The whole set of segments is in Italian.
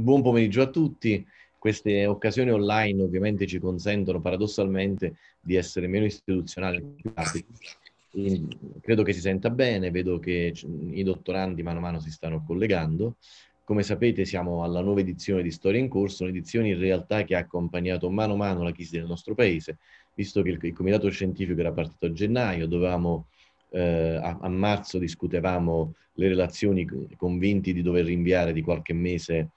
Buon pomeriggio a tutti. Queste occasioni online ovviamente ci consentono paradossalmente di essere meno istituzionali. Credo che si senta bene, vedo che i dottorandi mano a mano si stanno collegando. Come sapete siamo alla nuova edizione di Storia in Corso, un'edizione in realtà che ha accompagnato mano a mano la crisi del nostro paese, visto che il, comitato scientifico era partito a gennaio, dovevamo eh, a, a, marzo discutevamo le relazioni convinti di dover rinviare di qualche mese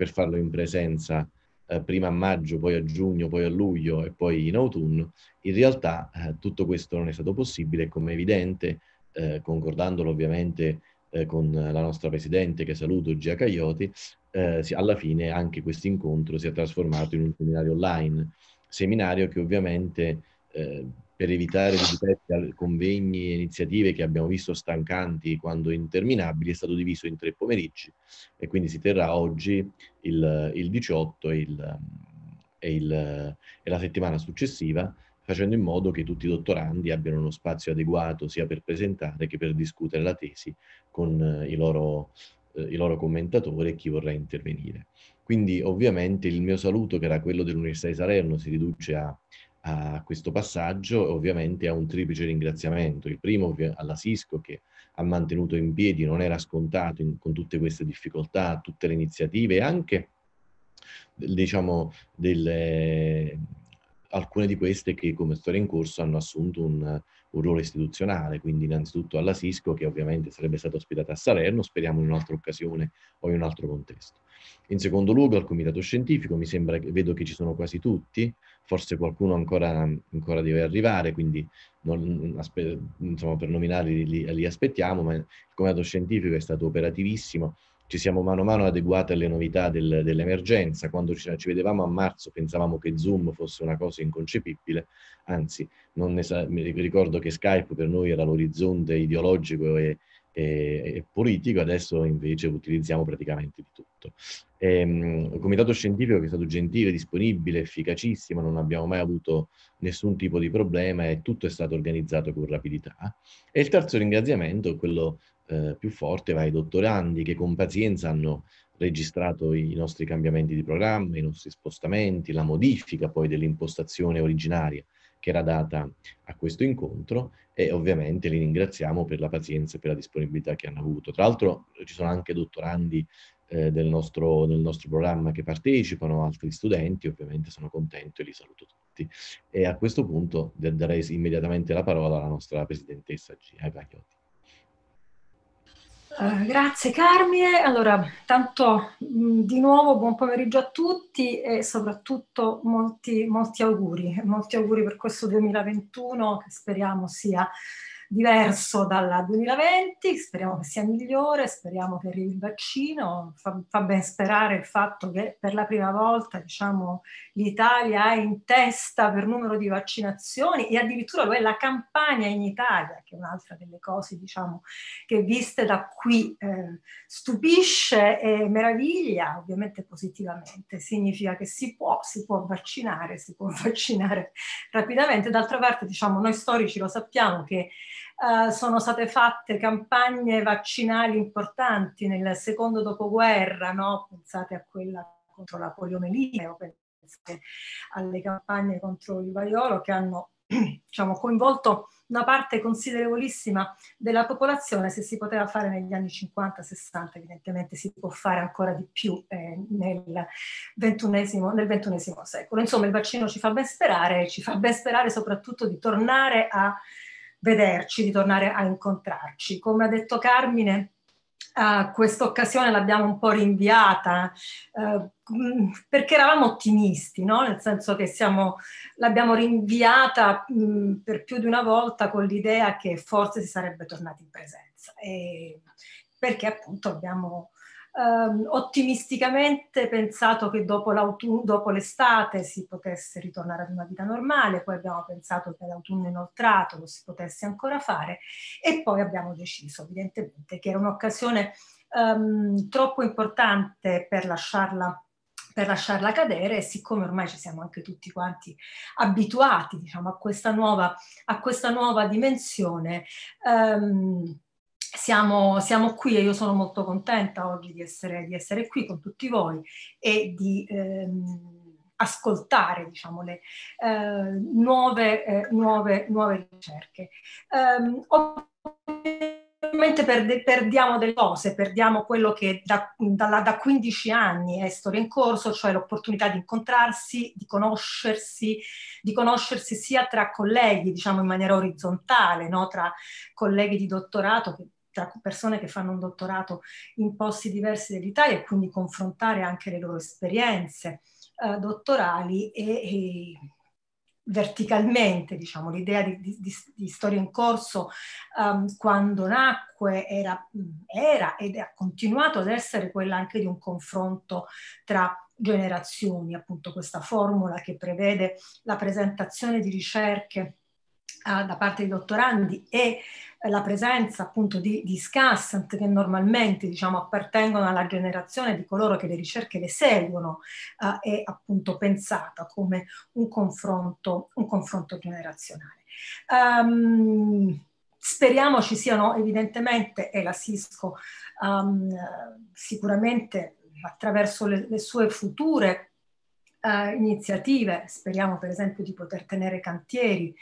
per farlo in presenza eh, prima a maggio, poi a giugno, poi a luglio e poi in autunno. In realtà eh, tutto questo non è stato possibile, come evidente, eh, concordandolo ovviamente eh, con la nostra Presidente, che saluto, Gia Caglioti, eh, alla fine anche questo incontro si è trasformato in un seminario online, seminario che ovviamente eh, per evitare di ripetere convegni e iniziative che abbiamo visto stancanti quando interminabili, è stato diviso in tre pomeriggi e quindi si terrà oggi il, il 18 e, il, e, il, e la settimana successiva, facendo in modo che tutti i dottorandi abbiano uno spazio adeguato sia per presentare che per discutere la tesi con eh, i loro, eh, i loro commentatori e chi vorrà intervenire. Quindi ovviamente il mio saluto, che era quello dell'Università di Salerno, si riduce a a questo passaggio ovviamente a un triplice ringraziamento. Il primo alla Cisco che ha mantenuto in piedi, non era scontato in, con tutte queste difficoltà, tutte le iniziative e anche diciamo delle, alcune di queste che come storia in corso hanno assunto un, un ruolo istituzionale, quindi innanzitutto alla Cisco che ovviamente sarebbe stata ospitata a Salerno, speriamo in un'altra occasione o in un altro contesto. In secondo luogo al comitato scientifico, mi sembra che vedo che ci sono quasi tutti, forse qualcuno ancora, ancora deve arrivare, quindi non, aspe, insomma, per nominarli li, li, aspettiamo, ma il comitato scientifico è stato operativissimo, ci siamo mano a mano adeguati alle novità del, dell'emergenza, quando ci, ci, vedevamo a marzo pensavamo che Zoom fosse una cosa inconcepibile, anzi sa, mi ricordo che Skype per noi era l'orizzonte ideologico e, e, e politico, adesso invece utilizziamo praticamente di tutto. E, um, il comitato scientifico che è stato gentile, disponibile, efficacissimo, non abbiamo mai avuto nessun tipo di problema e tutto è stato organizzato con rapidità. E il terzo ringraziamento, quello eh, più forte, va ai dottorandi che con pazienza hanno registrato i nostri cambiamenti di programma, i nostri spostamenti, la modifica poi dell'impostazione originaria che era data a questo incontro e ovviamente li ringraziamo per la pazienza e per la disponibilità che hanno avuto. Tra l'altro ci sono anche dottorandi eh, del, nostro, del, nostro, programma che partecipano, altri studenti, ovviamente sono contento e li saluto tutti. E a questo punto darei immediatamente la parola alla nostra presidentessa Gia Pagliotti. Uh, grazie Carmine, allora tanto mh, di nuovo buon pomeriggio a tutti e soprattutto molti, molti auguri, molti auguri per questo 2021 che speriamo sia diverso dal 2020, speriamo che sia migliore, speriamo che arrivi il vaccino, fa, fa ben sperare il fatto che per la prima volta diciamo, l'Italia è in testa per numero di vaccinazioni e addirittura lo è la campagna in Italia, che è un'altra delle cose diciamo, che viste da qui eh, stupisce e meraviglia, ovviamente positivamente, significa che si può, si può vaccinare, si può vaccinare rapidamente, d'altra parte diciamo noi storici lo sappiamo che Uh, sono state fatte campagne vaccinali importanti nel secondo dopoguerra, no? pensate a quella contro la poliomelite o pensate alle campagne contro il vaiolo che hanno diciamo, coinvolto una parte considerevolissima della popolazione, se si poteva fare negli anni 50-60 evidentemente si può fare ancora di più eh, nel, XXI secolo. Insomma il vaccino ci fa ben sperare, ci fa ben sperare soprattutto di tornare a vederci, di tornare a incontrarci. Come ha detto Carmine, Uh, questa occasione l'abbiamo un po' rinviata uh, perché eravamo ottimisti, no? nel senso che siamo, l'abbiamo rinviata mh, per più di una volta con l'idea che forse si sarebbe tornati in presenza, e perché appunto abbiamo ehm, ottimisticamente pensato che dopo, dopo l'estate si potesse ritornare ad una vita normale, poi abbiamo pensato che l'autunno inoltrato lo si potesse ancora fare e poi abbiamo deciso evidentemente che era un'occasione ehm, troppo importante per lasciarla per lasciarla cadere e siccome ormai ci siamo anche tutti quanti abituati diciamo, a, questa nuova, a questa nuova dimensione, ehm, siamo, siamo, qui e io sono molto contenta oggi di essere, di essere qui con tutti voi e di ehm, ascoltare diciamo, le eh, nuove, eh, nuove, nuove, ricerche. Um, ovviamente perde, perdiamo delle cose, perdiamo quello che da, da, da 15 anni è storia in corso, cioè l'opportunità di incontrarsi, di conoscersi, di conoscersi sia tra colleghi, diciamo in maniera orizzontale, no? tra colleghi di dottorato che tra persone che fanno un dottorato in posti diversi dell'Italia e quindi confrontare anche le loro esperienze eh, dottorali e, e verticalmente, diciamo, l'idea di, di, di, storia in corso um, quando nacque era, era, ed ha continuato ad essere quella anche di un confronto tra generazioni, appunto questa formula che prevede la presentazione di ricerche da parte dei dottorandi e la presenza appunto di, di scassant che normalmente diciamo appartengono alla generazione di coloro che le ricerche le seguono uh, è appunto pensata come un confronto, un confronto generazionale. Um, speriamo ci siano evidentemente, e la Cisco um, sicuramente attraverso le, le sue future Uh, iniziative, speriamo per esempio di poter tenere cantieri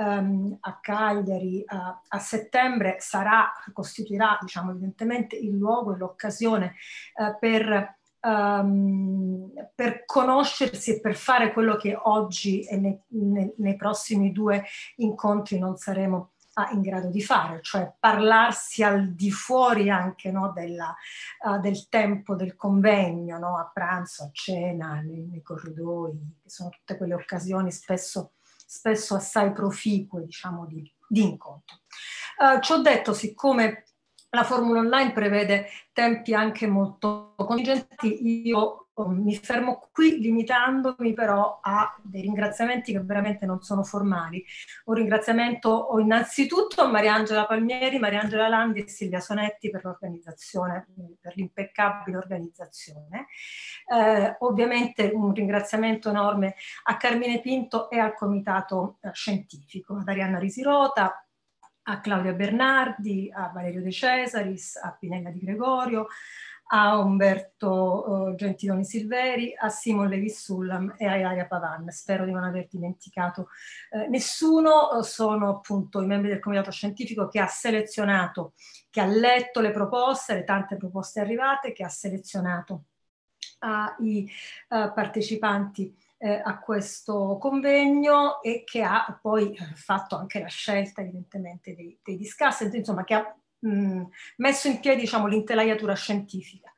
um, a Cagliari uh, a settembre, sarà, costituirà diciamo evidentemente il luogo e l'occasione uh, per, um, per, conoscersi e per fare quello che oggi e nei, nei, nei prossimi due incontri non saremo in grado di fare, cioè parlarsi al di fuori anche no, della, uh, del tempo del convegno, no, a pranzo, a cena, nei, nei, corridoi, che sono tutte quelle occasioni spesso, spesso assai proficue diciamo, di, di incontro. Uh, ci ho detto, siccome la formula online prevede tempi anche molto contingenti, io mi fermo qui limitandomi però a dei ringraziamenti che veramente non sono formali. Un ringraziamento ho innanzitutto a Mariangela Palmieri, Mariangela Landi e Silvia Sonetti per l'organizzazione, per l'impeccabile organizzazione. Eh, ovviamente un ringraziamento enorme a Carmine Pinto e al comitato eh, scientifico, ad Arianna Risirota, a Claudia Bernardi, a Valerio De Cesaris, a Pinella Di Gregorio, a Umberto uh, Gentiloni Silveri, a Simon Levis Sullam e a Ilaria Pavan. Spero di non aver dimenticato eh, nessuno, sono appunto i membri del comitato scientifico che ha selezionato, che ha letto le proposte, le tante proposte arrivate, che ha selezionato uh, i uh, partecipanti eh, a questo convegno e che ha poi fatto anche la scelta evidentemente dei, dei discussant, insomma che ha mh, messo in piedi diciamo, l'intelaiatura scientifica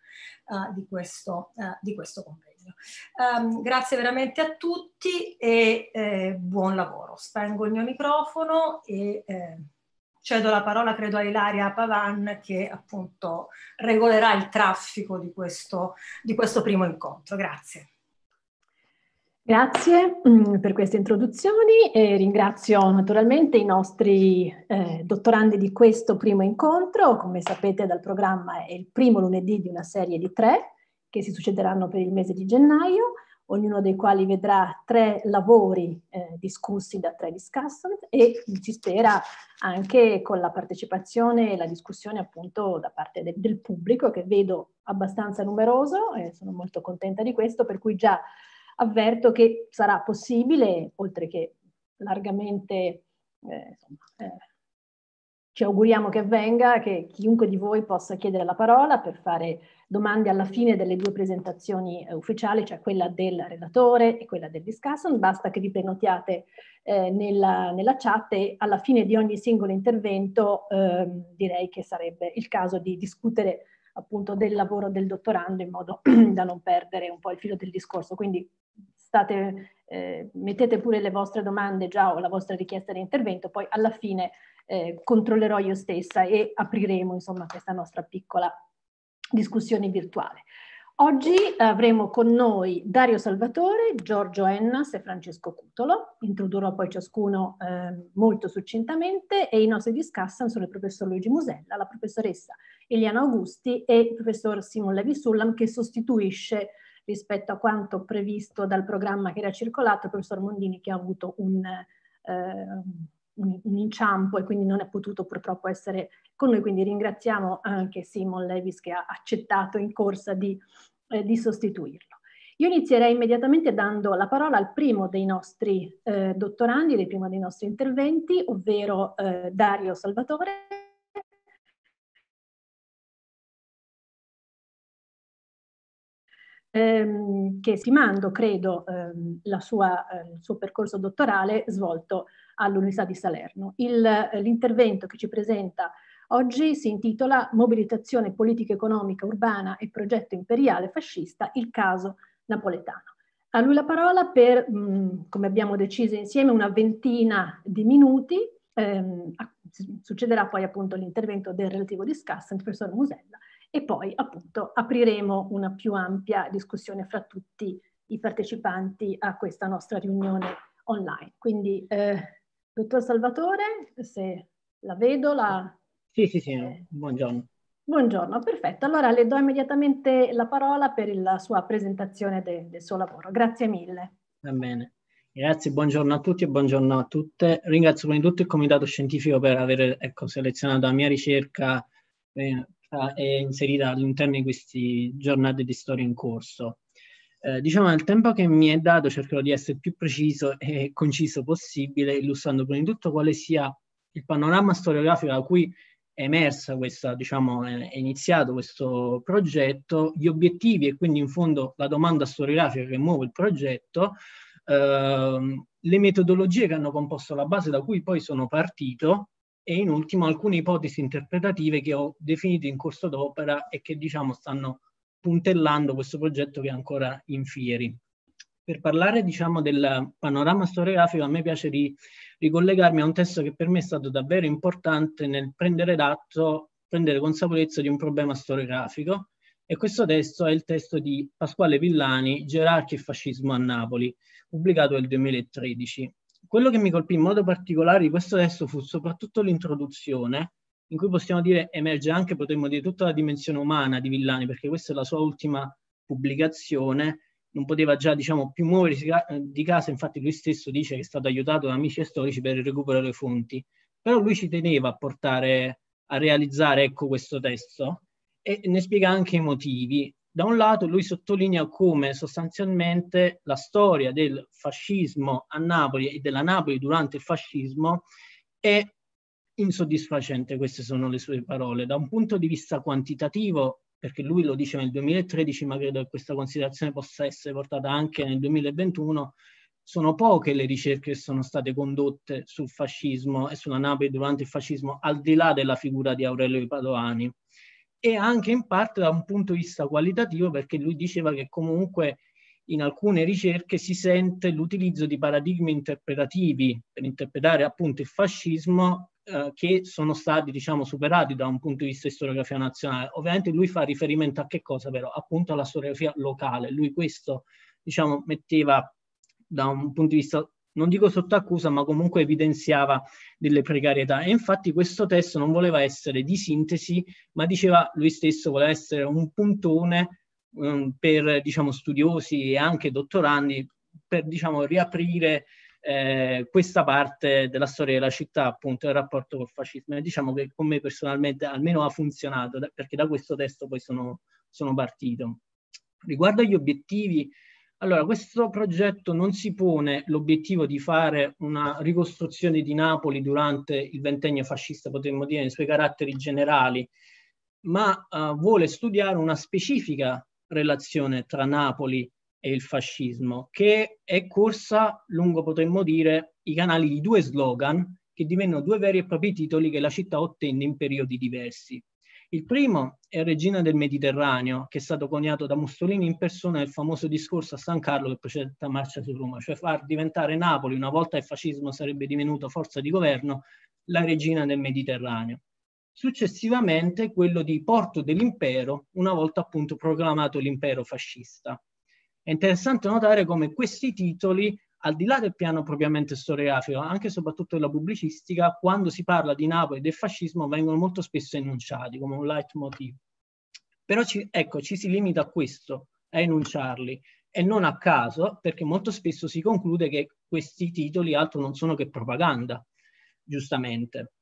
uh, di, questo, uh, di, questo, convegno. Um, grazie veramente a tutti e eh, buon lavoro. Spengo il mio microfono e eh, cedo la parola credo a Ilaria Pavan che appunto regolerà il traffico di questo, di questo primo incontro. Grazie. Grazie mm, per queste introduzioni e ringrazio naturalmente i nostri eh, dottorandi di questo primo incontro. Come sapete dal programma è il primo lunedì di una serie di tre che si succederanno per il mese di gennaio, ognuno dei quali vedrà tre lavori eh, discussi da tre discussant e si spera anche con la partecipazione e la discussione appunto da parte de del pubblico che vedo abbastanza numeroso e sono molto contenta di questo, per cui già avverto che sarà possibile, oltre che largamente, eh, insomma, eh, ci auguriamo che avvenga, che chiunque di voi possa chiedere la parola per fare domande alla fine delle due presentazioni eh, ufficiali, cioè quella del relatore e quella del discussion. Basta che vi prenotiate eh, nella, nella, chat e alla fine di ogni singolo intervento ehm, direi che sarebbe il caso di discutere appunto del lavoro del dottorando in modo da non perdere un po' il filo del discorso. Quindi state, eh, mettete pure le vostre domande già o la vostra richiesta di intervento, poi alla fine eh, controllerò io stessa e apriremo insomma questa nostra piccola discussione virtuale. Oggi avremo con noi Dario Salvatore, Giorgio Ennas e Francesco Cutolo. Introdurrò poi ciascuno eh, molto succintamente e i nostri discussant sono il professor Luigi Musella, la professoressa Eliana Augusti e il professor Simon Levi Sullam che sostituisce rispetto a quanto previsto dal programma che era circolato, il professor Mondini che ha avuto un, eh, un, un, inciampo e quindi non è potuto purtroppo essere con noi, quindi ringraziamo anche Simon Levis che ha accettato in corsa di, eh, di sostituirlo. Io inizierei immediatamente dando la parola al primo dei nostri eh, dottorandi, del primo dei nostri interventi, ovvero eh, Dario Salvatore, ehm, che stimando, credo, ehm, sua, eh, il suo percorso dottorale svolto all'Università di Salerno. Eh, l'intervento che ci presenta oggi si intitola Mobilitazione politica economica urbana e progetto imperiale fascista, il caso napoletano. A lui la parola per, mm, come abbiamo deciso insieme, una ventina di minuti. Ehm, succederà poi appunto l'intervento del relativo discussant, professor Musella, e poi appunto apriremo una più ampia discussione fra tutti i partecipanti a questa nostra riunione online. Quindi, eh, dottor Salvatore, se la vedo, la... Sì, sì, sì, buongiorno. Buongiorno, perfetto. Allora le do immediatamente la parola per la sua presentazione de, del suo lavoro. Grazie mille. Va bene. Grazie, buongiorno a tutti e buongiorno a tutte. Ringrazio prima di tutto il Comitato Scientifico per aver ecco, selezionato la mia ricerca eh, è inserita all'interno di queste giornate di storia in corso. Eh, diciamo, nel tempo che mi è dato cercherò di essere più preciso e conciso possibile, illustrando prima di tutto quale sia il panorama storiografico da cui è emersa questa, diciamo, è iniziato questo progetto, gli obiettivi e quindi in fondo la domanda storiografica che muove il progetto, eh, le metodologie che hanno composto la base da cui poi sono partito e in ultimo alcune ipotesi interpretative che ho definito in corso d'opera e che diciamo stanno puntellando questo progetto che è ancora in fieri. Per parlare diciamo del panorama storiografico a me piace di ricollegarmi a un testo che per me è stato davvero importante nel prendere d'atto, prendere consapevolezza di un problema storiografico e questo testo è il testo di Pasquale Villani, Gerarchi e fascismo a Napoli, pubblicato nel 2013 quello che mi colpì in modo particolare di questo testo fu soprattutto l'introduzione, in cui possiamo dire emerge anche, potremmo dire, tutta la dimensione umana di Villani, perché questa è la sua ultima pubblicazione, non poteva già, diciamo, più muoversi di casa, infatti lui stesso dice che è stato aiutato da amici storici per il recupero delle fonti, però lui ci teneva a portare, a realizzare, ecco, questo testo, e ne spiega anche i motivi da un lato lui sottolinea come sostanzialmente la storia del fascismo a Napoli e della Napoli durante il fascismo è insoddisfacente, queste sono le sue parole. Da un punto di vista quantitativo, perché lui lo dice nel 2013, ma credo che questa considerazione possa essere portata anche nel 2021, sono poche le ricerche che sono state condotte sul fascismo e sulla Napoli durante il fascismo, al di là della figura di Aurelio Padoani e anche in parte da un punto di vista qualitativo perché lui diceva che comunque in alcune ricerche si sente l'utilizzo di paradigmi interpretativi per interpretare appunto il fascismo eh, che sono stati diciamo superati da un punto di vista di storiografia nazionale. Ovviamente lui fa riferimento a che cosa però? Appunto alla storiografia locale. Lui questo diciamo metteva da un punto di vista non dico sotto accusa, ma comunque evidenziava delle precarietà. E infatti questo testo non voleva essere di sintesi, ma diceva lui stesso voleva essere un puntone um, per diciamo, studiosi e anche dottorandi per diciamo, riaprire eh, questa parte della storia della città, appunto, il rapporto col fascismo. E diciamo che con me personalmente almeno ha funzionato, perché da questo testo poi sono, sono partito. Riguardo agli obiettivi, allora, questo progetto non si pone l'obiettivo di fare una ricostruzione di Napoli durante il ventennio fascista, potremmo dire, nei suoi caratteri generali, ma uh, vuole studiare una specifica relazione tra Napoli e il fascismo, che è corsa lungo, potremmo dire, i canali di due slogan che divennero due veri e propri titoli che la città ottenne in periodi diversi. Il primo è Regina del Mediterraneo, che è stato coniato da Mussolini in persona nel famoso discorso a San Carlo che precede la marcia su Roma, cioè far diventare Napoli, una volta il fascismo sarebbe divenuto forza di governo, la regina del Mediterraneo. Successivamente quello di Porto dell'Impero, una volta appunto proclamato l'impero fascista. È interessante notare come questi titoli al di là del piano propriamente storiografico, anche e soprattutto della pubblicistica, quando si parla di Napoli e del fascismo vengono molto spesso enunciati come un leitmotiv. Però ci, ecco, ci si limita a questo, a enunciarli, e non a caso, perché molto spesso si conclude che questi titoli altro non sono che propaganda. giustamente.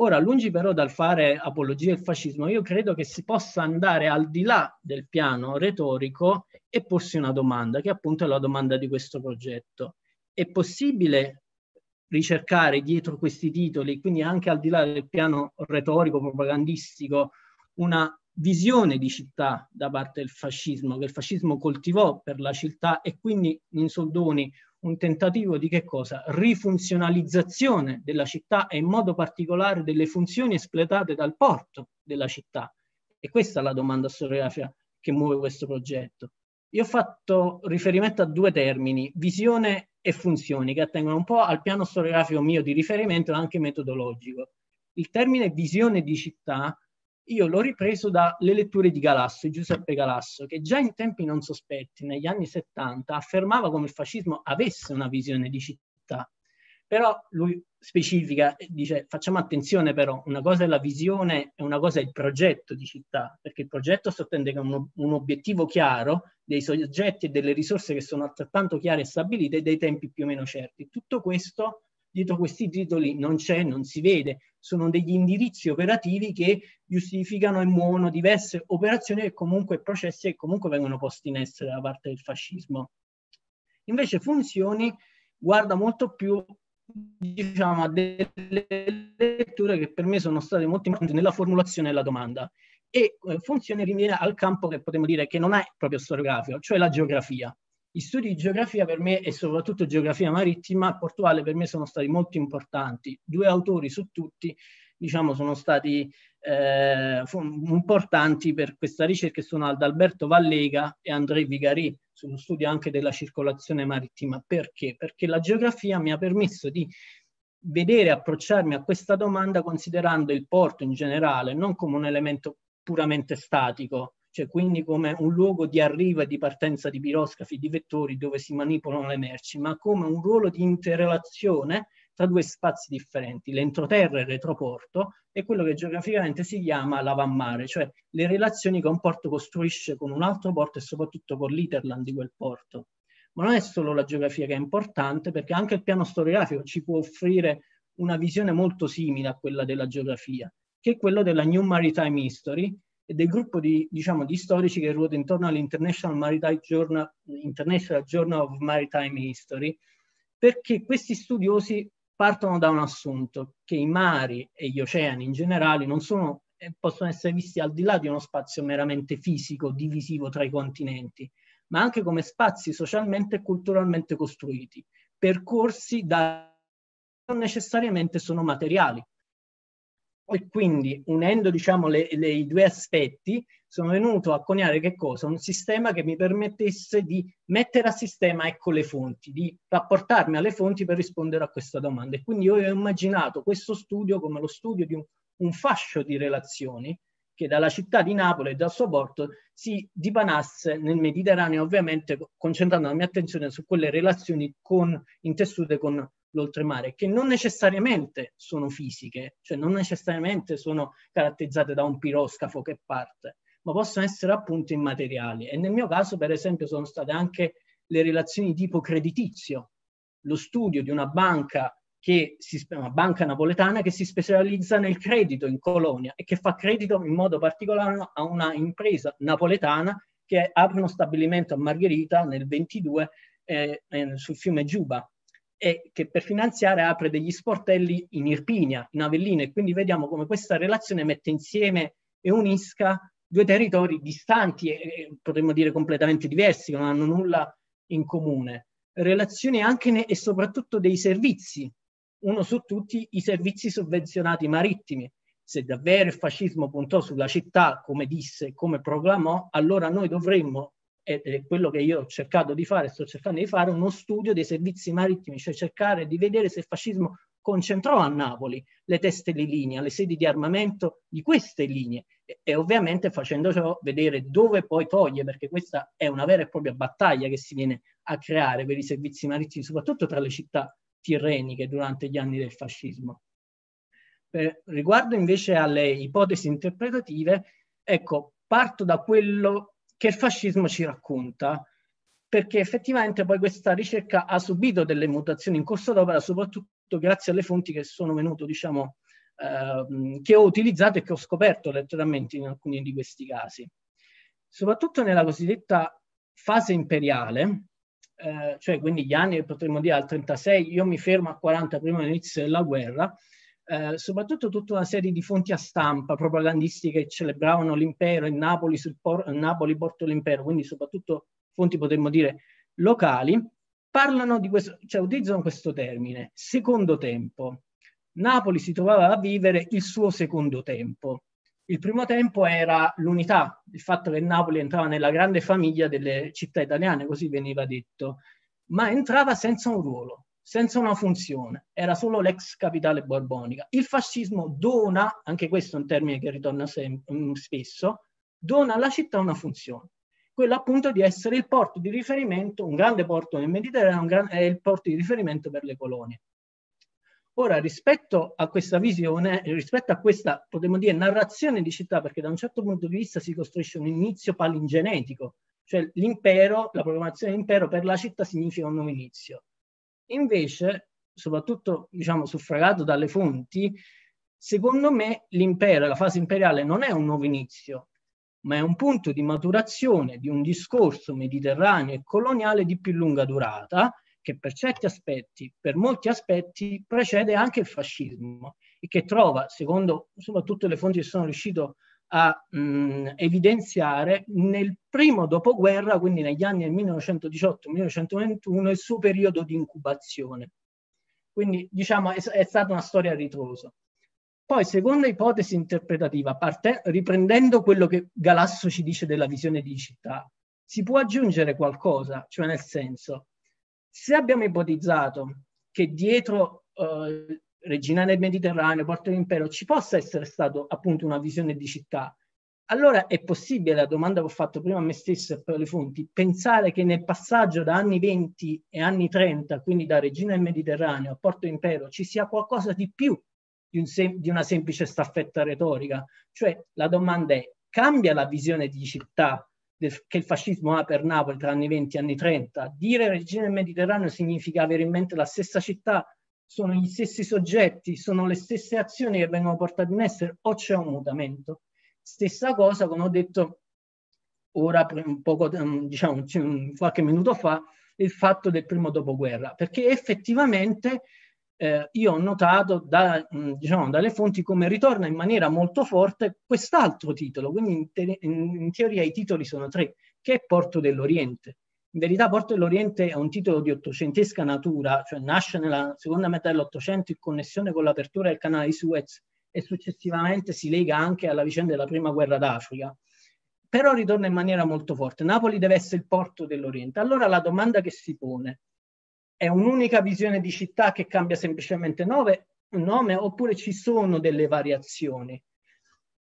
Ora, lungi però dal fare apologia del fascismo, io credo che si possa andare al di là del piano retorico e porsi una domanda, che appunto è la domanda di questo progetto. È possibile ricercare dietro questi titoli, quindi anche al di là del piano retorico, propagandistico, una visione di città da parte del fascismo, che il fascismo coltivò per la città e quindi in soldoni un tentativo di che cosa? Rifunzionalizzazione della città e in modo particolare delle funzioni espletate dal porto della città. E questa è la domanda storiografica che muove questo progetto. Io ho fatto riferimento a due termini, visione e funzioni, che attengono un po' al piano storiografico mio di riferimento e anche metodologico. Il termine visione di città io l'ho ripreso dalle letture di Galasso, Giuseppe Galasso, che già in tempi non sospetti, negli anni 70, affermava come il fascismo avesse una visione di città. Però lui specifica, dice facciamo attenzione però, una cosa è la visione e una cosa è il progetto di città, perché il progetto sottende un, un obiettivo chiaro dei soggetti e delle risorse che sono altrettanto chiare e stabilite e dei tempi più o meno certi. Tutto questo dietro questi titoli non c'è, non si vede, sono degli indirizzi operativi che giustificano e muovono diverse operazioni e comunque processi che comunque vengono posti in essere da parte del fascismo. Invece funzioni guarda molto più diciamo, a delle letture che per me sono state molto importanti nella formulazione della domanda e eh, funzione rinviene al campo che potremmo dire che non è proprio storiografico, cioè la geografia. Gli studi di geografia per me e soprattutto geografia marittima portuale per me sono stati molto importanti. Due autori su tutti diciamo, sono stati eh, importanti per questa ricerca sono Adalberto Vallega e André Vigari sullo studio anche della circolazione marittima. Perché? Perché la geografia mi ha permesso di vedere, approcciarmi a questa domanda considerando il porto in generale non come un elemento puramente statico, cioè quindi come un luogo di arrivo e di partenza di piroscafi, di vettori dove si manipolano le merci, ma come un ruolo di interrelazione tra due spazi differenti, l'entroterra e il retroporto, e quello che geograficamente si chiama l'avammare, cioè le relazioni che un porto costruisce con un altro porto e soprattutto con l'Iterland di quel porto. Ma non è solo la geografia che è importante, perché anche il piano storiografico ci può offrire una visione molto simile a quella della geografia, che è quello della New Maritime History, e del gruppo di, diciamo, di storici che ruota intorno all'International Maritime Journal, International Journal of Maritime History, perché questi studiosi partono da un assunto che i mari e gli oceani in generale non sono, eh, possono essere visti al di là di uno spazio meramente fisico, divisivo tra i continenti, ma anche come spazi socialmente e culturalmente costruiti, percorsi da non necessariamente sono materiali, e quindi unendo diciamo, le, le, i due aspetti sono venuto a coniare che cosa? Un sistema che mi permettesse di mettere a sistema ecco le fonti, di rapportarmi alle fonti per rispondere a questa domanda. E quindi io ho immaginato questo studio come lo studio di un, un fascio di relazioni che dalla città di Napoli e dal suo porto si dipanasse nel Mediterraneo, ovviamente concentrando la mia attenzione su quelle relazioni con, intessute con l'oltremare, che non necessariamente sono fisiche, cioè non necessariamente sono caratterizzate da un piroscafo che parte, ma possono essere appunto immateriali. E nel mio caso, per esempio, sono state anche le relazioni tipo creditizio, lo studio di una banca che si, una banca napoletana che si specializza nel credito in colonia e che fa credito in modo particolare a una impresa napoletana che apre uno stabilimento a Margherita nel 22 eh, eh, sul fiume Giuba e che per finanziare apre degli sportelli in Irpinia, in Avellino e quindi vediamo come questa relazione mette insieme e unisca due territori distanti e potremmo dire completamente diversi, che non hanno nulla in comune. Relazioni anche ne, e soprattutto dei servizi, uno su tutti i servizi sovvenzionati marittimi. Se davvero il fascismo puntò sulla città, come disse, come proclamò, allora noi dovremmo è quello che io ho cercato di fare, sto cercando di fare, uno studio dei servizi marittimi, cioè cercare di vedere se il fascismo concentrò a Napoli le teste di linea, le sedi di armamento di queste linee e, e, ovviamente facendo ciò vedere dove poi toglie, perché questa è una vera e propria battaglia che si viene a creare per i servizi marittimi, soprattutto tra le città tirreniche durante gli anni del fascismo. Per, riguardo invece alle ipotesi interpretative, ecco, parto da quello che il fascismo ci racconta, perché effettivamente poi questa ricerca ha subito delle mutazioni in corso d'opera, soprattutto grazie alle fonti che sono venute, diciamo, eh, che ho utilizzato e che ho scoperto letteralmente in alcuni di questi casi. Soprattutto nella cosiddetta fase imperiale, eh, cioè quindi gli anni potremmo dire al 36, io mi fermo a 40 prima dell'inizio della guerra, eh, soprattutto tutta una serie di fonti a stampa propagandistiche che celebravano l'impero in Napoli, sul por- Napoli porto l'impero, quindi soprattutto fonti potremmo dire locali, parlano di questo, cioè utilizzano questo termine, secondo tempo. Napoli si trovava a vivere il suo secondo tempo. Il primo tempo era l'unità, il fatto che Napoli entrava nella grande famiglia delle città italiane, così veniva detto, ma entrava senza un ruolo, senza una funzione, era solo l'ex capitale borbonica. Il fascismo dona, anche questo è un termine che ritorna mm, spesso, dona alla città una funzione, quella appunto di essere il porto di riferimento, un grande porto nel Mediterraneo, è il porto di riferimento per le colonie. Ora, rispetto a questa visione, rispetto a questa, potremmo dire, narrazione di città, perché da un certo punto di vista si costruisce un inizio palingenetico, cioè l'impero, la programmazione dell'impero per la città significa un nuovo inizio. Invece, soprattutto, diciamo, suffragato dalle fonti, secondo me l'impero, la fase imperiale non è un nuovo inizio, ma è un punto di maturazione di un discorso mediterraneo e coloniale di più lunga durata, che per certi aspetti, per molti aspetti, precede anche il fascismo e che trova, secondo soprattutto le fonti che sono riuscito a mh, evidenziare, nel primo dopoguerra, quindi negli anni del 1918-1921, il suo periodo di incubazione. Quindi diciamo è, è stata una storia a ritroso. Poi, seconda ipotesi interpretativa, parte, riprendendo quello che Galasso ci dice della visione di città, si può aggiungere qualcosa, cioè nel senso, se abbiamo ipotizzato che dietro eh, Regina del Mediterraneo, Porto dell'Impero, ci possa essere stato appunto una visione di città, allora è possibile, la domanda che ho fatto prima a me stesso e per le fonti, pensare che nel passaggio da anni 20 e anni 30, quindi da Regina del Mediterraneo a Porto Impero, ci sia qualcosa di più di, un di una semplice staffetta retorica? Cioè la domanda è, cambia la visione di città che il fascismo ha per Napoli tra anni 20 e anni 30. Dire regime del Mediterraneo significa avere in mente la stessa città, sono gli stessi soggetti, sono le stesse azioni che vengono portate in essere o c'è un mutamento. Stessa cosa, come ho detto ora, poco, diciamo, qualche minuto fa, il fatto del primo dopoguerra, perché effettivamente eh, io ho notato da, mh, diciamo, dalle fonti come ritorna in maniera molto forte quest'altro titolo, quindi in, te- in, teoria i titoli sono tre, che è Porto dell'Oriente. In verità Porto dell'Oriente è un titolo di ottocentesca natura, cioè nasce nella seconda metà dell'Ottocento in connessione con l'apertura del canale di Suez e successivamente si lega anche alla vicenda della prima guerra d'Africa. Però ritorna in maniera molto forte. Napoli deve essere il porto dell'Oriente. Allora la domanda che si pone è un'unica visione di città che cambia semplicemente nome, nome oppure ci sono delle variazioni?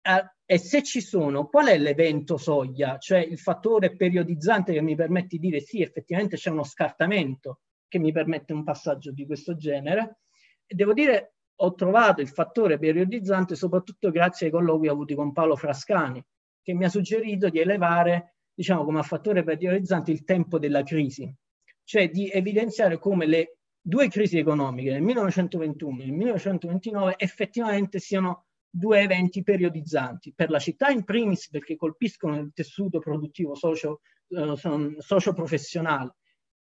Eh, e se ci sono, qual è l'evento soglia, cioè il fattore periodizzante che mi permette di dire sì, effettivamente c'è uno scartamento che mi permette un passaggio di questo genere? E devo dire, ho trovato il fattore periodizzante soprattutto grazie ai colloqui avuti con Paolo Frascani, che mi ha suggerito di elevare, diciamo, come fattore periodizzante il tempo della crisi, cioè di evidenziare come le due crisi economiche nel 1921 e nel 1929 effettivamente siano due eventi periodizzanti per la città in primis perché colpiscono il tessuto produttivo socio, eh, socio-professionale,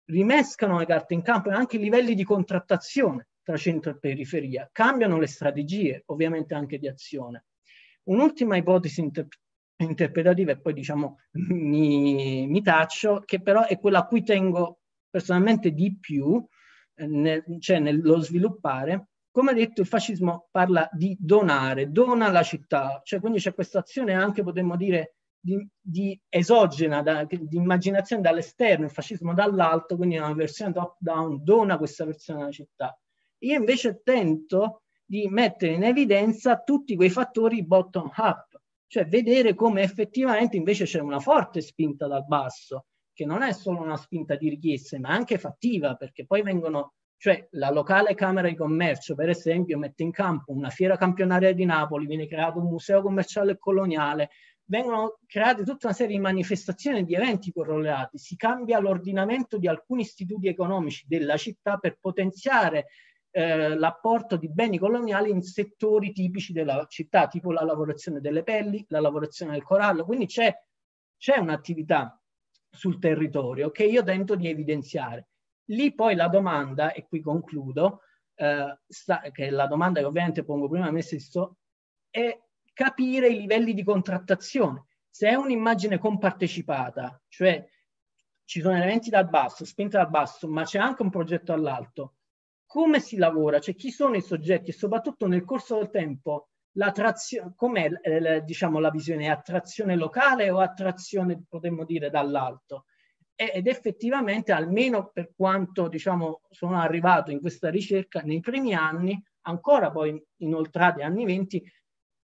rimescano le carte in campo e anche i livelli di contrattazione tra centro e periferia, cambiano le strategie ovviamente anche di azione. Un'ultima ipotesi inter- interpretativa e poi diciamo mi, mi taccio, che però è quella a cui tengo personalmente di più, eh, nel, cioè nello sviluppare, come detto il fascismo parla di donare, dona la città, cioè quindi c'è questa azione anche potremmo dire di, di esogena, da, di immaginazione dall'esterno, il fascismo dall'alto, quindi una versione top-down, dona questa versione della città. Io invece tento di mettere in evidenza tutti quei fattori bottom-up, cioè vedere come effettivamente invece c'è una forte spinta dal basso, che non è solo una spinta di richieste, ma anche fattiva, perché poi vengono, cioè la locale Camera di Commercio, per esempio, mette in campo una fiera campionaria di Napoli, viene creato un museo commerciale e coloniale, vengono create tutta una serie di manifestazioni e di eventi correlati, si cambia l'ordinamento di alcuni istituti economici della città per potenziare eh, l'apporto di beni coloniali in settori tipici della città, tipo la lavorazione delle pelli, la lavorazione del corallo. Quindi c'è, c'è un'attività sul territorio che io tento di evidenziare. Lì poi la domanda, e qui concludo, eh, sta, che è la domanda che ovviamente pongo prima a me stesso, è capire i livelli di contrattazione. Se è un'immagine compartecipata, cioè ci sono elementi dal basso, spinta dal basso, ma c'è anche un progetto all'alto, come si lavora, cioè chi sono i soggetti e soprattutto nel corso del tempo com'è eh, diciamo la visione, attrazione locale o attrazione potremmo dire dall'alto? Ed effettivamente, almeno per quanto diciamo sono arrivato in questa ricerca, nei primi anni, ancora poi inoltrati anni 20,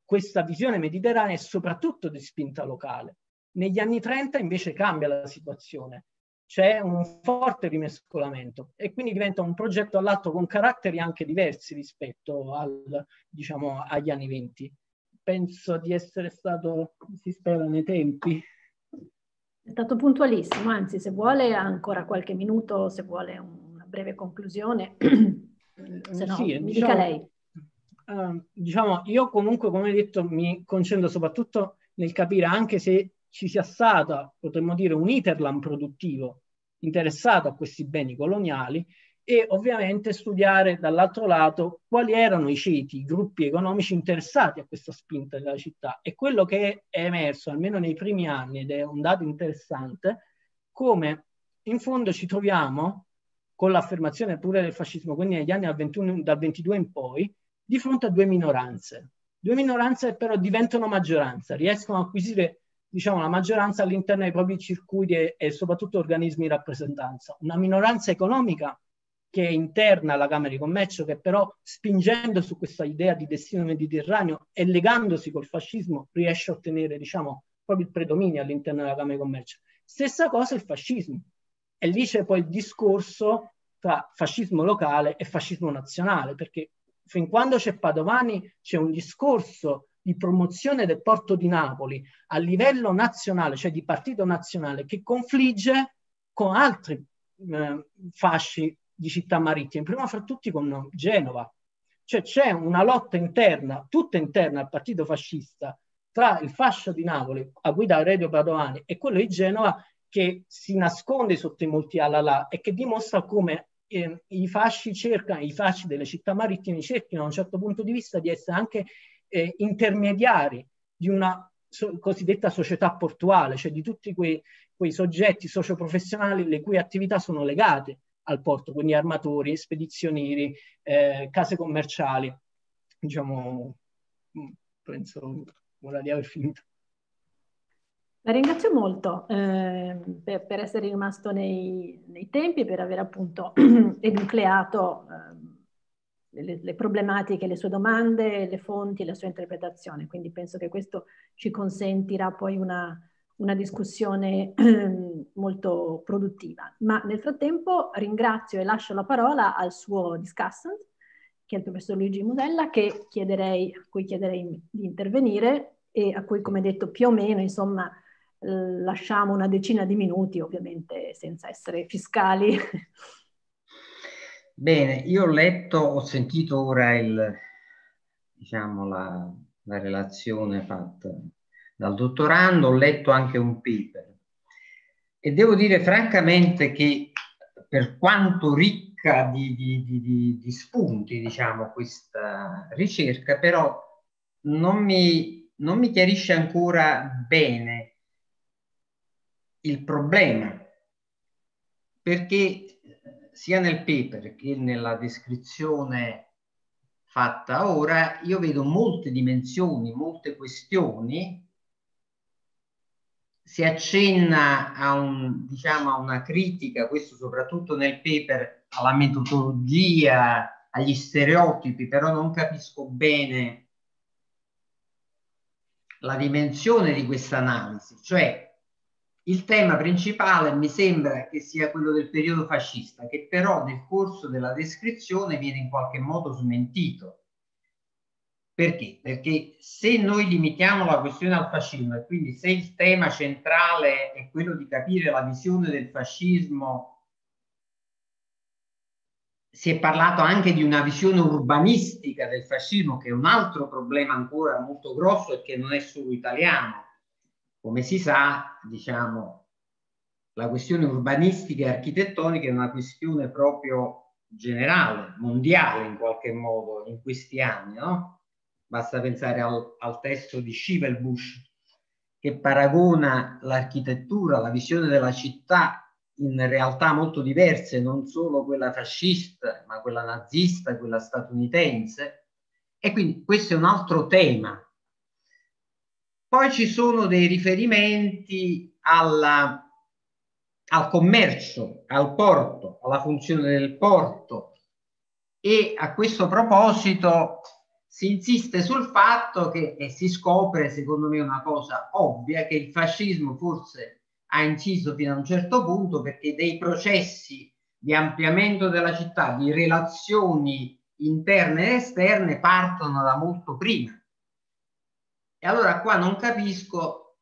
questa visione mediterranea è soprattutto di spinta locale. Negli anni 30 invece cambia la situazione c'è un forte rimescolamento e quindi diventa un progetto all'atto con caratteri anche diversi rispetto al, diciamo, agli anni 20. Penso di essere stato, si spera, nei tempi. È stato puntualissimo, anzi se vuole ancora qualche minuto, se vuole una breve conclusione, se no sì, mi diciamo, dica lei. Uh, diciamo, io comunque, come detto, mi concentro soprattutto nel capire anche se ci sia stato, potremmo dire, un Iterland produttivo interessato a questi beni coloniali e ovviamente studiare dall'altro lato quali erano i ceti, i gruppi economici interessati a questa spinta della città. E quello che è emerso, almeno nei primi anni, ed è un dato interessante, come in fondo ci troviamo con l'affermazione pure del fascismo, quindi negli anni dal, 21, dal 22 in poi, di fronte a due minoranze. Due minoranze però diventano maggioranza, riescono a acquisire diciamo, la maggioranza all'interno dei propri circuiti e, e soprattutto organismi di rappresentanza. Una minoranza economica che è interna alla Camera di Commercio, che però spingendo su questa idea di destino mediterraneo e legandosi col fascismo riesce a ottenere diciamo, proprio il predominio all'interno della Camera di Commercio. Stessa cosa il fascismo. E lì c'è poi il discorso tra fascismo locale e fascismo nazionale, perché fin quando c'è Padovani c'è un discorso di promozione del porto di Napoli a livello nazionale, cioè di partito nazionale, che confligge con altri eh, fasci di città marittime, prima fra tutti con Genova. Cioè c'è una lotta interna, tutta interna al partito fascista, tra il fascio di Napoli, a guida Aurelio Padovani, e quello di Genova, che si nasconde sotto i molti alalà e che dimostra come eh, i fasci cercano, i fasci delle città marittime cerchino da un certo punto di vista di essere anche eh, intermediari di una so- cosiddetta società portuale, cioè di tutti quei, quei soggetti socioprofessionali le cui attività sono legate al porto, quindi armatori, spedizionieri, eh, case commerciali. Diciamo, mm, penso ora di aver finito. La ringrazio molto eh, per, per, essere rimasto nei, nei, tempi, per aver appunto enucleato eh, le, le, problematiche, le sue domande, le fonti, la sua interpretazione. Quindi penso che questo ci consentirà poi una, una discussione molto produttiva. Ma nel frattempo ringrazio e lascio la parola al suo discussant, che è il professor Luigi Musella, chiederei, a cui chiederei di intervenire e a cui, come detto, più o meno, insomma, lasciamo una decina di minuti, ovviamente senza essere fiscali, Bene, io ho letto, ho sentito ora il, diciamo, la, la relazione fatta dal dottorando, ho letto anche un paper e devo dire francamente che per quanto ricca di, di, di, di spunti, diciamo, questa ricerca, però non mi, non mi chiarisce ancora bene il problema, perché sia nel paper che nella descrizione fatta ora, io vedo molte dimensioni, molte questioni. Si accenna a, un, diciamo, a una critica, questo soprattutto nel paper, alla metodologia, agli stereotipi, però non capisco bene la dimensione di questa analisi, cioè il tema principale mi sembra che sia quello del periodo fascista, che però nel corso della descrizione viene in qualche modo smentito. Perché? Perché se noi limitiamo la questione al fascismo e quindi se il tema centrale è quello di capire la visione del fascismo si è parlato anche di una visione urbanistica del fascismo, che è un altro problema ancora molto grosso e che non è solo italiano. Come si sa, diciamo, la questione urbanistica e architettonica è una questione proprio generale, mondiale in qualche modo in questi anni, no? Basta pensare al, al testo di Schivelbusch che paragona l'architettura, la visione della città in realtà molto diverse, non solo quella fascista, ma quella nazista, quella statunitense. E quindi questo è un altro tema. Poi ci sono dei riferimenti alla, al commercio, al porto, alla funzione del porto e a questo proposito si insiste sul fatto che e si scopre, secondo me, una cosa ovvia, che il fascismo forse ha inciso fino a un certo punto perché dei processi di ampliamento della città, di relazioni interne ed esterne partono da molto prima. E allora qua non capisco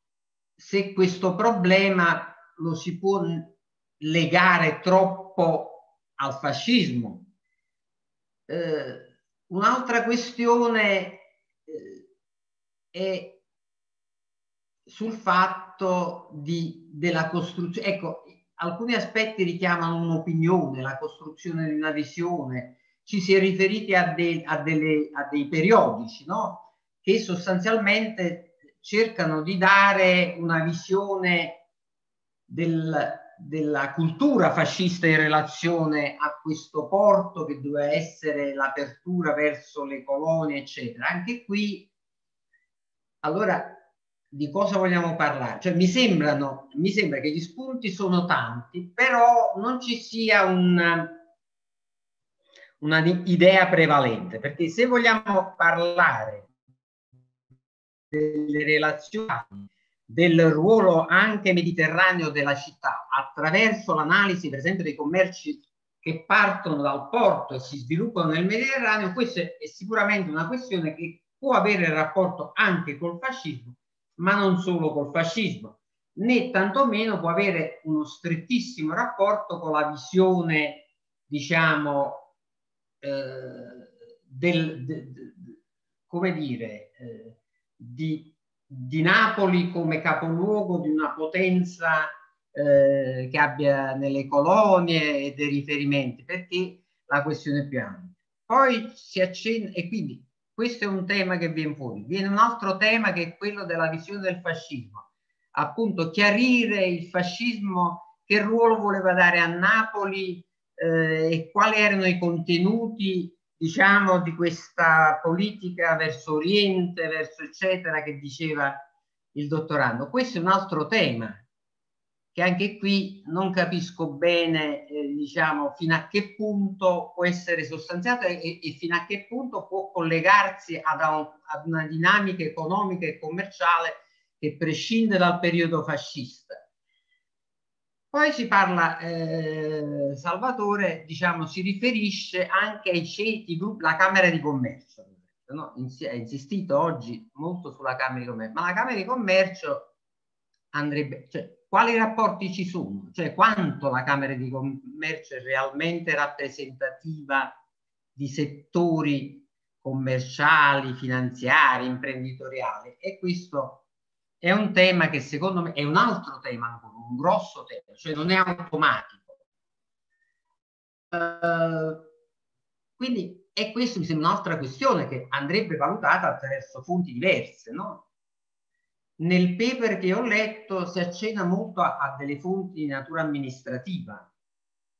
se questo problema lo si può legare troppo al fascismo. Eh, un'altra questione eh, è sul fatto di, della costruzione. Ecco, alcuni aspetti richiamano un'opinione, la costruzione di una visione. Ci si è riferiti a, de, a, delle, a dei periodici, no? Che sostanzialmente cercano di dare una visione del, della cultura fascista in relazione a questo porto che doveva essere l'apertura verso le colonie, eccetera. Anche qui, allora, di cosa vogliamo parlare. Cioè, mi, sembrano, mi sembra che gli spunti sono tanti, però non ci sia una, una idea prevalente, perché se vogliamo parlare delle relazioni, del ruolo anche mediterraneo della città, attraverso l'analisi, per esempio, dei commerci che partono dal porto e si sviluppano nel Mediterraneo, questa è sicuramente una questione che può avere rapporto anche col fascismo, ma non solo col fascismo, né tantomeno può avere uno strettissimo rapporto con la visione, diciamo, eh, del, de, de, come dire, eh, di, di, Napoli come capoluogo di una potenza eh, che abbia nelle colonie e dei riferimenti, perché la questione è più ampia. Poi si accenna, e quindi questo è un tema che viene fuori. Viene un altro tema che è quello della visione del fascismo. Appunto, chiarire il fascismo, che ruolo voleva dare a Napoli eh, e quali erano i contenuti, diciamo, di questa politica verso Oriente, verso eccetera, che diceva il dottorando. Questo è un altro tema che anche qui non capisco bene, eh, diciamo, fino a che punto può essere sostanziato e, e fino a che punto può collegarsi ad, un, ad, una dinamica economica e commerciale che prescinde dal periodo fascista. Poi si parla, eh, Salvatore, diciamo, si riferisce anche ai ceti, la Camera di Commercio. No? Ha insistito oggi molto sulla Camera di Commercio, ma la Camera di Commercio andrebbe, cioè, quali rapporti ci sono? Cioè quanto la Camera di Commercio è realmente rappresentativa di settori commerciali, finanziari, imprenditoriali? E questo è un tema che secondo me è un altro tema ancora, un grosso tema, cioè non è automatico. Uh, quindi, e questo mi sembra un'altra questione che andrebbe valutata attraverso fonti diverse, no? Nel paper che ho letto si accenna molto a, a delle fonti di natura amministrativa.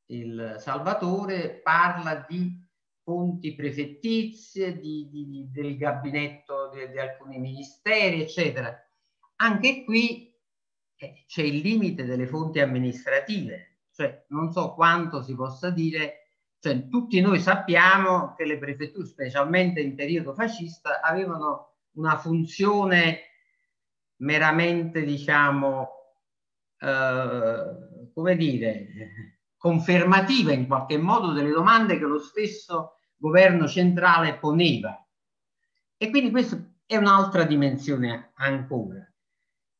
Il Salvatore parla di fonti prefettizie, di, di, del gabinetto di, di, alcuni ministeri, eccetera. Anche qui eh, c'è il limite delle fonti amministrative, cioè non so quanto si possa dire, cioè tutti noi sappiamo che le prefetture, specialmente in periodo fascista, avevano una funzione meramente, diciamo, eh, come dire, confermativa in qualche modo delle domande che lo stesso governo centrale poneva. E quindi questa è un'altra dimensione ancora.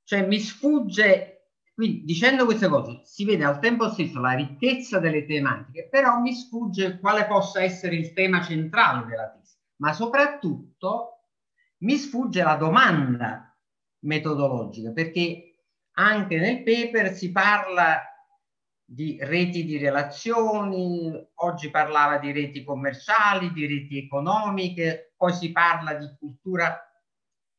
Cioè mi sfugge Quindi dicendo queste cose si vede al tempo stesso la ricchezza delle tematiche, però mi sfugge quale possa essere il tema centrale della tesi, ma soprattutto mi sfugge la domanda metodologica, perché anche nel paper si parla di reti di relazioni, oggi parlava di reti commerciali, di reti economiche, poi si parla di cultura.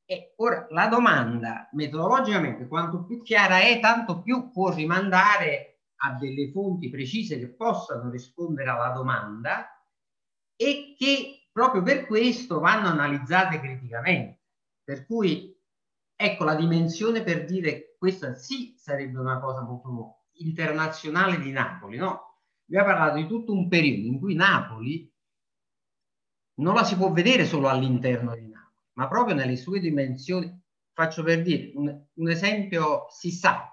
E ora la domanda metodologicamente quanto più chiara è, tanto più può rimandare a delle fonti precise che possano rispondere alla domanda e che proprio per questo vanno analizzate criticamente. Per cui ecco la dimensione per dire questa sì sarebbe una cosa molto internazionale di Napoli, no? Abbiamo parlato di tutto un periodo in cui Napoli non la si può vedere solo all'interno di Napoli, ma proprio nelle sue dimensioni. Faccio per dire un, un esempio, si sa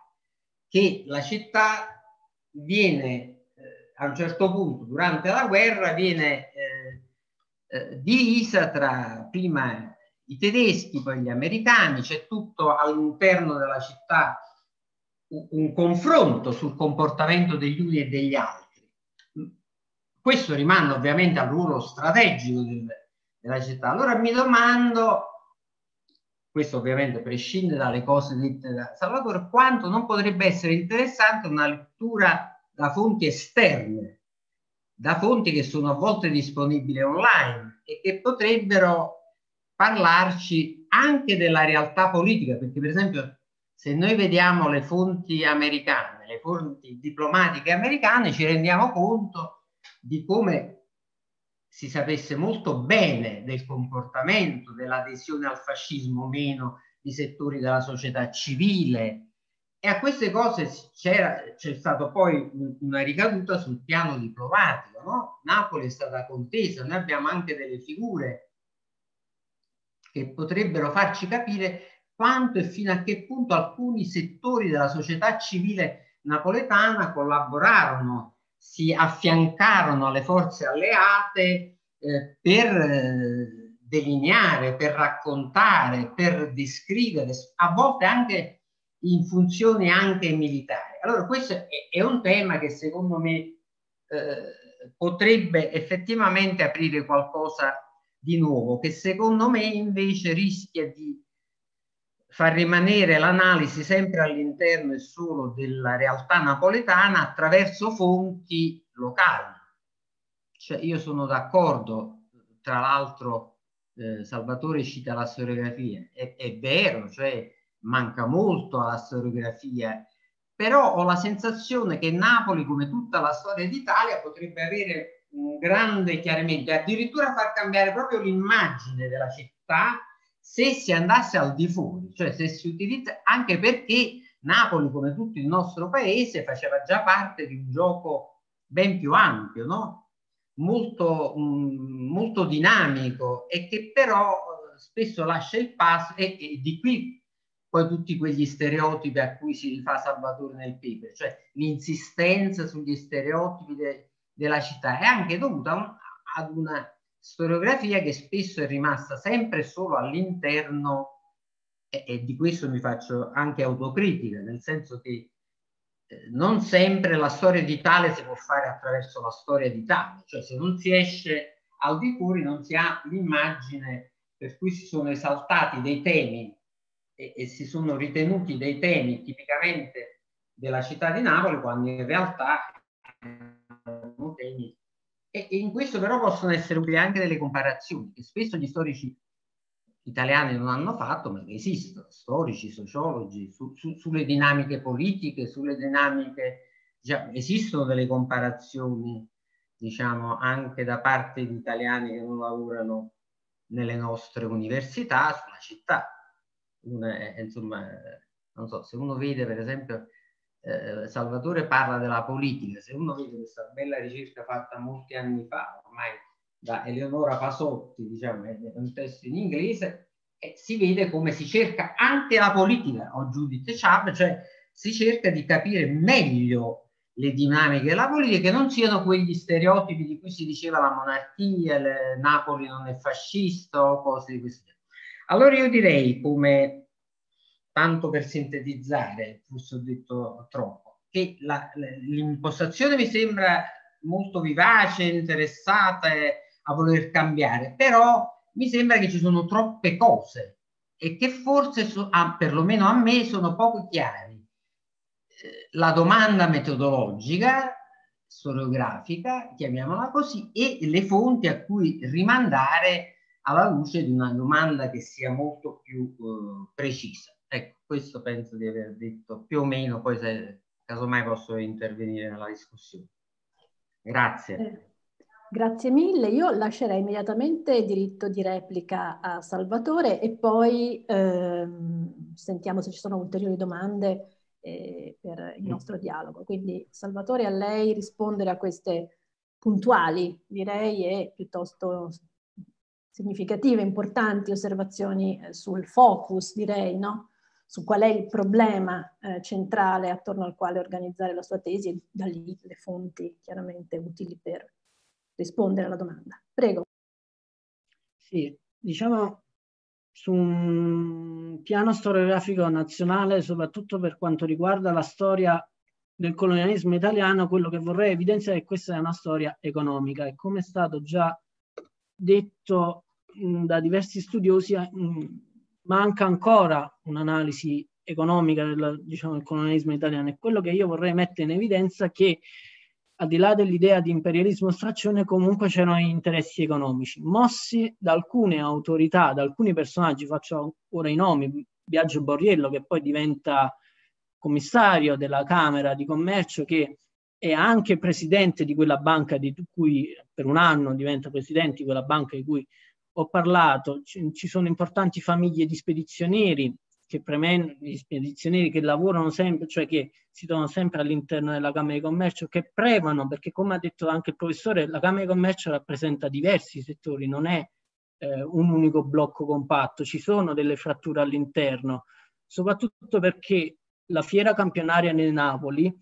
che la città viene eh, a un certo punto durante la guerra viene eh, eh, divisa tra prima i tedeschi, poi gli americani, c'è tutto all'interno della città un confronto sul comportamento degli uni e degli altri. Questo rimanda ovviamente al ruolo strategico del, della città. Allora mi domando, questo ovviamente prescinde dalle cose dette da Salvatore, quanto non potrebbe essere interessante una lettura da fonti esterne, da fonti che sono a volte disponibili online e che potrebbero parlarci anche della realtà politica, perché per esempio se noi vediamo le fonti americane, le fonti diplomatiche americane, ci rendiamo conto di come si sapesse molto bene del comportamento, dell'adesione al fascismo o meno di settori della società civile. E a queste cose c'è stato poi una ricaduta sul piano diplomatico. No? Napoli è stata contesa, noi abbiamo anche delle figure che potrebbero farci capire quanto e fino a che punto alcuni settori della società civile napoletana collaborarono, si affiancarono alle forze alleate eh, per eh, delineare, per raccontare, per descrivere, a volte anche in funzioni anche militari. Allora questo è, è un tema che secondo me eh, potrebbe effettivamente aprire qualcosa di nuovo, che secondo me invece rischia di far rimanere l'analisi sempre all'interno e solo della realtà napoletana attraverso fonti locali. Cioè, io sono d'accordo, tra l'altro eh, Salvatore cita la storiografia, è, è vero, cioè manca molto alla storiografia, però ho la sensazione che Napoli, come tutta la storia d'Italia, potrebbe avere un grande chiarimento e addirittura far cambiare proprio l'immagine della città se si andasse al di fuori, cioè se si utilizza anche perché Napoli, come tutto il nostro paese, faceva già parte di un gioco ben più ampio, no? molto, mh, mm, molto dinamico e che però eh, spesso lascia il passo e, e, di qui poi tutti quegli stereotipi a cui si rifà Salvatore nel paper, cioè l'insistenza sugli stereotipi de, della città è anche dovuta ad una storiografia che spesso è rimasta sempre solo all'interno e, e di questo mi faccio anche autocritica, nel senso che eh, non sempre la storia d'Italia si può fare attraverso la storia d'Italia, cioè se non si esce al di fuori non si ha l'immagine per cui si sono esaltati dei temi e, e si sono ritenuti dei temi tipicamente della città di Napoli quando in realtà temi e, in questo però possono essere utili anche delle comparazioni che spesso gli storici italiani non hanno fatto, ma che esistono, storici, sociologi, su, su, sulle dinamiche politiche, sulle dinamiche, già, esistono delle comparazioni, diciamo, anche da parte di italiani che non lavorano nelle nostre università, sulla città. Una, insomma, non so, se uno vede per esempio eh, Salvatore parla della politica, se uno vede questa bella ricerca fatta molti anni fa, ormai da Eleonora Pasotti, diciamo, è un testo in inglese, eh, si vede come si cerca anche la politica, o Judith Chubb, cioè si cerca di capire meglio le dinamiche della politica, che non siano quegli stereotipi di cui si diceva la monarchia, le, Napoli non è fascista o cose di questo tipo. Allora io direi come tanto per sintetizzare, forse ho detto troppo, che l'impostazione mi sembra molto vivace, interessata a voler cambiare, però mi sembra che ci sono troppe cose e che forse, so, ah, perlomeno a me, sono poco chiari. Eh, la domanda metodologica, storiografica, chiamiamola così, e le fonti a cui rimandare alla luce di una domanda che sia molto più uh, precisa. Ecco, questo penso di aver detto più o meno, poi se casomai posso intervenire nella discussione. Grazie. Eh, grazie mille. Io lascerei immediatamente diritto di replica a Salvatore e poi ehm, sentiamo se ci sono ulteriori domande eh, per il nostro dialogo. Quindi Salvatore, a lei rispondere a queste puntuali, direi, e piuttosto significative, importanti osservazioni eh, sul focus, direi, no? Su qual è il problema eh, centrale attorno al quale organizzare la sua tesi e da lì le fonti chiaramente utili per rispondere alla domanda. Prego. Sì, diciamo su un piano storiografico nazionale, soprattutto per quanto riguarda la storia del colonialismo italiano, quello che vorrei evidenziare è che questa è una storia economica e come è stato già detto mh, da diversi studiosi, mh, manca ancora un'analisi economica del, diciamo, colonialismo italiano. E quello che io vorrei mettere in evidenza è che al di là dell'idea di imperialismo strazione comunque c'erano interessi economici. Mossi da alcune autorità, da alcuni personaggi, faccio ora i nomi, Biagio Borriello che poi diventa commissario della Camera di Commercio che è anche presidente di quella banca di cui per un anno diventa presidente di quella banca di cui ho parlato, ci sono importanti famiglie di spedizionieri che premen- gli spedizionieri che lavorano sempre, cioè che si trovano sempre all'interno della Camera di Commercio, che premono, perché come ha detto anche il professore, la Camera di Commercio rappresenta diversi settori, non è eh, un unico blocco compatto, ci sono delle fratture all'interno, soprattutto perché la fiera campionaria nel Napoli,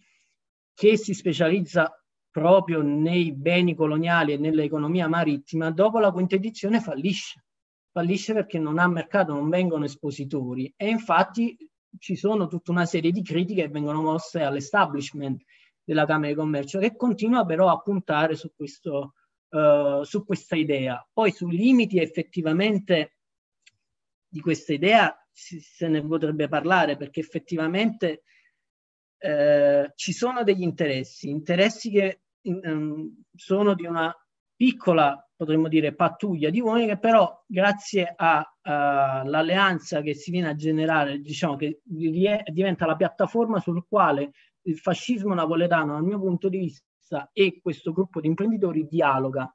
che si specializza proprio nei beni coloniali e nell'economia marittima, dopo la quinta edizione fallisce. Fallisce perché non ha mercato, non vengono espositori e infatti ci sono tutta una serie di critiche che vengono mosse all'establishment della Camera di Commercio che continua però a puntare su, questo, uh, su questa idea. Poi sui limiti effettivamente di questa idea se ne potrebbe parlare perché effettivamente eh, ci sono degli interessi, interessi che um, sono di una piccola, potremmo dire, pattuglia di uomini che però grazie all'alleanza che si viene a generare, diciamo che diventa la piattaforma sul quale il fascismo napoletano, dal mio punto di vista, e questo gruppo di imprenditori dialoga.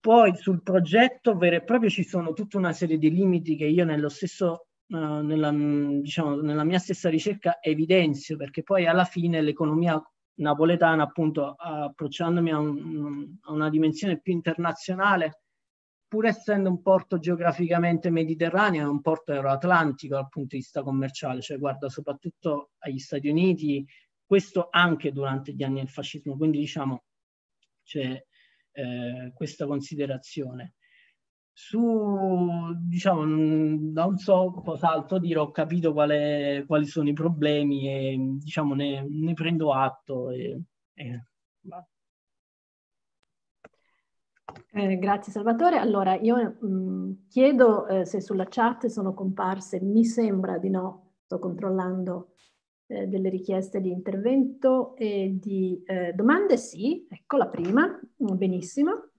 Poi sul progetto vero e proprio ci sono tutta una serie di limiti che io nello stesso Uh, nella, diciamo, nella, mia stessa ricerca evidenzio perché poi alla fine l'economia napoletana appunto approcciandomi a, un, a, una dimensione più internazionale pur essendo un porto geograficamente mediterraneo è un porto euroatlantico dal punto di vista commerciale cioè guarda soprattutto agli Stati Uniti questo anche durante gli anni del fascismo. Quindi diciamo c'è eh, questa considerazione su, diciamo, non so cos'altro dire, ho capito quale, quali sono i problemi e diciamo ne, ne prendo atto. E, e, eh, grazie Salvatore. Allora io mh, mm, chiedo eh, se sulla chat sono comparse, mi sembra di no, sto controllando eh, delle richieste di intervento e di eh, domande, sì, ecco la prima, benissimo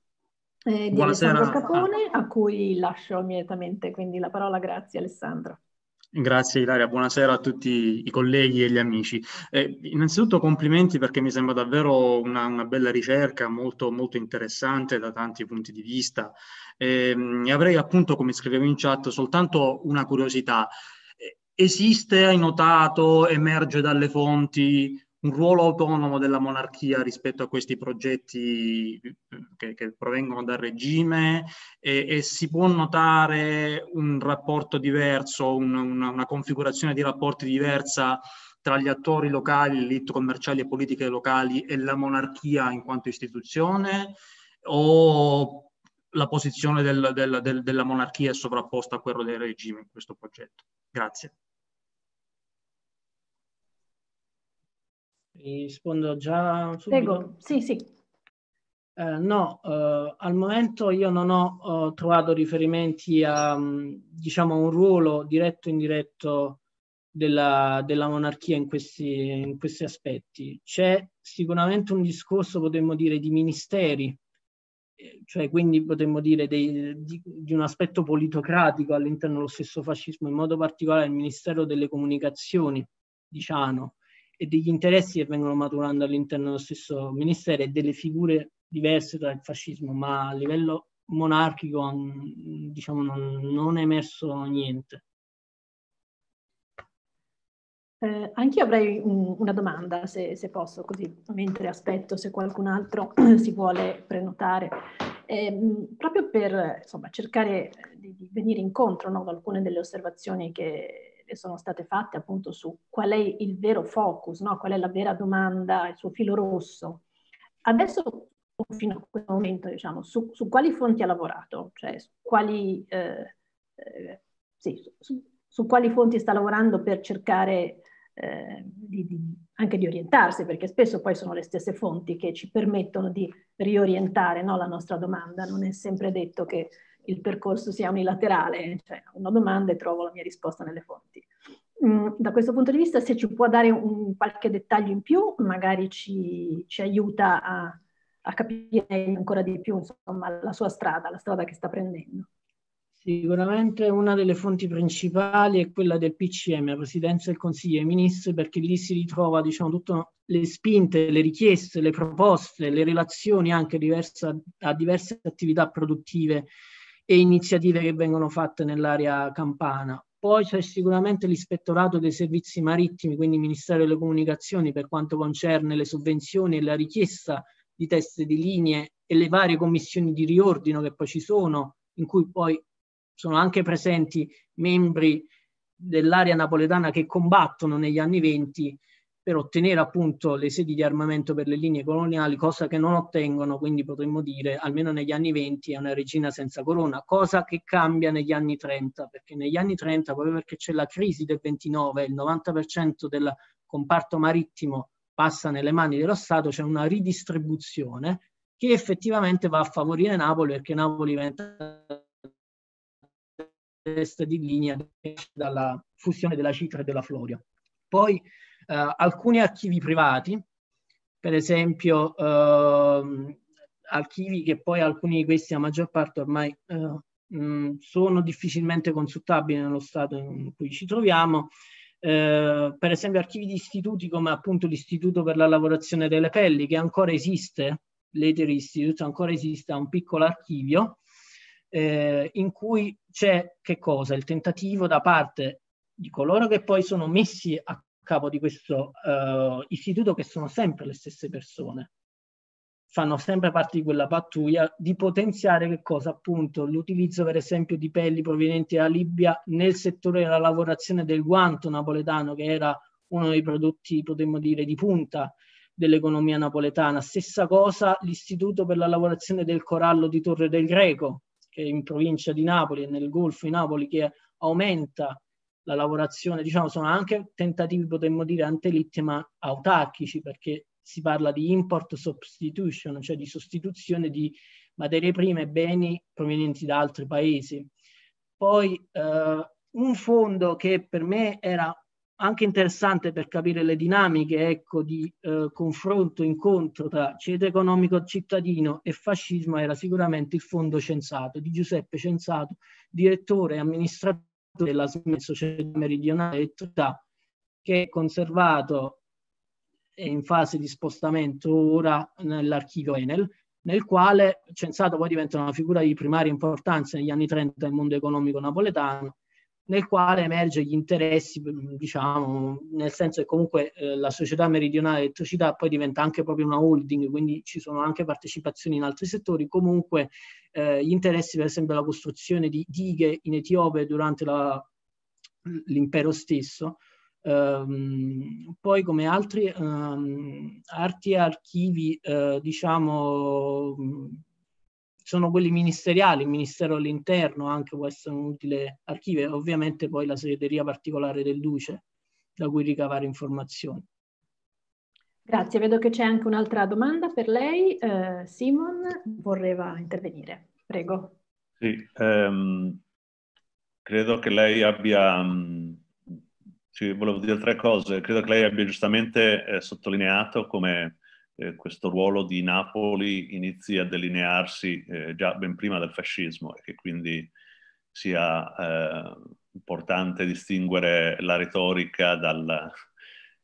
eh, di Alessandro Capone, a cui lascio immediatamente quindi la parola. Grazie Alessandro. Grazie Ilaria, buonasera a tutti i colleghi e gli amici. Eh, innanzitutto complimenti perché mi sembra davvero una, una bella ricerca, molto, molto, interessante da tanti punti di vista. Eh, e avrei appunto, come scrivevo in chat, soltanto una curiosità. Esiste, hai notato, emerge dalle fonti un ruolo autonomo della monarchia rispetto a questi progetti eh, che, che provengono dal regime e, e, si può notare un rapporto diverso, un, una, una, configurazione di rapporti diversa tra gli attori locali, l'elite commerciali e politiche locali e la monarchia in quanto istituzione o la posizione del, del, del, della monarchia è sovrapposta a quella del regime in questo progetto? Grazie. Rispondo già subito? Prego, sì, sì. Eh, no, eh, al momento io non ho, trovato riferimenti a mm, diciamo, un ruolo diretto o indiretto della, della monarchia in questi, in questi, aspetti. C'è sicuramente un discorso, potremmo dire, di ministeri, eh, cioè quindi potremmo dire dei, di, di, un aspetto politocratico all'interno dello stesso fascismo, in modo particolare il Ministero delle Comunicazioni di Ciano e degli interessi che vengono maturando all'interno dello stesso ministero e delle figure diverse tra il fascismo, ma a livello monarchico mm, diciamo, non, non è emerso niente. Eh, Anch'io avrei un, una domanda, se, se, posso, così mentre aspetto se qualcun altro si vuole prenotare. Eh, proprio per insomma, cercare di, di, venire incontro no, ad alcune delle osservazioni che sono state fatte appunto su qual è il vero focus, no? qual è la vera domanda, il suo filo rosso. Adesso fino a questo momento, diciamo, su, su quali fonti ha lavorato, cioè su quali, eh, eh, sì, su, su, quali fonti sta lavorando per cercare eh, di, di, anche di orientarsi, perché spesso poi sono le stesse fonti che ci permettono di riorientare no, la nostra domanda. Non è sempre detto che il percorso sia unilaterale, cioè una domanda e trovo la mia risposta nelle fonti. Mm, da questo punto di vista, se ci può dare un, qualche dettaglio in più, magari ci, ci aiuta a a capire ancora di più insomma, la sua strada, la strada che sta prendendo. Sicuramente una delle fonti principali è quella del PCM, la Presidenza del Consiglio dei Ministri, perché lì si ritrova diciamo, tutte le spinte, le richieste, le proposte, le relazioni anche diverse, a diverse attività produttive e iniziative che vengono fatte nell'area campana. Poi c'è sicuramente l'ispettorato dei servizi marittimi, quindi il Ministero delle Comunicazioni per quanto concerne le sovvenzioni e la richiesta di teste di linee e le varie commissioni di riordino che poi ci sono, in cui poi sono anche presenti membri dell'area napoletana che combattono negli anni venti per ottenere appunto le sedi di armamento per le linee coloniali, cosa che non ottengono, quindi potremmo dire, almeno negli anni 20 è una regina senza corona, cosa che cambia negli anni 30, perché negli anni 30, proprio perché c'è la crisi del 29, il 90% del comparto marittimo passa nelle mani dello Stato, c'è una ridistribuzione che effettivamente va a favorire Napoli perché Napoli diventa testa di linea dalla fusione della Citra e della Floria. Poi eh, alcuni archivi privati, per esempio eh, archivi che poi alcuni di questi, la maggior parte ormai eh, mh, sono difficilmente consultabili nello stato in cui ci troviamo, eh, per esempio archivi di istituti come appunto l'Istituto per la lavorazione delle pelli, che ancora esiste, l'Ether Institute ancora esiste, un piccolo archivio in cui c'è che cosa? Il tentativo da parte di coloro che poi sono messi a capo di questo uh, istituto, che sono sempre le stesse persone, fanno sempre parte di quella pattuglia, di potenziare che cosa? Appunto l'utilizzo per esempio di pelli provenienti dalla Libia nel settore della lavorazione del guanto napoletano, che era uno dei prodotti, potremmo dire, di punta dell'economia napoletana. Stessa cosa l'Istituto per la lavorazione del corallo di Torre del Greco, che è in provincia di Napoli e nel Golfo di Napoli, che aumenta la lavorazione, diciamo, sono anche tentativi, potremmo dire, antelitti, ma autarchici, perché si parla di import substitution, cioè di sostituzione di materie prime e beni provenienti da altri paesi. Poi eh, un fondo che per me era anche interessante per capire le dinamiche ecco, di eh, confronto, incontro tra ceto economico cittadino e fascismo era sicuramente il fondo Censato di Giuseppe Censato, direttore e amministratore della Società Meridionale che è conservato è in fase di spostamento ora nell'archivio Enel, nel quale Censato poi diventa una figura di primaria importanza negli anni 30 del mondo economico napoletano, nel quale emerge gli interessi, diciamo, nel senso che comunque eh, la società meridionale elettricità poi diventa anche proprio una holding, quindi ci sono anche partecipazioni in altri settori, comunque eh, gli interessi per esempio la costruzione di dighe in Etiope durante l'impero stesso, Um, poi come altri um, arti e archivi, uh, diciamo, sono quelli ministeriali, il Ministero dell'Interno anche può essere un utile archivio, ovviamente poi la segreteria particolare del Duce da cui ricavare informazioni. Grazie, vedo che c'è anche un'altra domanda per lei. Eh, Simon vorreva intervenire. Prego. Sì, ehm, credo che lei abbia, mm, sì, volevo dire tre cose, credo che lei abbia giustamente eh, sottolineato come eh, questo ruolo di Napoli inizi a delinearsi eh, già ben prima del fascismo e che quindi sia eh, importante distinguere la retorica dal,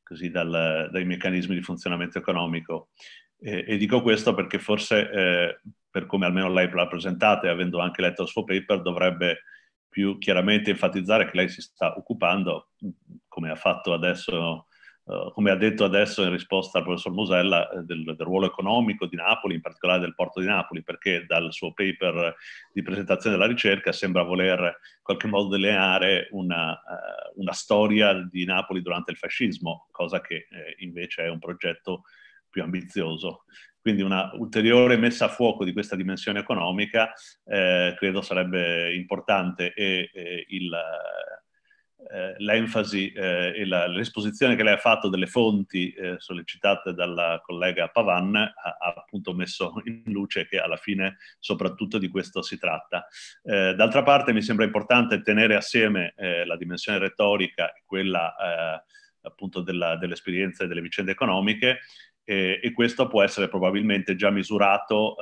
così, dal, dai meccanismi di funzionamento economico. E, e dico questo perché forse, eh, per come almeno lei l'ha presentata e avendo anche letto il suo paper, dovrebbe più chiaramente enfatizzare che lei si sta occupando, come ha fatto adesso Uh, come ha detto adesso in risposta al professor Mosella, eh, del, del, ruolo economico di Napoli, in particolare del porto di Napoli, perché dal suo paper di presentazione della ricerca sembra voler in qualche modo delineare una, uh, una storia di Napoli durante il fascismo, cosa che eh, invece è un progetto più ambizioso. Quindi una ulteriore messa a fuoco di questa dimensione economica eh, credo sarebbe importante e, e il eh, l'enfasi eh, e la, l'esposizione che lei ha fatto delle fonti eh, sollecitate dalla collega Pavan ha, ha, appunto messo in luce che alla fine soprattutto di questo si tratta. Eh, d'altra parte mi sembra importante tenere assieme eh, la dimensione retorica e quella appunto della, dell'esperienza e delle vicende economiche e questo può essere probabilmente già misurato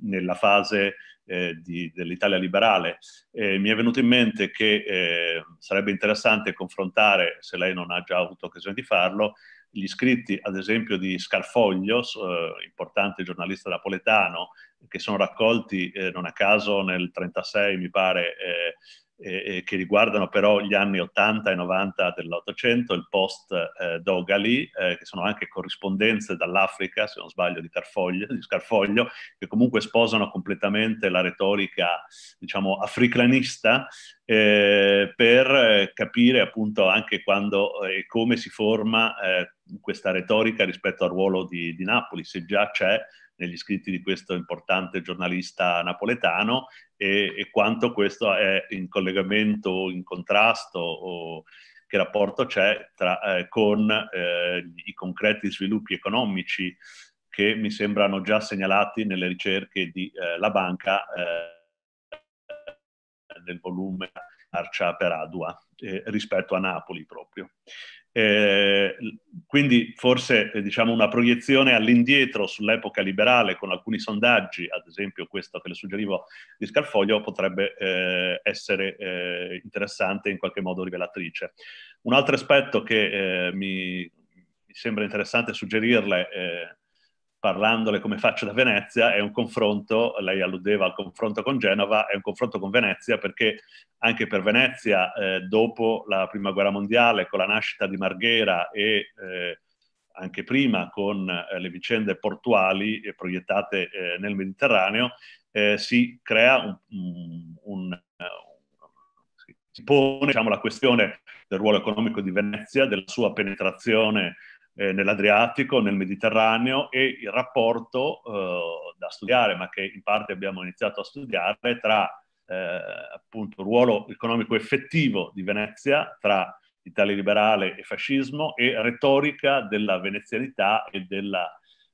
nella fase eh, dell'Italia liberale. Eh, mi è venuto in mente che eh, sarebbe interessante confrontare, se lei non ha già avuto occasione di farlo, gli scritti, ad esempio, di Scarfoglio, eh, importante giornalista napoletano, che sono raccolti eh, non a caso nel 1936, mi pare, eh, eh, che riguardano però gli anni 80 e 90 dell'Ottocento, il post eh, eh, che sono anche corrispondenze dall'Africa, se non sbaglio, di, di Scarfoglio, che comunque sposano completamente la retorica, diciamo, africanista, eh, per capire appunto anche quando e come si forma eh, questa retorica rispetto al ruolo di, di Napoli, se già c'è negli scritti di questo importante giornalista napoletano e, e quanto questo è in collegamento, in contrasto o che rapporto c'è tra, eh, con eh, i concreti sviluppi economici che mi sembrano già segnalati nelle ricerche di eh, La Banca eh, del volume Arcia per Adua eh, rispetto a Napoli proprio. Eh, quindi forse eh, diciamo una proiezione all'indietro sull'epoca liberale con alcuni sondaggi, ad esempio questo che le suggerivo di Scarfoglio, potrebbe eh, essere eh, interessante e in qualche modo rivelatrice. Un altro aspetto che mi, mi, sembra interessante suggerirle parlandole come faccio da Venezia, è un confronto, lei alludeva al confronto con Genova, è un confronto con Venezia perché anche per Venezia, eh, dopo la Prima Guerra Mondiale, con la nascita di Marghera e eh, anche prima con eh, le vicende portuali proiettate eh, nel Mediterraneo, eh, si crea un, un, un si pone diciamo, la questione del ruolo economico di Venezia, della sua penetrazione eh, nell'Adriatico, nel Mediterraneo e il rapporto eh, da studiare, ma che in parte abbiamo iniziato a studiare, tra eh, appunto il ruolo economico effettivo di Venezia, tra Italia liberale e fascismo e retorica della venezianità e della,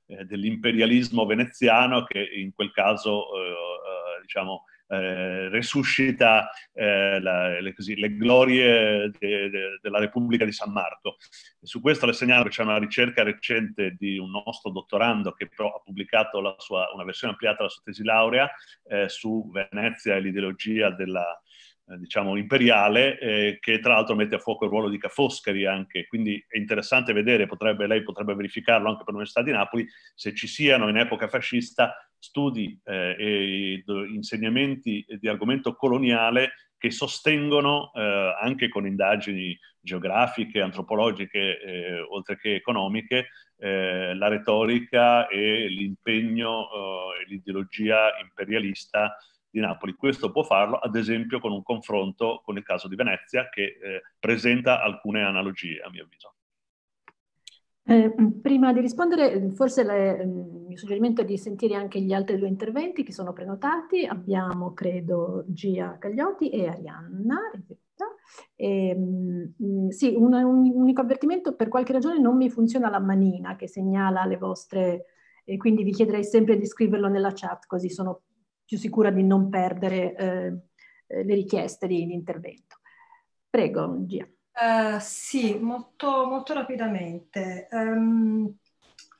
eh, dell'imperialismo veneziano che in quel caso eh, diciamo eh, resuscita eh, la, le, così, le, glorie de, de, della Repubblica di San Marco. E su questo le segnalo che c'è una ricerca recente di un nostro dottorando che però ha pubblicato sua, una versione ampliata della sua tesi laurea eh, su Venezia e l'ideologia della, eh, diciamo, imperiale, eh, che tra l'altro mette a fuoco il ruolo di Ca' Foscari anche, quindi è interessante vedere, potrebbe, lei potrebbe verificarlo anche per l'Università di Napoli, se ci siano in epoca fascista studi eh, e insegnamenti di argomento coloniale che sostengono, eh, anche con indagini geografiche, antropologiche, eh, oltre che economiche, eh, la retorica e l'impegno e l'ideologia imperialista di Napoli. Questo può farlo, ad esempio, con un confronto con il caso di Venezia, che eh, presenta alcune analogie, a mio avviso. Eh, prima di rispondere, forse le, il mio suggerimento è di sentire anche gli altri due interventi che sono prenotati. Abbiamo, credo, Gia Cagliotti e Arianna. E, mh, mm, sì, un, un, unico avvertimento, per qualche ragione non mi funziona la manina che segnala le vostre, e quindi vi chiederei sempre di scriverlo nella chat, così sono più sicura di non perdere eh, eh le richieste di, di, intervento. Prego, Gia. Uh, sì, molto, molto rapidamente. Um,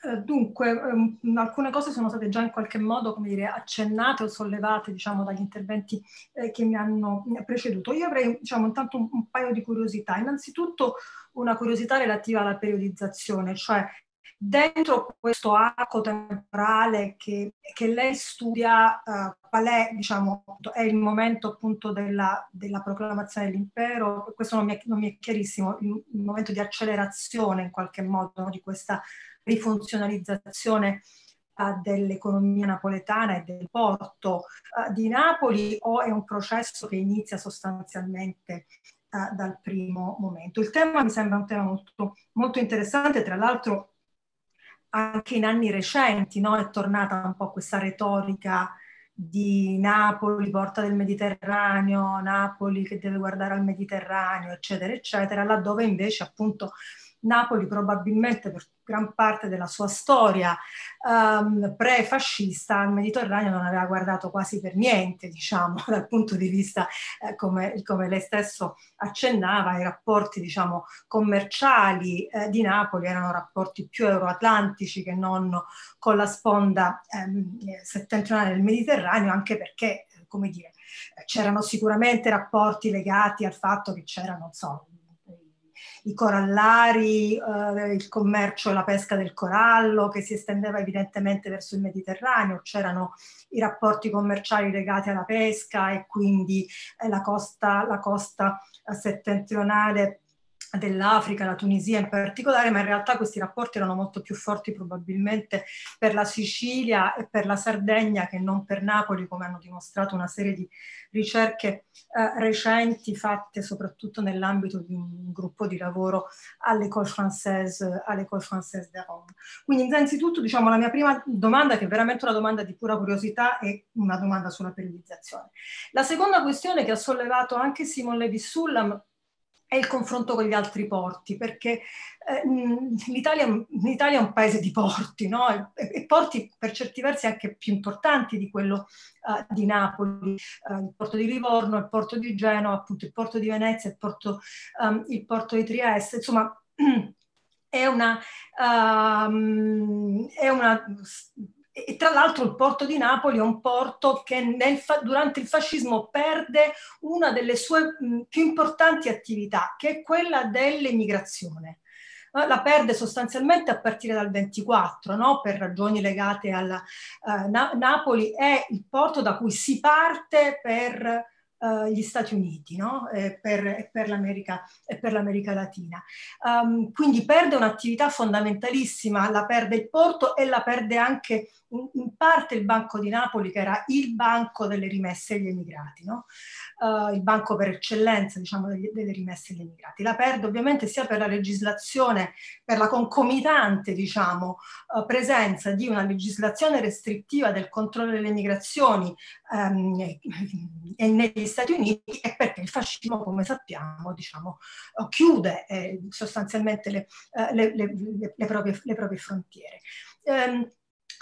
eh, dunque, um, alcune cose sono state già in qualche modo, come dire, accennate o sollevate, diciamo, dagli interventi eh, che mi hanno preceduto. Io avrei, diciamo, intanto un, un, paio di curiosità. Innanzitutto una curiosità relativa alla periodizzazione, cioè dentro questo arco temporale che, che lei studia, uh, qual è, diciamo, è il momento appunto della, della proclamazione dell'impero, questo non mi, è, non mi è chiarissimo, il, momento di accelerazione in qualche modo di questa rifunzionalizzazione uh, dell'economia napoletana e del porto uh, di Napoli o è un processo che inizia sostanzialmente dal primo momento. Il tema mi sembra un tema molto, molto interessante, tra l'altro anche in anni recenti no? è tornata un po' questa retorica di Napoli, porta del Mediterraneo, Napoli che deve guardare al Mediterraneo, eccetera, eccetera, laddove invece appunto Napoli probabilmente per gran parte della sua storia um, pre-fascista al Mediterraneo non aveva guardato quasi per niente, diciamo, dal punto di vista, eh, come, come, lei stesso accennava, i rapporti, diciamo, commerciali eh, di Napoli erano rapporti più euroatlantici che non con la sponda ehm, settentrionale del Mediterraneo, anche perché, come dire, c'erano sicuramente rapporti legati al fatto che c'erano, non so, i corallari, eh, il commercio e la pesca del corallo che si estendeva evidentemente verso il Mediterraneo, c'erano i rapporti commerciali legati alla pesca e quindi eh, la costa, la costa settentrionale dell'Africa, la Tunisia in particolare, ma in realtà questi rapporti erano molto più forti probabilmente per la Sicilia e per la Sardegna che non per Napoli, come hanno dimostrato una serie di ricerche eh, recenti fatte soprattutto nell'ambito di un gruppo di lavoro all'École Française, all'École Française de Rome. Quindi innanzitutto diciamo la mia prima domanda, che è veramente una domanda di pura curiosità, è una domanda sulla periodizzazione. La seconda questione che ha sollevato anche Simon Levi Sullam è il confronto con gli altri porti, perché eh, l'Italia, l'Italia, è un paese di porti, no? e, e, porti per certi versi anche più importanti di quello uh, di Napoli, uh, il porto di Livorno, il porto di Genova, appunto il porto di Venezia, il porto, um, il porto di Trieste, insomma è una, um, è una e tra l'altro il porto di Napoli è un porto che nel, durante il fascismo perde una delle sue mh, più importanti attività, che è quella dell'emigrazione. Eh, la perde sostanzialmente a partire dal 24, no? per ragioni legate alla uh, Na- Napoli, è il porto da cui si parte per uh, gli Stati Uniti no? e per, e per, l'America, e per l'America Latina. Um, quindi perde un'attività fondamentalissima, la perde il porto e la perde anche in, in parte il Banco di Napoli, che era il banco delle rimesse agli emigrati, no? uh, il banco per eccellenza diciamo, delle, delle, rimesse agli emigrati. La perde ovviamente sia per la legislazione, per la concomitante diciamo, uh, presenza di una legislazione restrittiva del controllo delle migrazioni um, e negli Stati Uniti e perché il fascismo, come sappiamo, diciamo, uh, chiude eh, sostanzialmente le, le, le, proprie, le, proprie, frontiere. Um,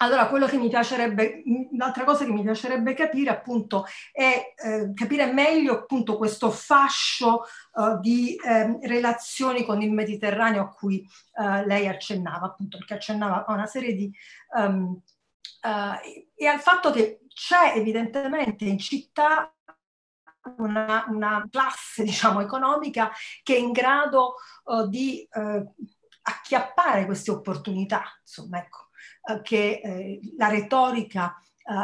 allora, quello che mi piacerebbe, l'altra cosa che mi piacerebbe capire appunto è eh, capire meglio appunto questo fascio uh, di eh, relazioni con il Mediterraneo a cui uh, lei accennava, appunto perché accennava a una serie di... Um, e al fatto che c'è evidentemente in città una, una, classe, diciamo, economica che è in grado di acchiappare queste opportunità, insomma, ecco eh, che la retorica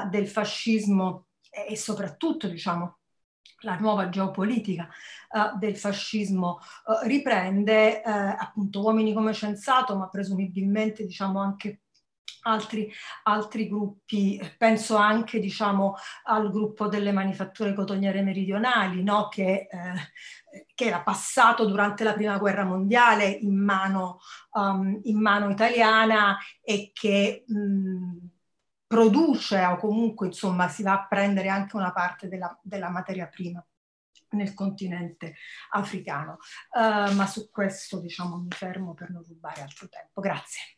del fascismo e soprattutto diciamo, la nuova geopolitica uh, del fascismo uh, riprende uh, appunto uomini come Censato, ma presumibilmente diciamo anche altri, altri gruppi, penso anche diciamo al gruppo delle manifatture cotoniere meridionali, no? che, eh, che, era passato durante la prima guerra mondiale in mano, um, in mano italiana e che mh, produce o comunque insomma si va a prendere anche una parte della, della materia prima nel continente africano. Uh, ma su questo diciamo mi fermo per non rubare altro tempo. Grazie.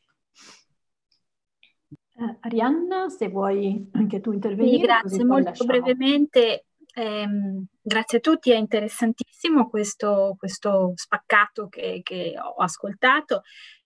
Uh, Arianna, se vuoi anche tu intervenire. Sì, grazie, molto lasciamo. brevemente. Ehm, grazie a tutti, è interessantissimo questo, questo spaccato che, che ho ascoltato.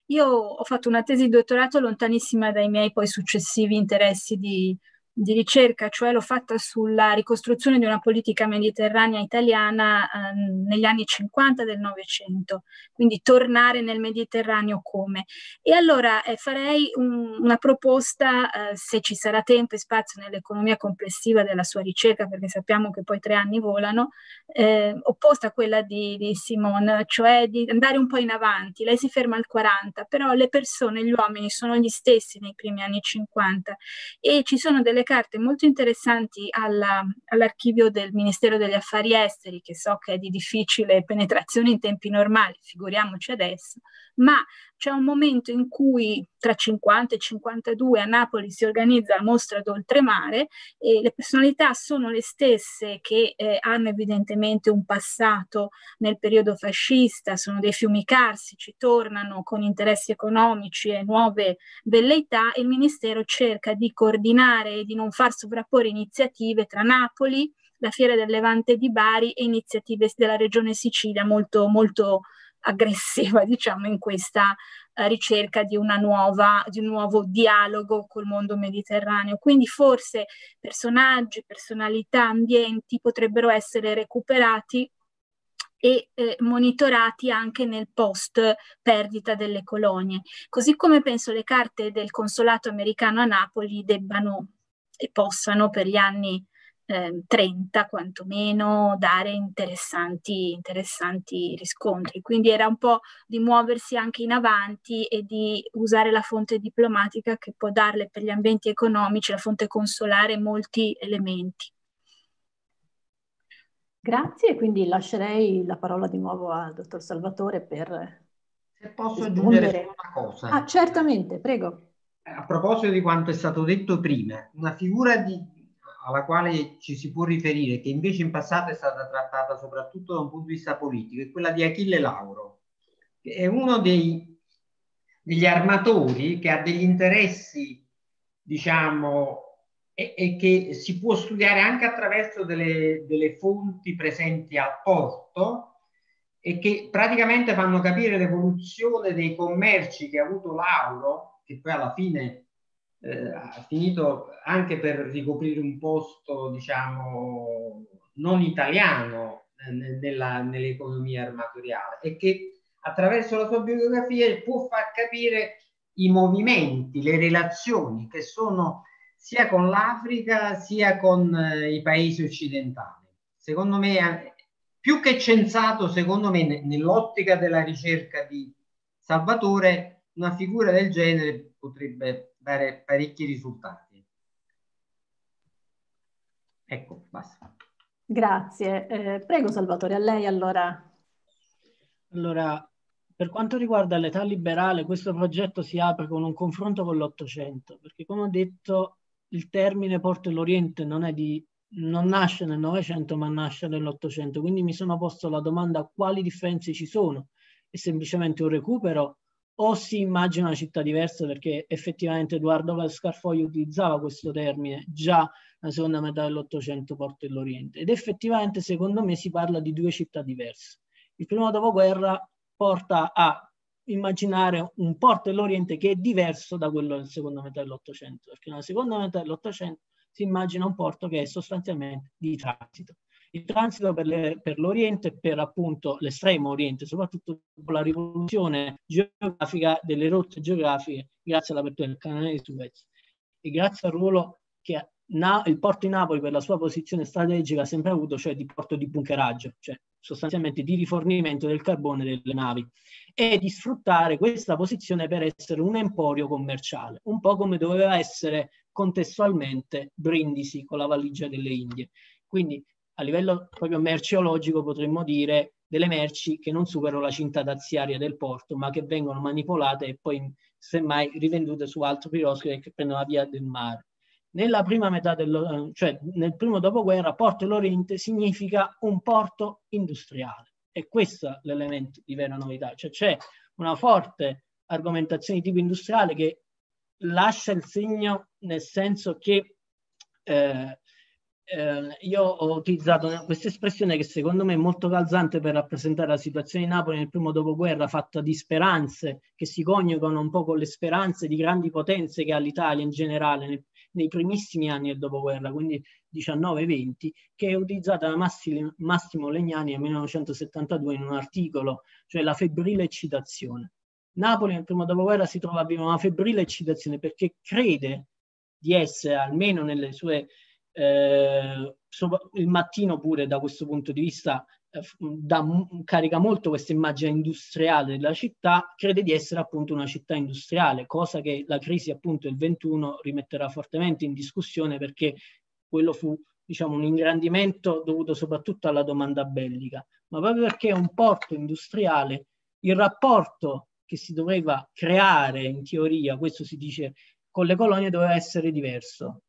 Io ho fatto una tesi di dottorato lontanissima dai miei poi successivi interessi di, di ricerca, cioè l'ho fatta sulla ricostruzione di una politica mediterranea italiana eh, negli anni 50 del Novecento, quindi tornare nel Mediterraneo come. E allora eh, farei un, una proposta, eh, se ci sarà tempo e spazio nell'economia complessiva della sua ricerca, perché sappiamo che poi tre anni volano, eh, opposta a quella di, di Simone, cioè di andare un po' in avanti. Lei si ferma al 40, però le persone, gli uomini sono gli stessi nei primi anni 50 e ci sono delle carte molto interessanti alla, all'archivio del Ministero degli Affari Esteri, che so che è di difficile penetrazione in tempi normali, figuriamoci adesso, ma c'è un momento in cui tra 50 e 52 a Napoli si organizza la mostra d'oltremare e le personalità sono le stesse che eh, hanno evidentemente un passato nel periodo fascista, sono dei fiumi carsici, tornano con interessi economici e nuove velleità e il Ministero cerca di coordinare e di non far sovrapporre iniziative tra Napoli, la Fiera del Levante di Bari e iniziative della Regione Sicilia molto, molto aggressiva, diciamo, in questa uh, ricerca di, nuova, di un nuovo dialogo col mondo mediterraneo. Quindi forse personaggi, personalità, ambienti potrebbero essere recuperati e eh, monitorati anche nel post perdita delle colonie. Così come penso le carte del consolato americano a Napoli debbano e possano per gli anni eh, 30 quantomeno dare interessanti, interessanti riscontri. Quindi era un po' di muoversi anche in avanti e di usare la fonte diplomatica che può darle per gli ambienti economici, la fonte consolare, molti elementi. Grazie, quindi lascerei la parola di nuovo al dottor Salvatore per... Se posso aggiungere una cosa. Ah, certamente, prego. A proposito di quanto è stato detto prima, una figura di, alla quale ci si può riferire, che invece in passato è stata trattata soprattutto da un punto di vista politico, è quella di Achille Lauro, che è uno dei, degli armatori che ha degli interessi, diciamo, e, e che si può studiare anche attraverso delle, delle fonti presenti al porto e che praticamente fanno capire l'evoluzione dei commerci che ha avuto Lauro, che poi alla fine eh, ha finito anche per ricoprire un posto, diciamo, non italiano eh, nella, nell'economia armatoriale e che attraverso la sua biografia può far capire i movimenti, le relazioni che sono sia con l'Africa sia con eh, i paesi occidentali. Secondo me, più che censato, secondo me, nell'ottica della ricerca di Salvatore, una figura del genere potrebbe dare parecchi risultati. Ecco, basta. Grazie. Eh, prego Salvatore, a lei allora. Allora, per quanto riguarda l'età liberale, questo progetto si apre con un confronto con l'Ottocento, perché come ho detto il termine Porto dell'Oriente non, non nasce nel Novecento, ma nasce nell'Ottocento. Quindi mi sono posto la domanda quali differenze ci sono. È semplicemente un recupero o si immagina una città diversa perché effettivamente Edoardo Scarfoglio utilizzava questo termine già nella seconda metà dell'Ottocento, Porto dell'Oriente. Ed effettivamente secondo me si parla di due città diverse. Il primo dopoguerra porta a immaginare un Porto dell'Oriente che è diverso da quello del seconda metà dell'Ottocento, perché nella seconda metà dell'Ottocento si immagina un porto che è sostanzialmente di transito il transito per, le, per l'Oriente e per appunto l'estremo Oriente, soprattutto dopo la rivoluzione geografica delle rotte geografiche grazie all'apertura del canale di Suez e grazie al ruolo che Na- il porto di Napoli per la sua posizione strategica ha sempre avuto, cioè di porto di bunkeraggio, cioè sostanzialmente di rifornimento del carbone delle navi e di sfruttare questa posizione per essere un emporio commerciale, un po' come doveva essere contestualmente Brindisi con la valigia delle Indie. Quindi a livello proprio merceologico potremmo dire delle merci che non superano la cinta daziaria del porto, ma che vengono manipolate e poi semmai rivendute su altro piroscafo che prendono la via del mare. nella prima metà del, cioè nel primo dopoguerra, Porto dell'Oriente significa un porto industriale. E questo è l'elemento di vera novità, cioè c'è una forte argomentazione di tipo industriale che lascia il segno nel senso che eh, eh, io ho utilizzato questa espressione che secondo me è molto calzante per rappresentare la situazione di Napoli nel primo dopoguerra, fatta di speranze che si coniugano un po' con le speranze di grandi potenze che ha l'Italia in generale nel, nei primissimi anni del dopoguerra, quindi 19-20, che è utilizzata da Massimo, Massimo Legnani nel 1972 in un articolo, cioè la febbrile eccitazione. Napoli nel primo dopoguerra si trova a vivere una febbrile eccitazione perché crede di essere, almeno nelle sue eh, il mattino pure da questo punto di vista eh, da, carica molto questa immagine industriale della città, crede di essere appunto una città industriale, cosa che la crisi appunto del 21 rimetterà fortemente in discussione perché quello fu diciamo un ingrandimento dovuto soprattutto alla domanda bellica, ma proprio perché è un porto industriale, il rapporto che si doveva creare in teoria, questo si dice, con le colonie doveva essere diverso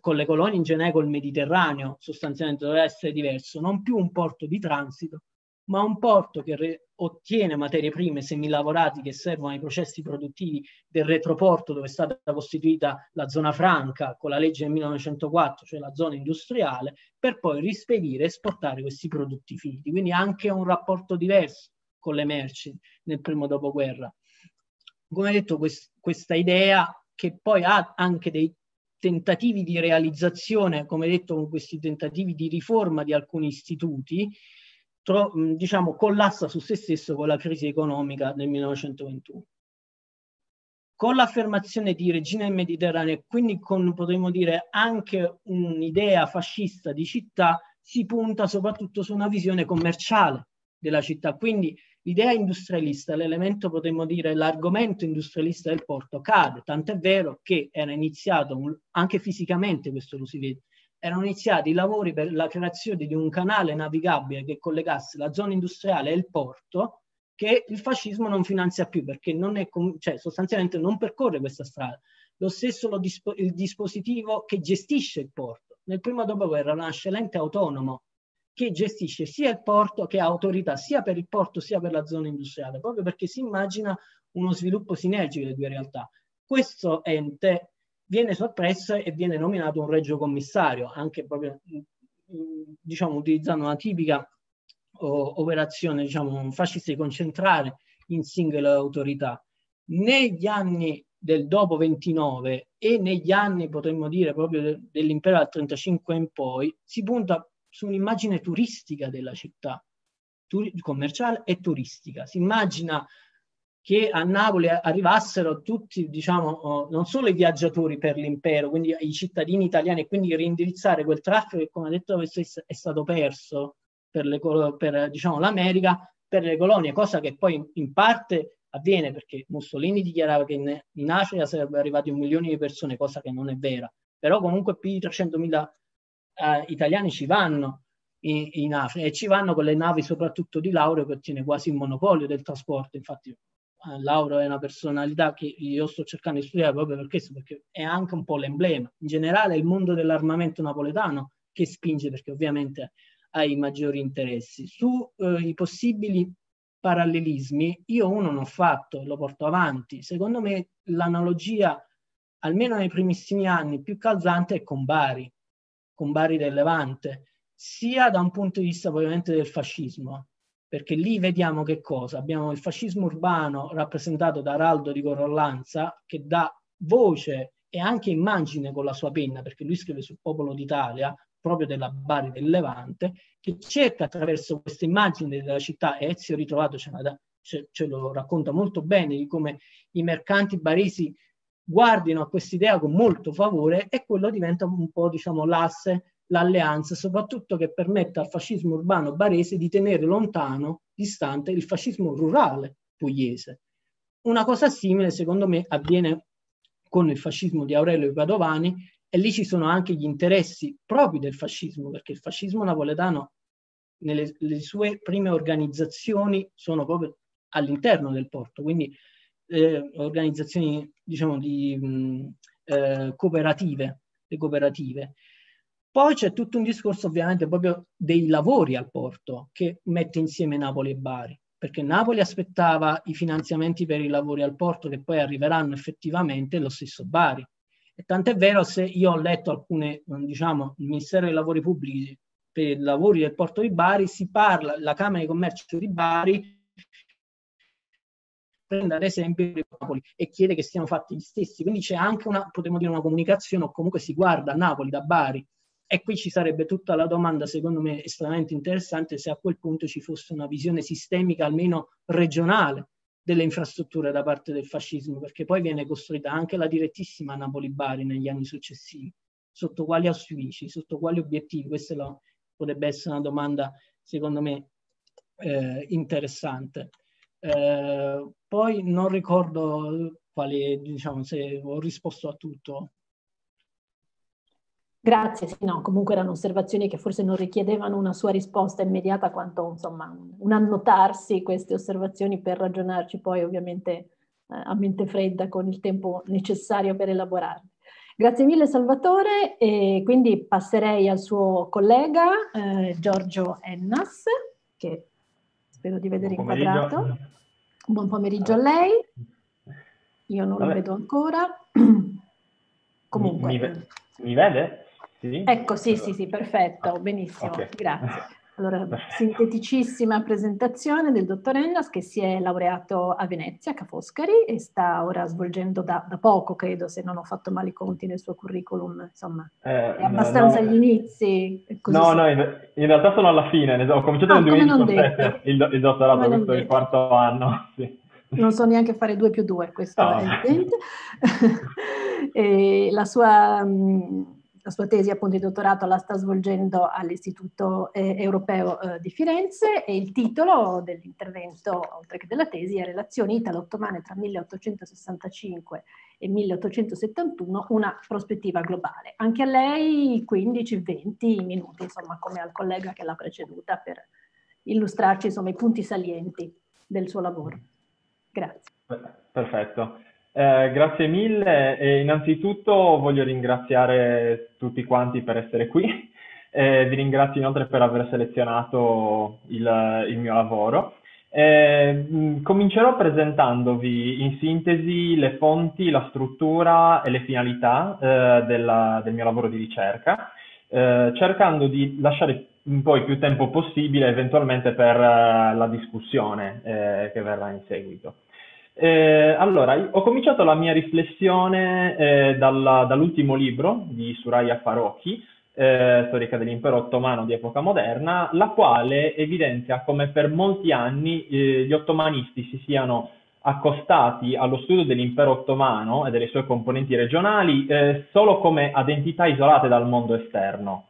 con le colonie in genere col Mediterraneo sostanzialmente doveva essere diverso, non più un porto di transito, ma un porto che re- ottiene materie prime semilavorati che servono ai processi produttivi del retroporto dove è stata costituita la zona franca con la legge del 1904, cioè la zona industriale, per poi rispedire e esportare questi prodotti finiti. Quindi anche un rapporto diverso con le merci nel primo dopoguerra. Come detto, quest- questa idea che poi ha anche dei tentativi di realizzazione, come detto, con questi tentativi di riforma di alcuni istituti, tro, diciamo, collassa su se stesso con la crisi economica del 1921. Con l'affermazione di regina del Mediterraneo e quindi con, potremmo dire, anche un'idea fascista di città, si punta soprattutto su una visione commerciale della città. Quindi l'idea industrialista, l'elemento, potremmo dire, l'argomento industrialista del porto cade, tant'è vero che era iniziato un, anche fisicamente, questo lo si vede, erano iniziati i lavori per la creazione di un canale navigabile che collegasse la zona industriale e il porto, che il fascismo non finanzia più perché non è, cioè, sostanzialmente non percorre questa strada. Lo stesso lo dispo, il dispositivo che gestisce il porto. Nel primo dopoguerra nasce l'ente autonomo che gestisce sia il porto che ha autorità sia per il porto sia per la zona industriale, proprio perché si immagina uno sviluppo sinergico delle due realtà. Questo ente viene soppresso e viene nominato un regio commissario, anche proprio diciamo, utilizzando una tipica operazione diciamo, fascista di concentrare in singole autorità. Negli anni del dopo 29 e negli anni, potremmo dire, proprio dell'impero dal 35 in poi, si punta su un'immagine turistica della città, turi- commerciale e turistica. Si immagina che a Napoli arrivassero tutti, diciamo, oh, non solo i viaggiatori per l'impero, quindi i cittadini italiani, e quindi reindirizzare quel traffico che, come ha detto, è stato perso per, le, per diciamo, l'America, per le colonie, cosa che poi in parte avviene perché Mussolini dichiarava che in, in Africa sarebbero arrivati un milione di persone, cosa che non è vera, però comunque più di 300.000 eh, italiani ci vanno in, in, Africa e ci vanno con le navi soprattutto di Lauro che ottiene quasi il monopolio del trasporto. Infatti eh, Lauro è una personalità che io sto cercando di studiare proprio per questo, perché è anche un po' l'emblema. In generale è il mondo dell'armamento napoletano che spinge perché ovviamente ha i maggiori interessi. Sui eh, possibili parallelismi, io uno non ho fatto, lo porto avanti. Secondo me l'analogia, almeno nei primissimi anni, più calzante è con Bari con Bari del Levante, sia da un punto di vista ovviamente del fascismo, perché lì vediamo che cosa? Abbiamo il fascismo urbano rappresentato da Araldo di Corollanza che dà voce e anche immagine con la sua penna, perché lui scrive sul popolo d'Italia, proprio della Bari del Levante, che cerca attraverso questa immagine della città, e Ezio Ritrovato ce, ce, ce lo racconta molto bene, di come i mercanti baresi guardino a quest'idea con molto favore e quello diventa un po' diciamo l'asse, l'alleanza, soprattutto che permette al fascismo urbano barese di tenere lontano, distante, il fascismo rurale pugliese. Una cosa simile, secondo me, avviene con il fascismo di Aurelio Padovani e lì ci sono anche gli interessi propri del fascismo, perché il fascismo napoletano nelle sue prime organizzazioni sono proprio all'interno del porto, quindi eh, organizzazioni diciamo di mh, eh, cooperative le cooperative. Poi c'è tutto un discorso ovviamente proprio dei lavori al porto che mette insieme Napoli e Bari, perché Napoli aspettava i finanziamenti per i lavori al porto che poi arriveranno effettivamente lo stesso Bari. E tant'è vero se io ho letto alcune, diciamo, il Ministero dei Lavori Pubblici per i lavori del porto di Bari, si parla, la Camera di Commercio di Bari prende ad esempio Napoli e chiede che siano fatti gli stessi. Quindi c'è anche una, potremmo dire, una comunicazione o comunque si guarda Napoli da Bari e qui ci sarebbe tutta la domanda, secondo me, estremamente interessante se a quel punto ci fosse una visione sistemica, almeno regionale, delle infrastrutture da parte del fascismo, perché poi viene costruita anche la direttissima Napoli-Bari negli anni successivi. Sotto quali auspici, sotto quali obiettivi? Questa potrebbe essere una domanda, secondo me, eh, interessante. Eh, poi non ricordo quali, diciamo, se ho risposto a tutto. Grazie, sì, no, comunque erano osservazioni che forse non richiedevano una sua risposta immediata quanto insomma un annotarsi queste osservazioni per ragionarci poi ovviamente eh, a mente fredda con il tempo necessario per elaborarle. Grazie mille Salvatore e quindi passerei al suo collega eh, Giorgio Ennas che spero di vedere inquadrato. Buon pomeriggio a lei. Io non Vabbè. lo vedo ancora. Comunque. Mi, mi, mi vede? Sì? Ecco, sì, sì, sì, perfetto, benissimo, okay. grazie. Allora, sinteticissima presentazione del dottor Ennas che si è laureato a Venezia, a Ca' Foscari, e sta ora svolgendo da, da, poco, credo, se non ho fatto male i conti nel suo curriculum, insomma, eh, è abbastanza no, agli inizi. no, no, in, in, realtà sono alla fine, ho cominciato ah, nel 2017 il, il, dottorato, questo è il quarto anno. Sì. Non so neanche fare 2 più 2, questo oh. è evidente. la sua... Mh, la sua tesi appunto di dottorato la sta svolgendo all'Istituto eh, Europeo eh, di Firenze e il titolo dell'intervento, oltre che della tesi, è Relazioni italo-ottomane tra 1865 e 1871, una prospettiva globale. Anche a lei 15-20 minuti, insomma, come al collega che l'ha preceduta per illustrarci insomma, i punti salienti del suo lavoro. Grazie. Perfetto. Eh, grazie mille e innanzitutto voglio ringraziare tutti quanti per essere qui. Eh, vi ringrazio inoltre per aver selezionato il, il mio lavoro. Eh, comincerò presentandovi in sintesi le fonti, la struttura e le finalità eh, della, del mio lavoro di ricerca, eh, cercando di lasciare poi più tempo possibile eventualmente per uh, la discussione eh, che verrà in seguito. Eh, allora, ho cominciato la mia riflessione eh, dalla, dall'ultimo libro di Suraya Farocchi, eh, Storica dell'impero ottomano di epoca moderna, la quale evidenzia come per molti anni eh, gli ottomanisti si siano accostati allo studio dell'impero ottomano e delle sue componenti regionali eh, solo come ad entità isolate dal mondo esterno.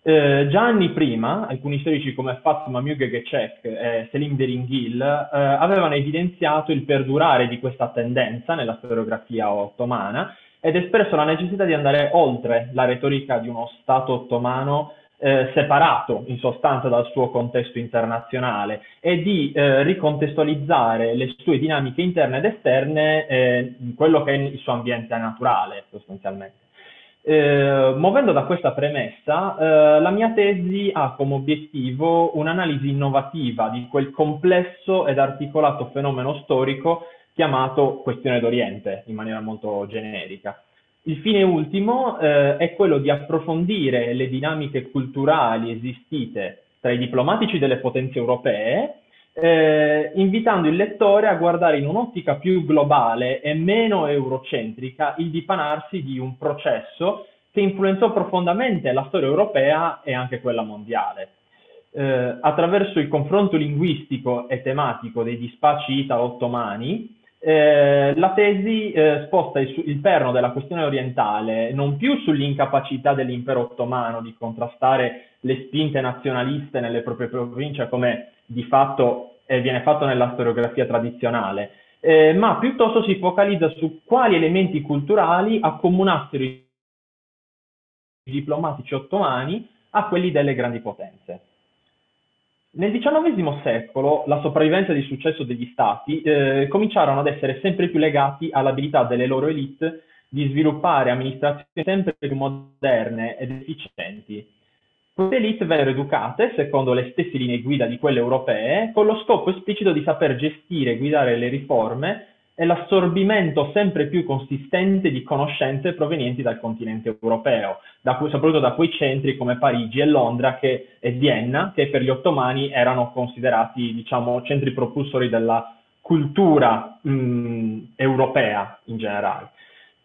Eh, già anni prima, alcuni storici come Fatma Mügegecek e Selim Deringil eh, avevano evidenziato il perdurare di questa tendenza nella storiografia ottomana ed espresso la necessità di andare oltre la retorica di uno Stato ottomano eh, separato in sostanza dal suo contesto internazionale e di eh, ricontestualizzare le sue dinamiche interne ed esterne eh, in quello che è il suo ambiente naturale sostanzialmente. Eh, muovendo da questa premessa, eh, la mia tesi ha come obiettivo un'analisi innovativa di quel complesso ed articolato fenomeno storico chiamato questione d'Oriente, in maniera molto generica. Il fine ultimo eh, è quello di approfondire le dinamiche culturali esistite tra i diplomatici delle potenze europee eh, invitando il lettore a guardare in un'ottica più globale e meno eurocentrica il dipanarsi di un processo che influenzò profondamente la storia europea e anche quella mondiale. Eh, attraverso il confronto linguistico e tematico dei dispacci italo-ottomani, eh, la tesi eh, sposta il, il, perno della questione orientale non più sull'incapacità dell'impero ottomano di contrastare le spinte nazionaliste nelle proprie province come di fatto eh, viene fatto nella storiografia tradizionale, eh, ma piuttosto si focalizza su quali elementi culturali accomunassero i diplomatici ottomani a quelli delle grandi potenze. Nel XIX secolo la sopravvivenza di successo degli stati eh, cominciarono ad essere sempre più legati all'abilità delle loro elite di sviluppare amministrazioni sempre più moderne ed efficienti. Queste elite vennero educate, secondo le stesse linee guida di quelle europee, con lo scopo esplicito di saper gestire e guidare le riforme e l'assorbimento sempre più consistente di conoscenze provenienti dal continente europeo, da cui, soprattutto da quei centri come Parigi e Londra che, e Vienna, che per gli ottomani erano considerati diciamo, centri propulsori della cultura mh, europea in generale.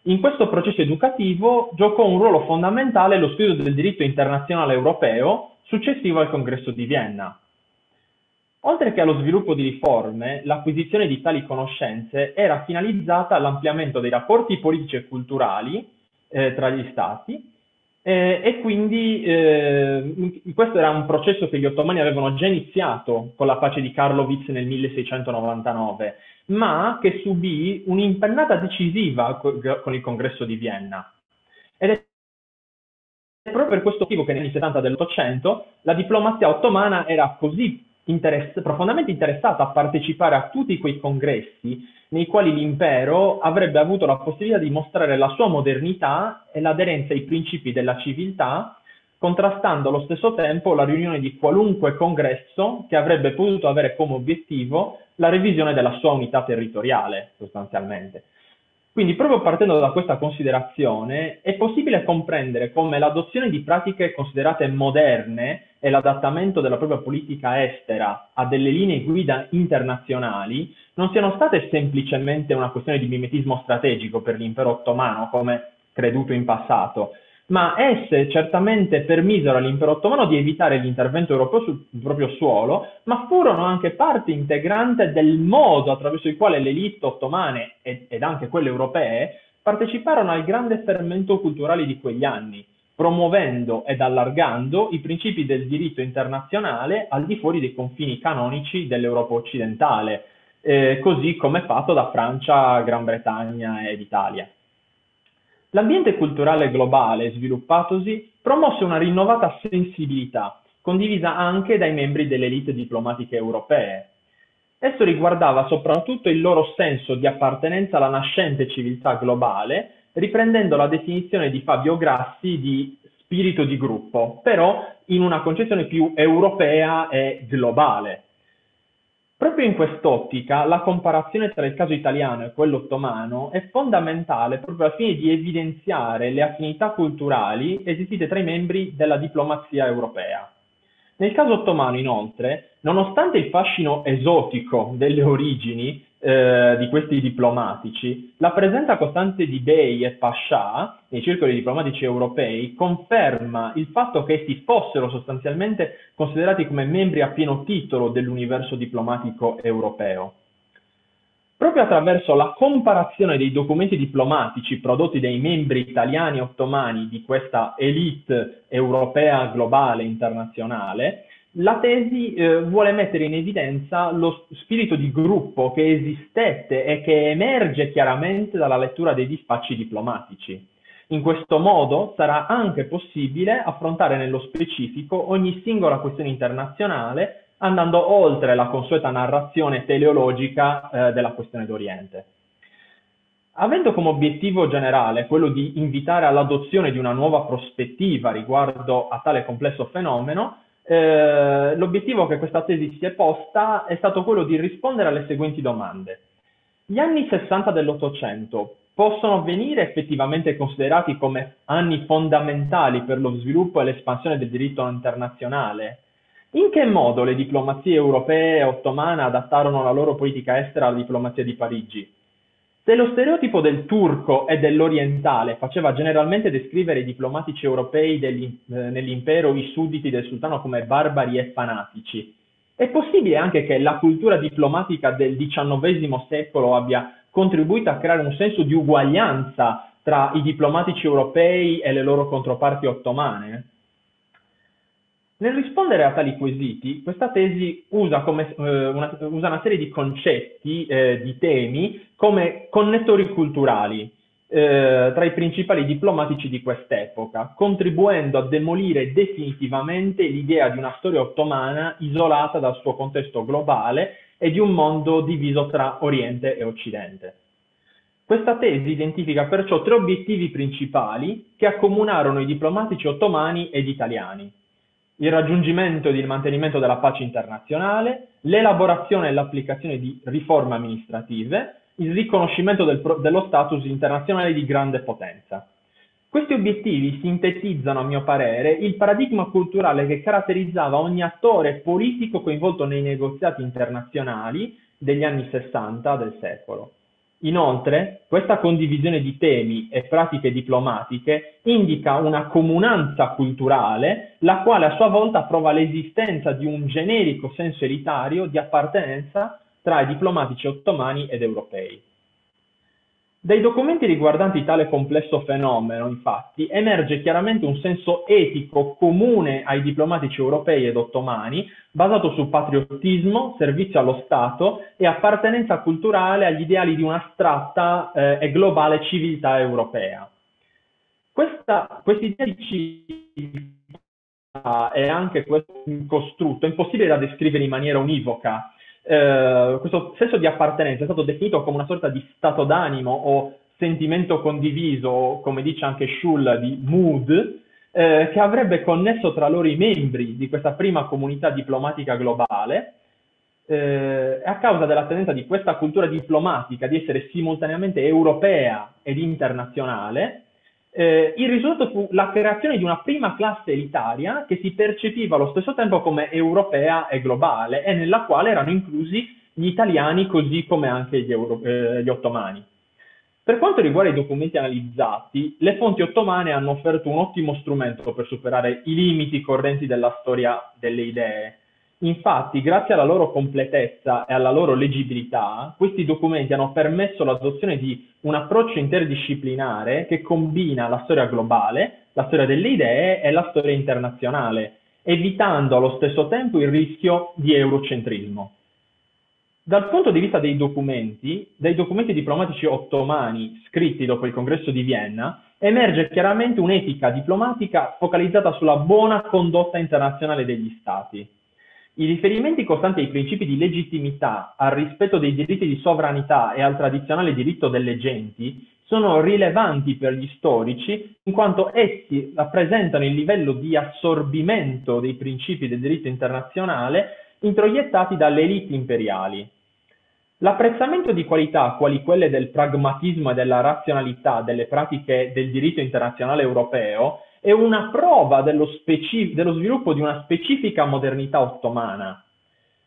In questo processo educativo giocò un ruolo fondamentale lo studio del diritto internazionale europeo successivo al congresso di Vienna. Oltre che allo sviluppo di riforme, l'acquisizione di tali conoscenze era finalizzata all'ampliamento dei rapporti politici e culturali eh, tra gli stati eh, e quindi eh, questo era un processo che gli ottomani avevano già iniziato con la pace di Karlowitz nel 1699, ma che subì un'impennata decisiva con il congresso di Vienna. Ed è proprio per questo motivo che negli anni 70 dell'Ottocento la diplomazia ottomana era così interess- profondamente interessata a partecipare a tutti quei congressi nei quali l'impero avrebbe avuto la possibilità di mostrare la sua modernità e l'aderenza ai principi della civiltà, contrastando allo stesso tempo la riunione di qualunque congresso che avrebbe potuto avere come obiettivo la revisione della sua unità territoriale, sostanzialmente. Quindi proprio partendo da questa considerazione è possibile comprendere come l'adozione di pratiche considerate moderne e l'adattamento della propria politica estera a delle linee guida internazionali non siano state semplicemente una questione di mimetismo strategico per l'impero ottomano, come creduto in passato, ma esse certamente permisero all'impero ottomano di evitare l'intervento europeo sul proprio suolo, ma furono anche parte integrante del modo attraverso il quale le elite ottomane ed anche quelle europee parteciparono al grande fermento culturale di quegli anni, promuovendo ed allargando i principi del diritto internazionale al di fuori dei confini canonici dell'Europa occidentale, eh, così come fatto da Francia, Gran Bretagna ed Italia. L'ambiente culturale globale sviluppatosi promosse una rinnovata sensibilità, condivisa anche dai membri delle elite diplomatiche europee. Esso riguardava soprattutto il loro senso di appartenenza alla nascente civiltà globale, riprendendo la definizione di Fabio Grassi di spirito di gruppo, però in una concezione più europea e globale. Proprio in quest'ottica la comparazione tra il caso italiano e quello ottomano è fondamentale proprio al fine di evidenziare le affinità culturali esistite tra i membri della diplomazia europea. Nel caso ottomano, inoltre, nonostante il fascino esotico delle origini eh, di questi diplomatici, la presenza costante di Bey e Pascià nei circoli diplomatici europei conferma il fatto che essi fossero sostanzialmente considerati come membri a pieno titolo dell'universo diplomatico europeo. Proprio attraverso la comparazione dei documenti diplomatici prodotti dai membri italiani e ottomani di questa elite europea globale internazionale, la tesi eh, vuole mettere in evidenza lo spirito di gruppo che esistette e che emerge chiaramente dalla lettura dei dispacci diplomatici. In questo modo sarà anche possibile affrontare nello specifico ogni singola questione internazionale andando oltre la consueta narrazione teleologica eh, della questione d'Oriente. Avendo come obiettivo generale quello di invitare all'adozione di una nuova prospettiva riguardo a tale complesso fenomeno, eh, l'obiettivo che questa tesi si è posta è stato quello di rispondere alle seguenti domande. Gli anni 60 dell'Ottocento possono venire effettivamente considerati come anni fondamentali per lo sviluppo e l'espansione del diritto internazionale? In che modo le diplomazie europee e ottomane adattarono la loro politica estera alla diplomazia di Parigi? Se lo stereotipo del turco e dell'orientale faceva generalmente descrivere i diplomatici europei eh, nell'impero i sudditi del sultano come barbari e fanatici, è possibile anche che la cultura diplomatica del XIX secolo abbia contribuito a creare un senso di uguaglianza tra i diplomatici europei e le loro controparti ottomane? Nel rispondere a tali quesiti, questa tesi usa, come, eh, una, usa una, serie di concetti, eh, di temi, come connettori culturali eh, tra i principali diplomatici di quest'epoca, contribuendo a demolire definitivamente l'idea di una storia ottomana isolata dal suo contesto globale e di un mondo diviso tra Oriente e Occidente. Questa tesi identifica perciò tre obiettivi principali che accomunarono i diplomatici ottomani ed italiani. Il raggiungimento ed il mantenimento della pace internazionale, l'elaborazione e l'applicazione di riforme amministrative, il riconoscimento del, dello status internazionale di grande potenza. Questi obiettivi sintetizzano, a mio parere, il paradigma culturale che caratterizzava ogni attore politico coinvolto nei negoziati internazionali degli anni 60 del secolo. Inoltre, questa condivisione di temi e pratiche diplomatiche indica una comunanza culturale, la quale a sua volta prova l'esistenza di un generico senso elitario di appartenenza tra i diplomatici ottomani ed europei. Dai documenti riguardanti tale complesso fenomeno, infatti, emerge chiaramente un senso etico comune ai diplomatici europei ed ottomani, basato su patriottismo, servizio allo Stato e appartenenza culturale agli ideali di un'astratta eh, e globale civiltà europea. Questa idea di civiltà e anche questo costrutto è impossibile da descrivere in maniera univoca, eh, questo senso di appartenenza è stato definito come una sorta di stato d'animo o sentimento condiviso, come dice anche Schull, di mood, eh, che avrebbe connesso tra loro i membri di questa prima comunità diplomatica globale, eh, a causa della tendenza di questa cultura diplomatica di essere simultaneamente europea ed internazionale, eh, il risultato fu la creazione di una prima classe elitaria che si percepiva allo stesso tempo come europea e globale e nella quale erano inclusi gli italiani così come anche gli, euro, eh, gli ottomani. Per quanto riguarda i documenti analizzati, le fonti ottomane hanno offerto un ottimo strumento per superare i limiti correnti della storia delle idee Infatti, grazie alla loro completezza e alla loro leggibilità, questi documenti hanno permesso l'adozione di un approccio interdisciplinare che combina la storia globale, la storia delle idee e la storia internazionale, evitando allo stesso tempo il rischio di eurocentrismo. Dal punto di vista dei documenti, dai documenti diplomatici ottomani scritti dopo il congresso di Vienna, emerge chiaramente un'etica diplomatica focalizzata sulla buona condotta internazionale degli Stati i riferimenti costanti ai principi di legittimità, al rispetto dei diritti di sovranità e al tradizionale diritto delle genti sono rilevanti per gli storici in quanto essi rappresentano il livello di assorbimento dei principi del diritto internazionale introiettati dalle elite imperiali. L'apprezzamento di qualità quali quelle del pragmatismo e della razionalità delle pratiche del diritto internazionale europeo è una prova dello, specif- dello sviluppo di una specifica modernità ottomana.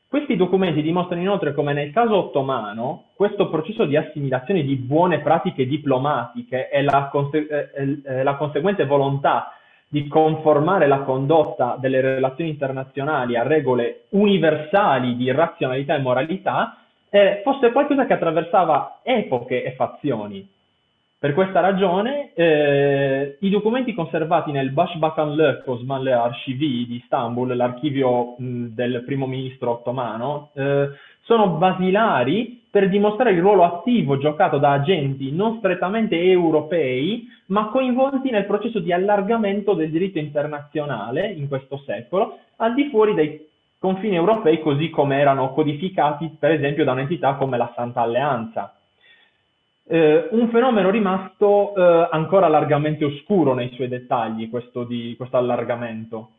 Questi documenti dimostrano inoltre come nel caso ottomano questo processo di assimilazione di buone pratiche diplomatiche e la, conse- eh, la conseguente volontà di conformare la condotta delle relazioni internazionali a regole universali di razionalità e moralità eh, fosse qualcosa che attraversava epoche e fazioni. Per questa ragione, eh, i documenti conservati nel Başbakanlık Osmanlı Arşivi di Istanbul, l'archivio mh, del primo ministro ottomano, eh, sono basilari per dimostrare il ruolo attivo giocato da agenti non strettamente europei, ma coinvolti nel processo di allargamento del diritto internazionale in questo secolo, al di fuori dei confini europei così come erano codificati per esempio da un'entità come la Santa Alleanza. Eh, un fenomeno rimasto eh, ancora largamente oscuro nei suoi dettagli, questo, di, questo allargamento.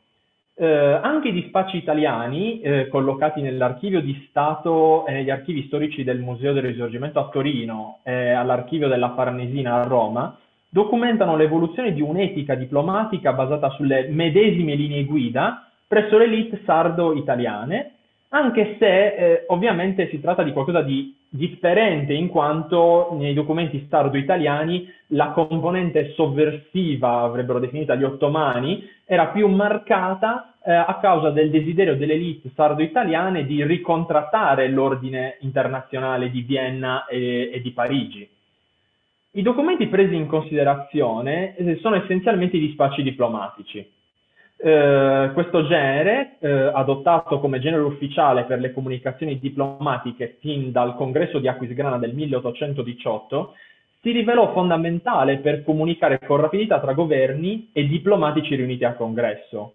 Eh, anche i dispacci italiani, eh, collocati nell'archivio di Stato e negli archivi storici del Museo del Risorgimento a Torino e all'archivio della Farnesina a Roma, documentano l'evoluzione di un'etica diplomatica basata sulle medesime linee guida presso le elite sardo-italiane, anche se eh, ovviamente si tratta di qualcosa di differente in quanto nei documenti sardo-italiani la componente sovversiva, avrebbero definita gli ottomani, era più marcata eh, a causa del desiderio delle elite sardo-italiane di ricontrattare l'ordine internazionale di Vienna e, e di Parigi. I documenti presi in considerazione eh, sono essenzialmente i dispacci diplomatici. Eh, questo genere, eh, adottato come genere ufficiale per le comunicazioni diplomatiche fin dal congresso di Aquisgrana del 1818, si rivelò fondamentale per comunicare con rapidità tra governi e diplomatici riuniti al congresso.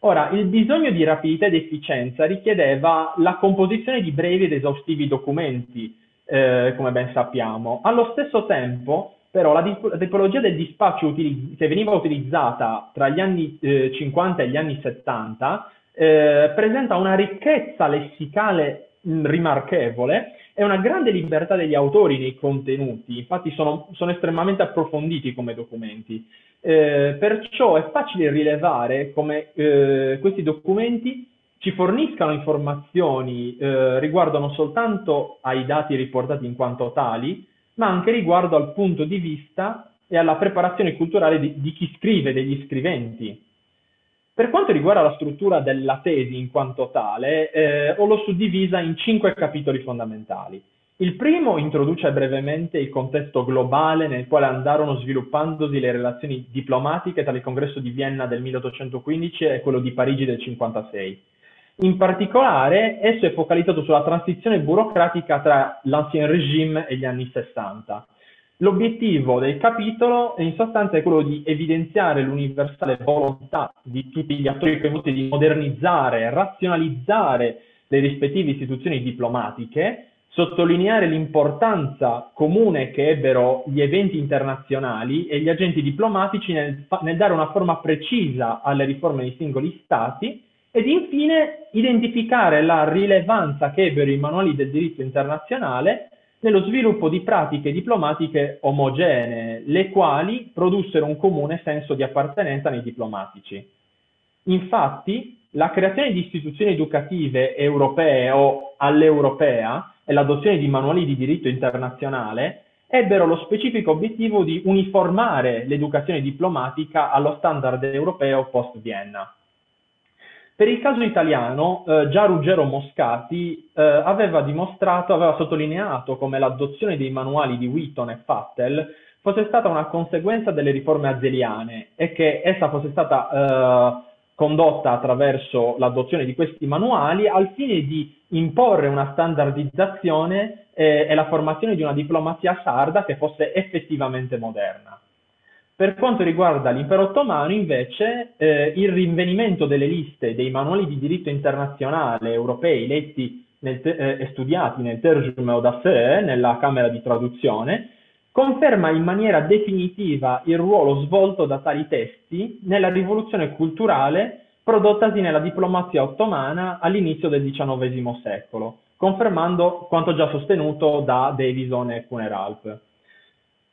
Ora, il bisogno di rapidità ed efficienza richiedeva la composizione di brevi ed esaustivi documenti, eh, come ben sappiamo. Allo stesso tempo, però, la, la tipologia del dispaccio che veniva utilizzata tra gli anni eh, 50 e gli anni 70 eh, presenta una ricchezza lessicale mh, rimarchevole e una grande libertà degli autori nei contenuti, infatti sono, sono estremamente approfonditi come documenti. Eh, perciò è facile rilevare come eh, questi documenti ci forniscano informazioni eh, riguardo non soltanto ai dati riportati in quanto tali, ma anche riguardo al punto di vista e alla preparazione culturale di, di chi scrive, degli scriventi. Per quanto riguarda la struttura della tesi in quanto tale, eh, ho l'ho suddivisa in cinque capitoli fondamentali. Il primo introduce brevemente il contesto globale nel quale andarono sviluppandosi le relazioni diplomatiche tra il congresso di Vienna del 1815 e quello di Parigi del 1856. In particolare, esso è focalizzato sulla transizione burocratica tra l'Ancien Régime e gli anni 60. L'obiettivo del capitolo in sostanza è quello di evidenziare l'universale volontà di tutti gli attori coinvolti di modernizzare e razionalizzare le rispettive istituzioni diplomatiche, sottolineare l'importanza comune che ebbero gli eventi internazionali e gli agenti diplomatici nel, nel dare una forma precisa alle riforme dei singoli stati ed infine identificare la rilevanza che ebbero i manuali del diritto internazionale nello sviluppo di pratiche diplomatiche omogenee, le quali produssero un comune senso di appartenenza nei diplomatici. Infatti, la creazione di istituzioni educative europee o all'europea e l'adozione di manuali di diritto internazionale ebbero lo specifico obiettivo di uniformare l'educazione diplomatica allo standard europeo post-Vienna. Per il caso italiano, eh, già Ruggero Moscati eh, aveva dimostrato, aveva sottolineato come l'adozione dei manuali di Wheaton e Fattel fosse stata una conseguenza delle riforme azeliane e che essa fosse stata eh, condotta attraverso l'adozione di questi manuali al fine di imporre una standardizzazione eh, e la formazione di una diplomazia sarda che fosse effettivamente moderna. Per quanto riguarda l'impero ottomano, invece, eh, il rinvenimento delle liste dei manuali di diritto internazionale europei letti eh, e studiati nel Terjum Audace, nella Camera di traduzione, conferma in maniera definitiva il ruolo svolto da tali testi nella rivoluzione culturale prodottasi nella diplomazia ottomana all'inizio del XIX secolo, confermando quanto già sostenuto da Davison e Kuneralp.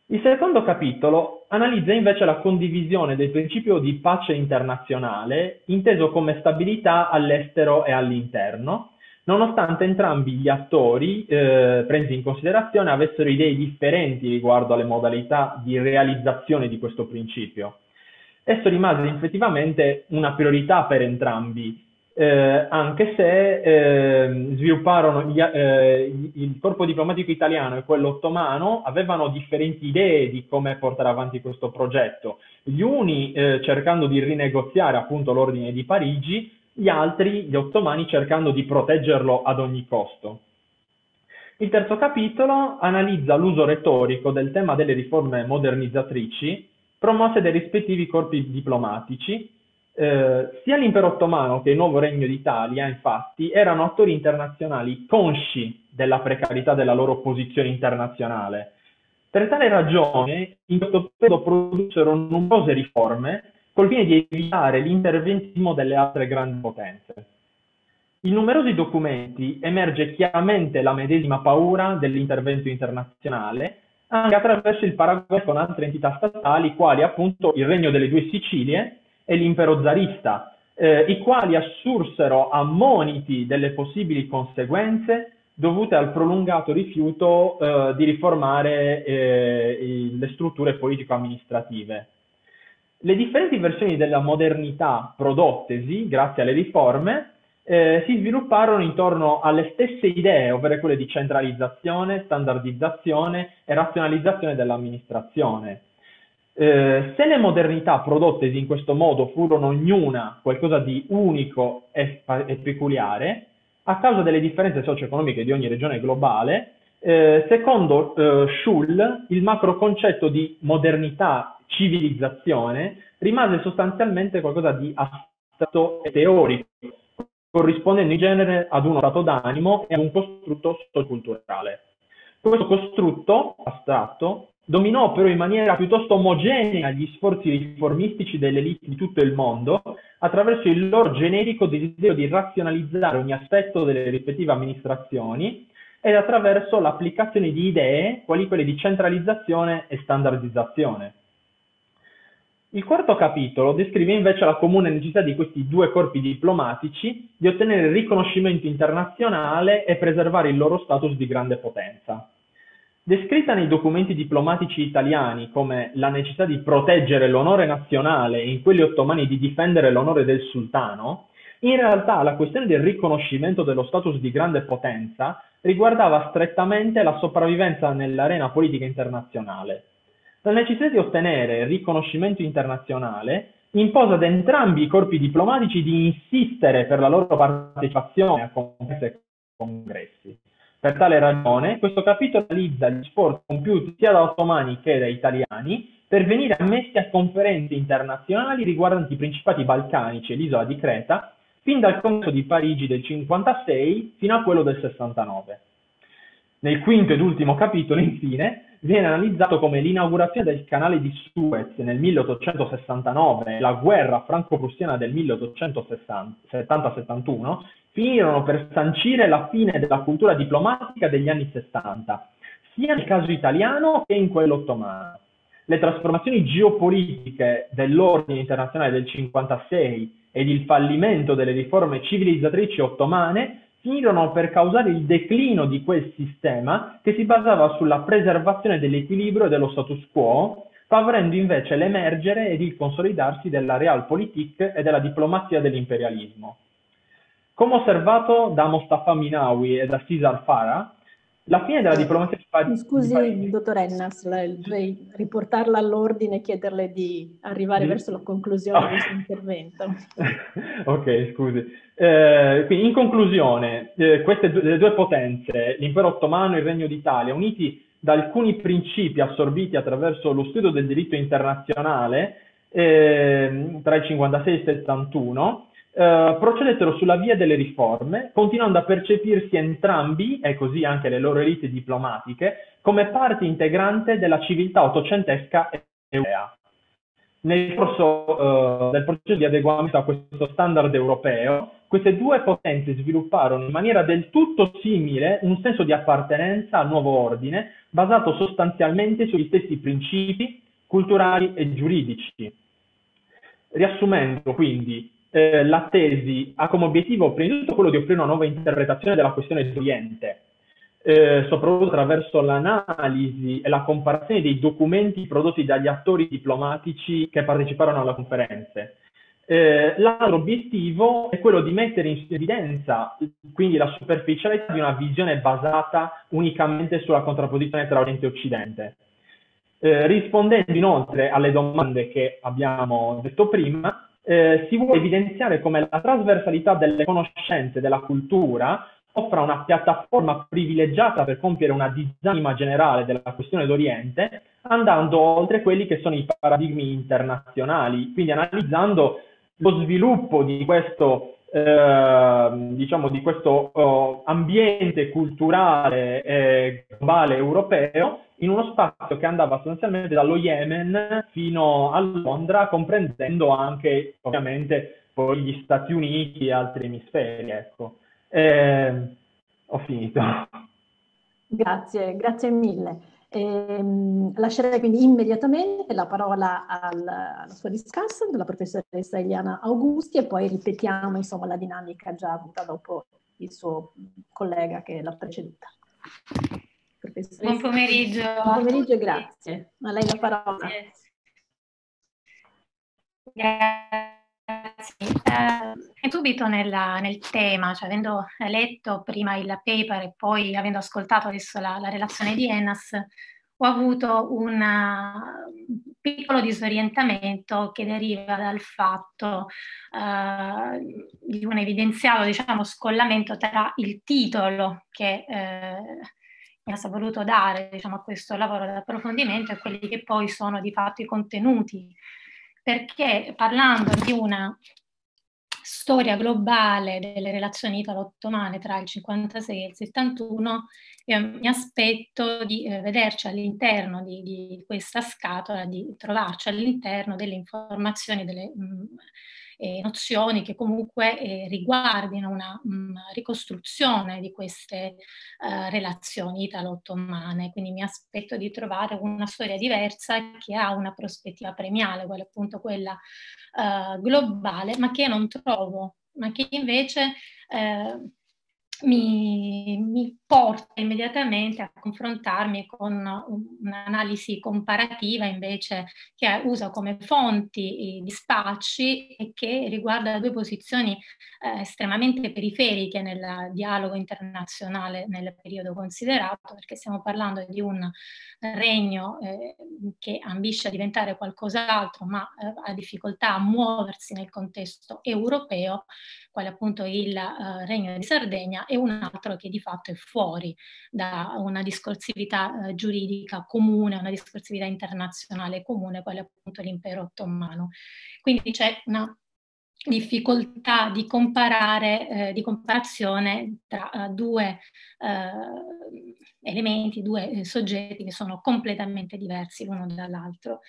Il secondo capitolo analizza invece la condivisione del principio di pace internazionale, inteso come stabilità all'estero e all'interno, nonostante entrambi gli attori eh, presi in considerazione avessero idee differenti riguardo alle modalità di realizzazione di questo principio. Esso rimase effettivamente una priorità per entrambi, eh, anche se eh, svilupparono gli, eh, il corpo diplomatico italiano e quello ottomano avevano differenti idee di come portare avanti questo progetto. Gli uni eh, cercando di rinegoziare appunto l'ordine di Parigi, gli altri, gli ottomani, cercando di proteggerlo ad ogni costo. Il terzo capitolo analizza l'uso retorico del tema delle riforme modernizzatrici promosse dai rispettivi corpi diplomatici eh, sia l'impero ottomano che il nuovo regno d'Italia, infatti, erano attori internazionali consci della precarietà della loro posizione internazionale. Per tale ragione, in questo periodo produssero numerose riforme col fine di evitare l'interventismo delle altre grandi potenze. In numerosi documenti emerge chiaramente la medesima paura dell'intervento internazionale, anche attraverso il paragone con altre entità statali, quali appunto il Regno delle Due Sicilie, e l'impero zarista, eh, i quali assursero ammoniti delle possibili conseguenze dovute al prolungato rifiuto eh, di riformare eh, le strutture politico-amministrative. Le differenti versioni della modernità prodottesi grazie alle riforme eh, si svilupparono intorno alle stesse idee, ovvero quelle di centralizzazione, standardizzazione e razionalizzazione dell'amministrazione. Eh, se le modernità prodottesi in questo modo furono ognuna qualcosa di unico e, e peculiare, a causa delle differenze socio-economiche di ogni regione globale, eh, secondo eh, Schull, il macro concetto di modernità, civilizzazione, rimase sostanzialmente qualcosa di astratto e teorico, corrispondendo in genere ad uno stato d'animo e ad un costrutto socioculturale. Questo costrutto astratto dominò però in maniera piuttosto omogenea gli sforzi riformistici delle elite di tutto il mondo attraverso il loro generico desiderio di razionalizzare ogni aspetto delle rispettive amministrazioni ed attraverso l'applicazione di idee quali quelle di centralizzazione e standardizzazione. Il quarto capitolo descrive invece la comune necessità di questi due corpi diplomatici di ottenere riconoscimento internazionale e preservare il loro status di grande potenza. Descritta nei documenti diplomatici italiani come la necessità di proteggere l'onore nazionale e in quelli ottomani di difendere l'onore del sultano, in realtà la questione del riconoscimento dello status di grande potenza riguardava strettamente la sopravvivenza nell'arena politica internazionale la necessità di ottenere riconoscimento internazionale impose ad entrambi i corpi diplomatici di insistere per la loro partecipazione a congressi e congressi. Per tale ragione, questo capitolo analizza gli sforzi compiuti sia da ottomani che da italiani per venire ammessi a conferenze internazionali riguardanti i principati balcanici e l'isola di Creta, fin dal congresso di Parigi del 56 fino a quello del 69. Nel quinto ed ultimo capitolo, infine, viene analizzato come l'inaugurazione del canale di Suez nel 1869 e la guerra franco-prussiana del 1870-71 finirono per sancire la fine della cultura diplomatica degli anni 60, sia nel caso italiano che in quello ottomano. Le trasformazioni geopolitiche dell'ordine internazionale del 56 ed il fallimento delle riforme civilizzatrici ottomane finirono per causare il declino di quel sistema che si basava sulla preservazione dell'equilibrio e dello status quo, favorendo invece l'emergere ed il consolidarsi della realpolitik e della diplomazia dell'imperialismo. Come osservato da Mostafa Minawi e da Cesar Farah, la fine della diplomazia di Parigi... Scusi, dottor Ennas, dovrei riportarla all'ordine e chiederle di arrivare sì. verso la conclusione oh. del suo intervento. ok, scusi. Eh, quindi, in conclusione, eh, queste due, due potenze, l'impero ottomano e il regno d'Italia, uniti da alcuni principi assorbiti attraverso lo studio del diritto internazionale eh, tra il 56 e il 71, eh, procedettero sulla via delle riforme, continuando a percepirsi entrambi, e così anche le loro elite diplomatiche, come parte integrante della civiltà ottocentesca europea. Nel corso uh, del processo di adeguamento a questo standard europeo, queste due potenze svilupparono in maniera del tutto simile un senso di appartenenza al nuovo ordine, basato sostanzialmente sugli stessi principi culturali e giuridici. Riassumendo quindi, eh, la tesi ha come obiettivo prima di tutto quello di offrire una nuova interpretazione della questione dell'Oriente, eh, soprattutto attraverso l'analisi e la comparazione dei documenti prodotti dagli attori diplomatici che parteciparono alla conferenza. Eh, l'altro obiettivo è quello di mettere in evidenza quindi la superficialità di una visione basata unicamente sulla contrapposizione tra Oriente e Occidente. Eh, rispondendo inoltre alle domande che abbiamo detto prima, eh, si vuole evidenziare come la trasversalità delle conoscenze della cultura offra una piattaforma privilegiata per compiere una disanima generale della questione d'Oriente, andando oltre quelli che sono i paradigmi internazionali, quindi analizzando lo sviluppo di questo, eh, diciamo, di questo oh, ambiente culturale eh, globale europeo in uno spazio che andava sostanzialmente dallo Yemen fino a Londra, comprendendo anche ovviamente poi gli Stati Uniti e altri emisferi. Ecco. Eh, ho finito. Grazie, grazie mille. Eh, lascerei quindi immediatamente la parola al, alla sua discussione, la professoressa Eliana Augusti, e poi ripetiamo insomma, la dinamica già avuta dopo il suo collega che l'ha preceduta. Buon pomeriggio. Buon pomeriggio, grazie. A lei la parola. Grazie. Eh, subito nella, nel tema, cioè avendo letto prima il paper e poi avendo ascoltato adesso la, la relazione di Enas, ho avuto un uh, piccolo disorientamento che deriva dal fatto uh, di un evidenziato diciamo, scollamento tra il titolo che eh, ha voluto dare diciamo, a questo lavoro di approfondimento e quelli che poi sono di fatto i contenuti, perché parlando di una storia globale delle relazioni italo-ottomane tra il 56 e il 71, io mi aspetto di eh, vederci all'interno di, di, questa scatola, di trovarci all'interno delle informazioni, delle mh, mm, eh, nozioni che comunque eh, riguardino una mh, mm, ricostruzione di queste eh, relazioni italo-ottomane. Quindi mi aspetto di trovare una storia diversa che ha una prospettiva premiale, quella appunto quella eh, globale, ma che non trovo, ma che invece eh, mi, mi, porta immediatamente a confrontarmi con un'analisi comparativa invece che usa come fonti i dispacci e che riguarda due posizioni eh, estremamente periferiche nel dialogo internazionale nel periodo considerato, perché stiamo parlando di un regno eh, che ambisce a diventare qualcos'altro ma eh, ha difficoltà a muoversi nel contesto europeo, quale appunto il eh, regno di Sardegna, e un altro che di fatto è fuori da una discorsività eh, giuridica comune, una discorsività internazionale comune, quale appunto l'impero ottomano. Quindi c'è una difficoltà di comparare, eh, di comparazione tra uh, due uh, elementi, due eh, soggetti che sono completamente diversi l'uno dall'altro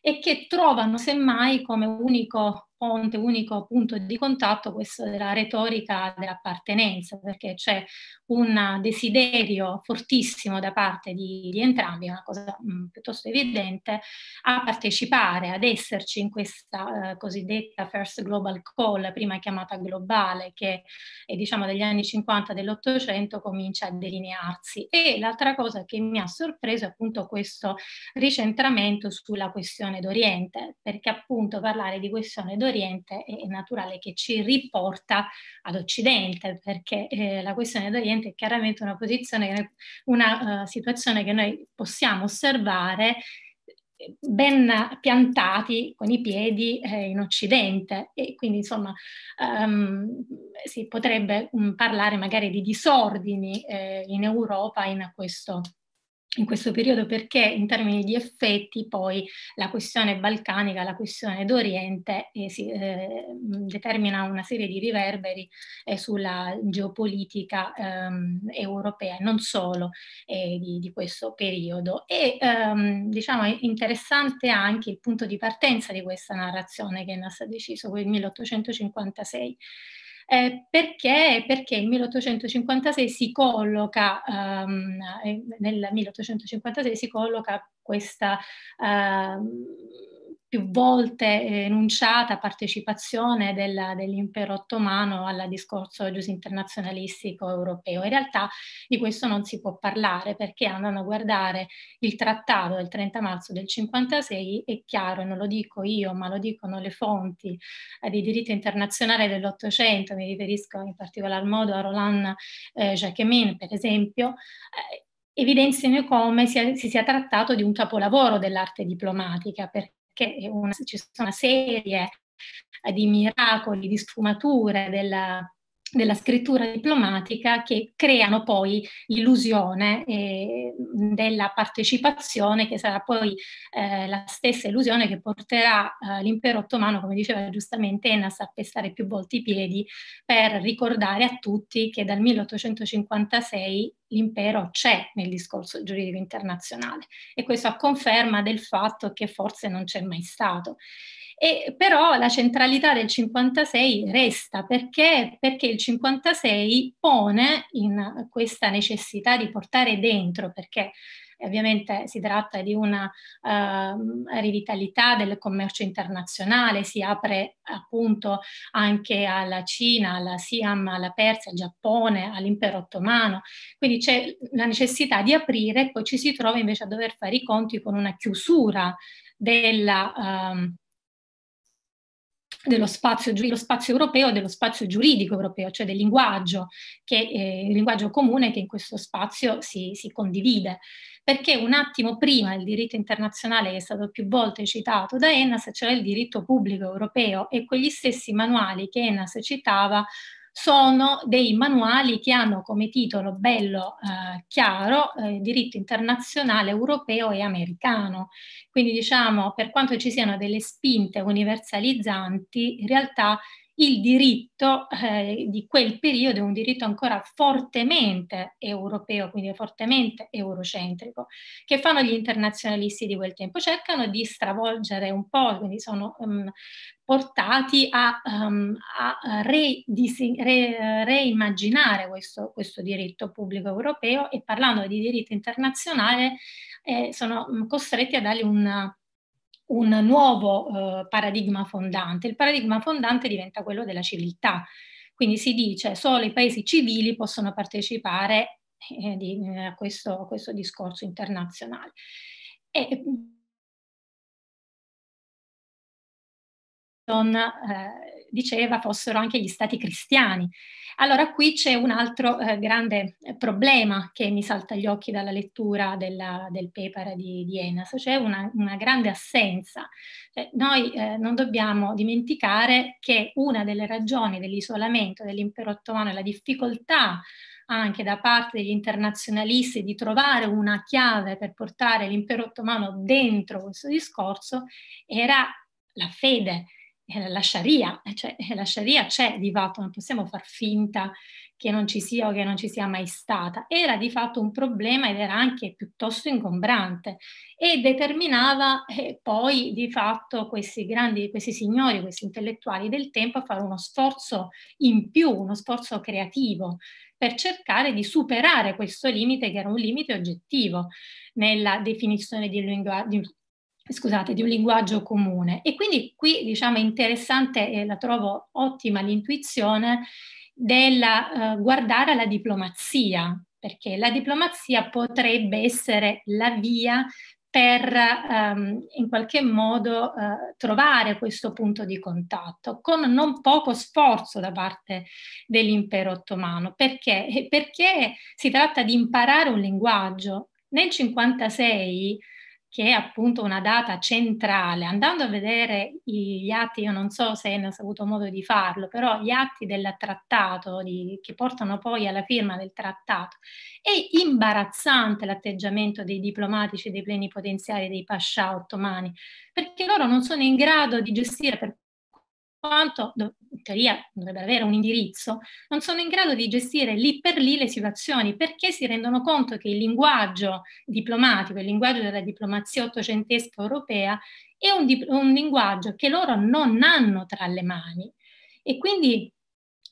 e che trovano semmai come unico ponte, unico punto di contatto questo della retorica dell'appartenenza, perché c'è un desiderio fortissimo da parte di, di entrambi, una cosa mh, piuttosto evidente, a partecipare, ad esserci in questa eh, cosiddetta First Global Call, prima chiamata globale, che è diciamo degli anni 50 dell'Ottocento comincia a delinearsi. E l'altra cosa che mi ha sorpreso è appunto questo ricentramento sulla questione d'Oriente, perché appunto parlare di questione d'Oriente Oriente è naturale che ci riporta ad Occidente, perché eh, la questione d'Oriente è chiaramente una posizione, una uh, situazione che noi possiamo osservare eh, ben piantati con i piedi eh, in Occidente. E quindi insomma um, si potrebbe um, parlare magari di disordini eh, in Europa in questo in questo periodo perché in termini di effetti poi la questione balcanica, la questione d'Oriente eh, si, eh, determina una serie di riverberi eh, sulla geopolitica ehm, europea, non solo eh, di, di, questo periodo. E ehm, diciamo è interessante anche il punto di partenza di questa narrazione che Nas ha deciso, quel 1856. Eh, perché? Perché il 1856 si colloca, um, nel 1856 si colloca questa uh, più volte enunciata partecipazione del, dell'impero ottomano al discorso giusto internazionalistico europeo. In realtà di questo non si può parlare perché andando a guardare il trattato del 30 marzo del 56 è chiaro, non lo dico io, ma lo dicono le fonti eh, di diritto internazionale dell'Ottocento, mi riferisco in particolar modo a Roland eh, Jacquemin, per esempio, eh, evidenziano come sia, si sia trattato di un capolavoro dell'arte diplomatica, perché perché una, ci sono una serie di miracoli, di sfumature della, della scrittura diplomatica che creano poi l'illusione eh, della partecipazione che sarà poi eh, la stessa illusione che porterà eh, l'impero ottomano, come diceva giustamente Enas, a pestare più volte i piedi per ricordare a tutti che dal 1856 l'impero c'è nel discorso giuridico internazionale e questo a conferma del fatto che forse non c'è mai stato. E però la centralità del 56 resta perché, perché il 56 pone in questa necessità di portare dentro, perché ovviamente si tratta di una uh, rivitalità del commercio internazionale, si apre appunto anche alla Cina, alla Siam, alla Persia, al Giappone, all'impero ottomano, quindi c'è la necessità di aprire e poi ci si trova invece a dover fare i conti con una chiusura della... Uh, dello spazio, spazio europeo, dello spazio giuridico europeo, cioè del linguaggio, che, eh, il linguaggio comune che in questo spazio si, si condivide. Perché un attimo prima il diritto internazionale che è stato più volte citato da Ennas c'era il diritto pubblico europeo e quegli stessi manuali che Ennas citava sono dei manuali che hanno come titolo bello eh, chiaro eh, diritto internazionale europeo e americano. Quindi diciamo per quanto ci siano delle spinte universalizzanti, in realtà il diritto eh, di quel periodo è un diritto ancora fortemente europeo, quindi fortemente eurocentrico, che fanno gli internazionalisti di quel tempo. Cercano di stravolgere un po', quindi sono um, portati a, um, a re, re, reimmaginare questo, questo, diritto pubblico europeo e parlando di diritto internazionale eh, sono mm, costretti a dargli un un nuovo eh, paradigma fondante. Il paradigma fondante diventa quello della civiltà. Quindi si dice solo i paesi civili possono partecipare eh, di, eh, a, questo, a, questo, discorso internazionale. E, eh, diceva fossero anche gli stati cristiani. Allora qui c'è un altro eh, grande problema che mi salta agli occhi dalla lettura della, del paper di, di Enas, cioè una, una grande assenza. Cioè, noi eh, non dobbiamo dimenticare che una delle ragioni dell'isolamento dell'impero ottomano è la difficoltà anche da parte degli internazionalisti di trovare una chiave per portare l'impero ottomano dentro questo discorso era la fede, la Sharia, cioè la Sharia c'è di fatto, non possiamo far finta che non ci sia o che non ci sia mai stata. Era di fatto un problema ed era anche piuttosto ingombrante e determinava eh, poi di fatto questi grandi, questi signori, questi intellettuali del tempo a fare uno sforzo in più, uno sforzo creativo per cercare di superare questo limite che era un limite oggettivo nella definizione di, lingua, di, scusate, di un linguaggio comune. E quindi qui diciamo è interessante e la trovo ottima l'intuizione del uh, guardare alla diplomazia, perché la diplomazia potrebbe essere la via per um, in qualche modo uh, trovare questo punto di contatto con non poco sforzo da parte dell'impero ottomano. Perché? Perché si tratta di imparare un linguaggio. Nel 56 che è appunto una data centrale, andando a vedere gli atti, io non so se ho avuto modo di farlo, però gli atti del trattato di, che portano poi alla firma del trattato, è imbarazzante l'atteggiamento dei diplomatici, dei plenipotenziari, dei pascià ottomani, perché loro non sono in grado di gestire per quanto in teoria dovrebbero avere un indirizzo, non sono in grado di gestire lì per lì le situazioni perché si rendono conto che il linguaggio diplomatico, il linguaggio della diplomazia ottocentesca europea è un, un linguaggio che loro non hanno tra le mani e quindi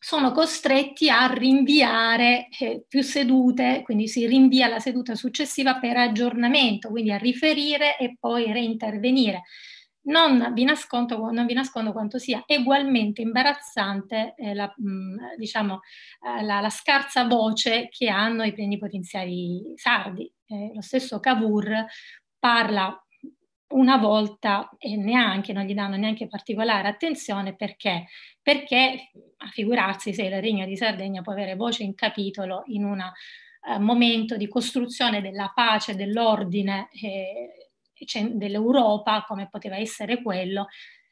sono costretti a rinviare eh, più sedute, quindi si rinvia la seduta successiva per aggiornamento, quindi a riferire e poi reintervenire non vi nascondo, non vi nascondo quanto sia ugualmente imbarazzante eh, la, mh, mm, diciamo, eh, la, la, scarsa voce che hanno i plenipotenziari sardi. Eh, lo stesso Cavour parla una volta e neanche, non gli danno neanche particolare attenzione perché? Perché a figurarsi se il Regno di Sardegna può avere voce in capitolo in un uh, momento di costruzione della pace, dell'ordine eh, dell'Europa, come poteva essere quello,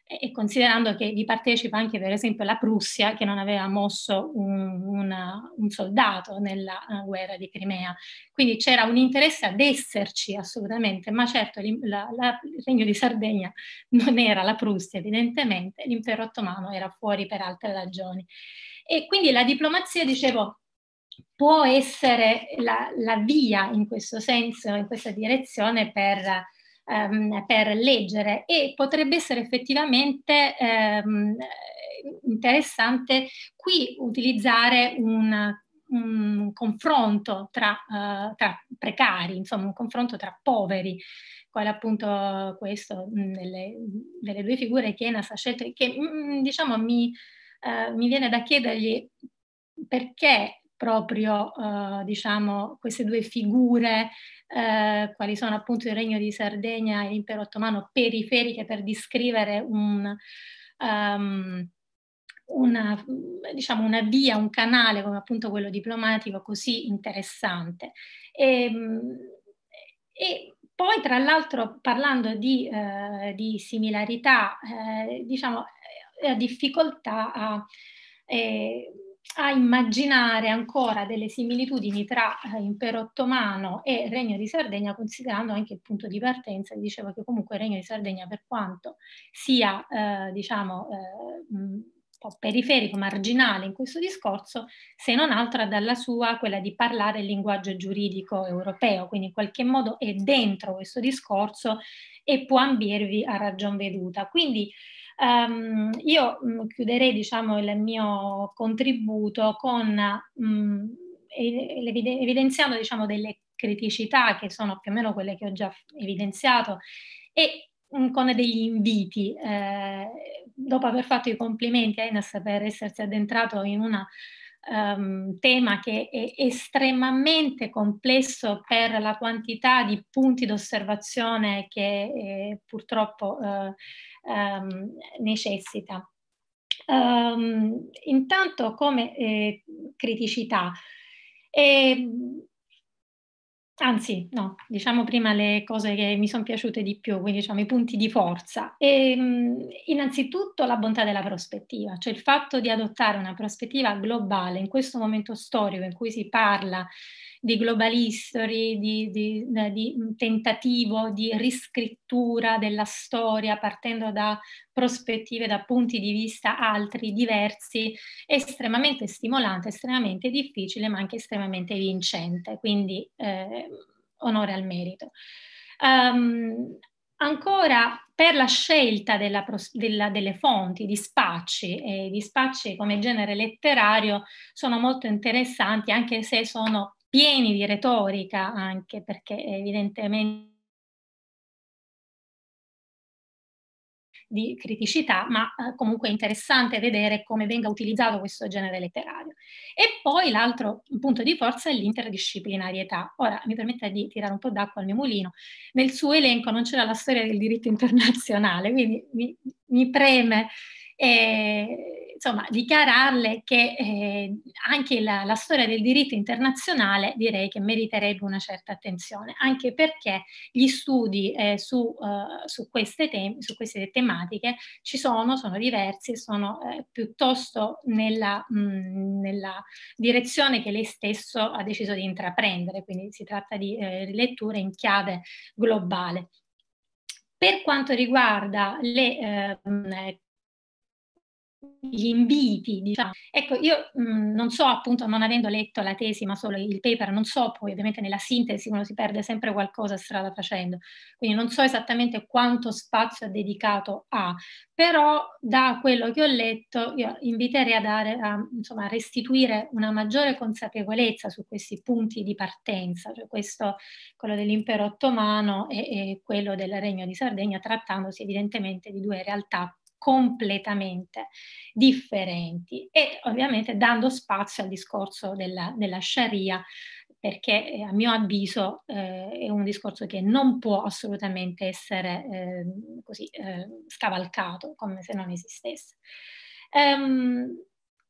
e considerando che vi partecipa anche per esempio la Prussia che non aveva mosso un, una, un soldato nella uh, guerra di Crimea. Quindi c'era un interesse ad esserci assolutamente, ma certo la, la, il Regno di Sardegna non era la Prussia evidentemente, l'impero ottomano era fuori per altre ragioni. E quindi la diplomazia, dicevo, può essere la, la via in questo senso, in questa direzione per ehm, per leggere e potrebbe essere effettivamente ehm, interessante qui utilizzare un, un confronto tra, uh, tra, precari, insomma un confronto tra poveri, quale appunto questo delle, delle due figure che Enas ha scelto, che diciamo mi, uh, mi viene da chiedergli perché proprio uh, diciamo queste due figure eh, quali sono appunto il Regno di Sardegna e l'Impero Ottomano periferiche per descrivere un, um, una, diciamo una via, un canale come appunto quello diplomatico così interessante. E, ehm, e poi tra l'altro parlando di, eh, di similarità, eh, diciamo, la difficoltà a... Eh, a immaginare ancora delle similitudini tra eh, impero ottomano e Regno di Sardegna, considerando anche il punto di partenza, dicevo che comunque il Regno di Sardegna, per quanto sia, eh, diciamo, eh, periferico, marginale in questo discorso, se non altro dalla sua quella di parlare il linguaggio giuridico europeo, quindi in qualche modo è dentro questo discorso e può ambirvi a ragion veduta. Quindi um, io mh, chiuderei diciamo, il mio contributo con mh, evidenziando diciamo, delle criticità che sono più o meno quelle che ho già evidenziato e con degli inviti. Eh, dopo aver fatto i complimenti a Enes per essersi addentrato in un um, ehm, tema che è estremamente complesso per la quantità di punti d'osservazione che eh, purtroppo eh, um, necessita. Um, intanto come eh, criticità, e, Anzi, no, diciamo prima le cose che mi sono piaciute di più, quindi diciamo i punti di forza. E, ehm, innanzitutto la bontà della prospettiva, cioè il fatto di adottare una prospettiva globale in questo momento storico in cui si parla di global history, di, di, di, tentativo di riscrittura della storia partendo da prospettive, da punti di vista altri, diversi, estremamente stimolante, estremamente difficile, ma anche estremamente vincente. Quindi eh, onore al merito. Um, Ancora per la scelta della, della, delle fonti, di spacci, e di spacci come genere letterario sono molto interessanti anche se sono pieni di retorica anche perché evidentemente di criticità, ma eh, comunque interessante vedere come venga utilizzato questo genere letterario. E poi l'altro punto di forza è l'interdisciplinarietà. Ora mi permette di tirare un po' d'acqua al mio mulino. Nel suo elenco non c'era la storia del diritto internazionale, quindi mi, mi preme eh, insomma, dichiararle che eh, anche la, la, storia del diritto internazionale direi che meriterebbe una certa attenzione, anche perché gli studi eh, su, uh, su, queste tem- su, queste tematiche ci sono, sono diversi, sono eh, piuttosto nella, mh, nella, direzione che lei stesso ha deciso di intraprendere, quindi si tratta di eh, letture in chiave globale. Per quanto riguarda le eh, gli inviti, diciamo. Ecco, io mh, mm, non so, appunto, non avendo letto la tesi, ma solo il paper, non so, poi ovviamente nella sintesi uno si perde sempre qualcosa strada facendo, quindi non so esattamente quanto spazio ha dedicato a, però da quello che ho letto io inviterei a dare, a, insomma, a restituire una maggiore consapevolezza su questi punti di partenza, cioè questo, quello dell'impero ottomano e, e quello del Regno di Sardegna, trattandosi evidentemente di due realtà completamente differenti e ovviamente dando spazio al discorso della, della Sharia perché eh, a mio avviso eh, è un discorso che non può assolutamente essere eh, così eh, scavalcato come se non esistesse. Um,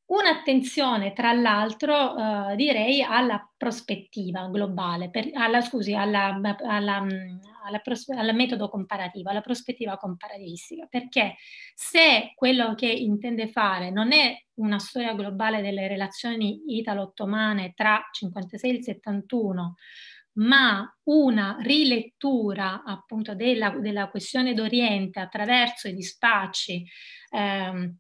Un'attenzione, tra l'altro, eh, direi alla prospettiva globale, per, alla, scusi, alla, alla, alla pros- al metodo comparativo, alla prospettiva comparativistica, perché se quello che intende fare non è una storia globale delle relazioni italo-ottomane tra 56 e il 71, ma una rilettura appunto della, della questione d'Oriente attraverso i dispacci ehm,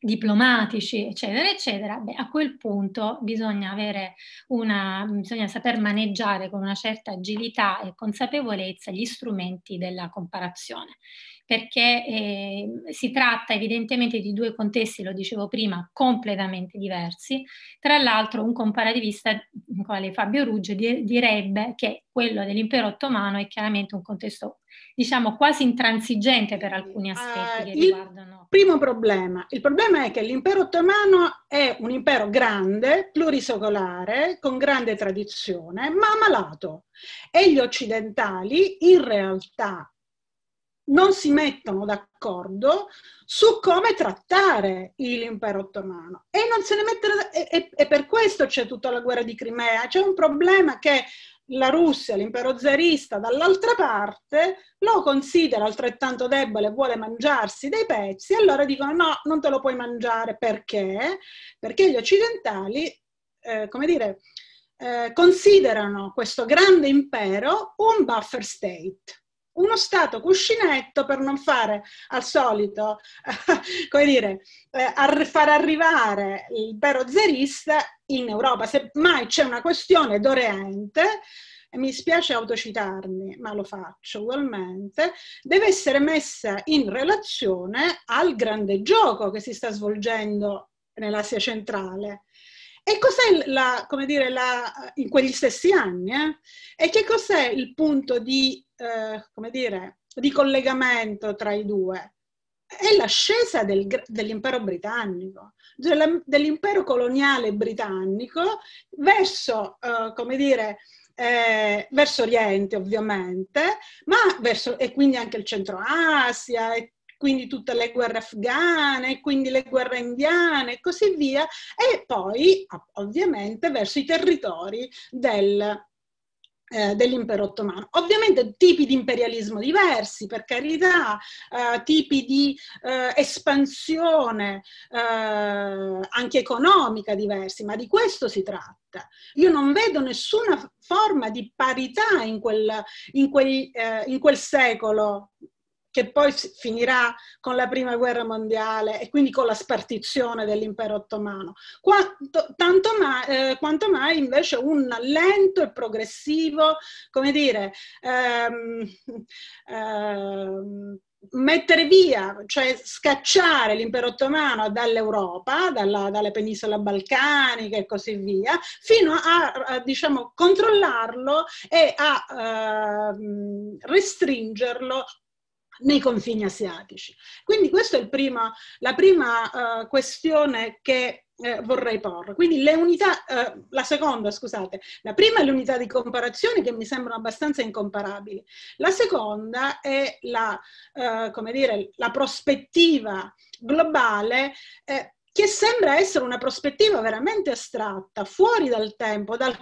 diplomatici, eccetera, eccetera, beh, a quel punto bisogna avere una, bisogna saper maneggiare con una certa agilità e consapevolezza gli strumenti della comparazione perché eh, si tratta evidentemente di due contesti, lo dicevo prima, completamente diversi. Tra l'altro un comparativista, quale Fabio Ruggio, di- direbbe che quello dell'impero ottomano è chiaramente un contesto diciamo quasi intransigente per alcuni aspetti uh, che riguardano. Primo problema, il problema è che l'impero ottomano è un impero grande, plurisecolare, con grande tradizione, ma malato. E gli occidentali in realtà non si mettono d'accordo su come trattare l'impero ottomano e non se ne mettono e, e, e, per questo c'è tutta la guerra di Crimea c'è un problema che la Russia, l'impero zarista dall'altra parte lo considera altrettanto debole, vuole mangiarsi dei pezzi, e allora dicono no, non te lo puoi mangiare perché? Perché gli occidentali, eh, come dire, eh, considerano questo grande impero un buffer state uno Stato cuscinetto per non fare al solito, come dire, eh, far arrivare l'impero zarista in Europa. Se mai c'è una questione d'Oriente, mi spiace autocitarmi, ma lo faccio ugualmente, deve essere messa in relazione al grande gioco che si sta svolgendo nell'Asia centrale. E cos'è la, come dire, la, in quegli stessi anni? Eh? E che cos'è il punto di, eh, come dire, di collegamento tra i due? È l'ascesa del, dell'impero britannico, dell'impero coloniale britannico verso, eh, come dire, eh, verso Oriente ovviamente, ma verso, e quindi anche il Centro Asia e quindi tutte le guerre afghane, quindi le guerre indiane e così via, e poi ovviamente verso i territori del, eh, dell'impero ottomano. Ovviamente tipi di imperialismo diversi, per carità, eh, tipi di eh, espansione eh, anche economica diversi, ma di questo si tratta. Io non vedo nessuna forma di parità in quel, in quel, eh, in quel secolo che poi finirà con la prima guerra mondiale e quindi con la spartizione dell'impero ottomano, quanto, tanto mai, eh, quanto mai invece un lento e progressivo, come dire, ehm, ehm, mettere via, cioè scacciare l'impero ottomano dall'Europa, dalla, dalle penisola balcanica e così via, fino a, a diciamo, controllarlo e a uh, restringerlo nei confini asiatici. Quindi questa è prima, la prima uh, questione che eh, vorrei porre. Quindi le unità, eh, la seconda, scusate, la prima è l'unità di comparazione che mi sembrano abbastanza incomparabili. La seconda è la, eh, come dire, la prospettiva globale eh, che sembra essere una prospettiva veramente astratta, fuori dal tempo, dal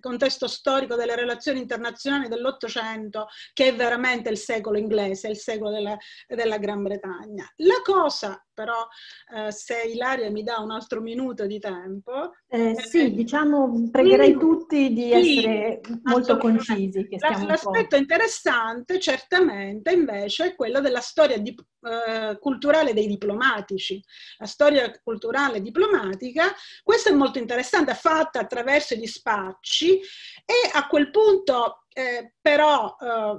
contesto storico delle relazioni internazionali dell'Ottocento, che è veramente il secolo inglese, il secolo della, della Gran Bretagna. La cosa però eh, se Ilaria mi dà un altro minuto di tempo. Eh, sì, eh, diciamo, pregherei tutti di sì, essere molto concisi. l'aspetto interessante certamente invece è quello della storia di, eh, culturale dei diplomatici. La storia culturale diplomatica, questa è molto interessante, fatta attraverso gli spacci e a quel punto eh, però eh,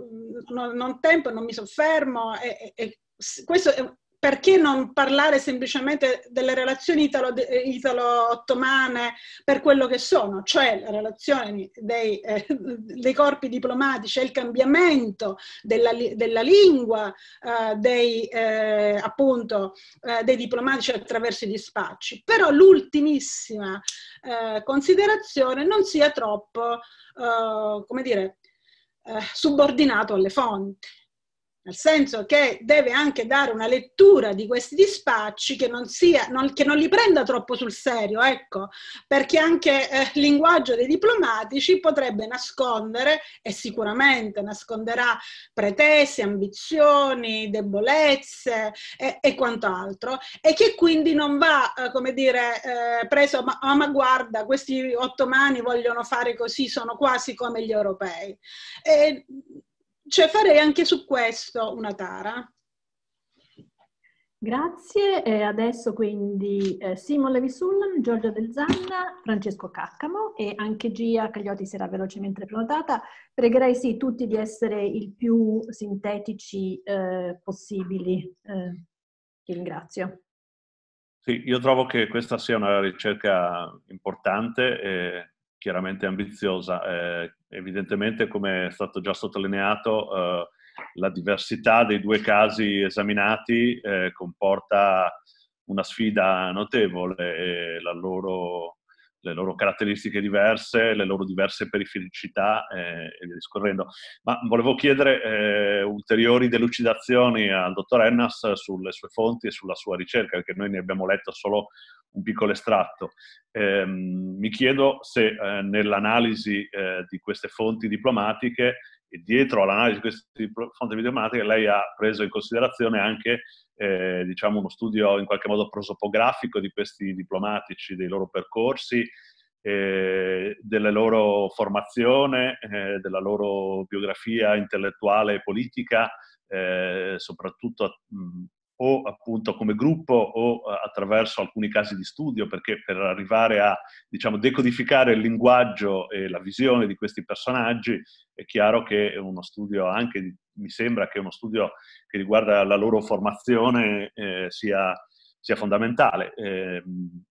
non, non tempo, non mi soffermo questo è perché non parlare semplicemente delle relazioni italo-ottomane per quello che sono, cioè le relazioni dei, eh, dei corpi diplomatici e il cambiamento della, della lingua eh, dei, eh, appunto, eh, dei diplomatici attraverso i dispacci. Però l'ultimissima eh, considerazione non sia troppo, eh, come dire, subordinato alle fonti nel senso che deve anche dare una lettura di questi dispacci che non, sia, non, che non li prenda troppo sul serio, ecco, perché anche eh, il linguaggio dei diplomatici potrebbe nascondere, e sicuramente nasconderà pretese, ambizioni, debolezze e, e quant'altro, e che quindi non va, eh, come dire, eh, preso, ma, ma, guarda, questi ottomani vogliono fare così, sono quasi come gli europei. E, cioè farei anche su questo una tara. Grazie, e adesso quindi eh, Simon Levisullan, Giorgio Del Zanna, Francesco Caccamo e anche Gia Cagliotti si era velocemente prenotata. Pregherei sì tutti di essere il più sintetici eh, possibili. Eh, ti ringrazio. Sì, io trovo che questa sia una ricerca importante e chiaramente ambiziosa. Eh, evidentemente, come è stato già sottolineato, eh, la diversità dei due casi esaminati eh, comporta una sfida notevole e loro, le loro caratteristiche diverse, le loro diverse perifericità eh, e via discorrendo. Ma volevo chiedere eh, ulteriori delucidazioni al dottor Ennas sulle sue fonti e sulla sua ricerca, perché noi ne abbiamo letto solo un piccolo estratto. Eh, mi chiedo se eh, nell'analisi eh, di queste fonti diplomatiche e dietro all'analisi di queste fonti diplomatiche lei ha preso in considerazione anche eh, diciamo uno studio in qualche modo prosopografico di questi diplomatici, dei loro percorsi eh, della loro formazione, eh, della loro biografia intellettuale e politica, eh, soprattutto mh, o appunto come gruppo o eh, attraverso alcuni casi di studio, perché per arrivare a diciamo, decodificare il linguaggio e la visione di questi personaggi è chiaro che uno studio anche, mi sembra che uno studio che riguarda la loro formazione eh, sia, sia, fondamentale. Eh,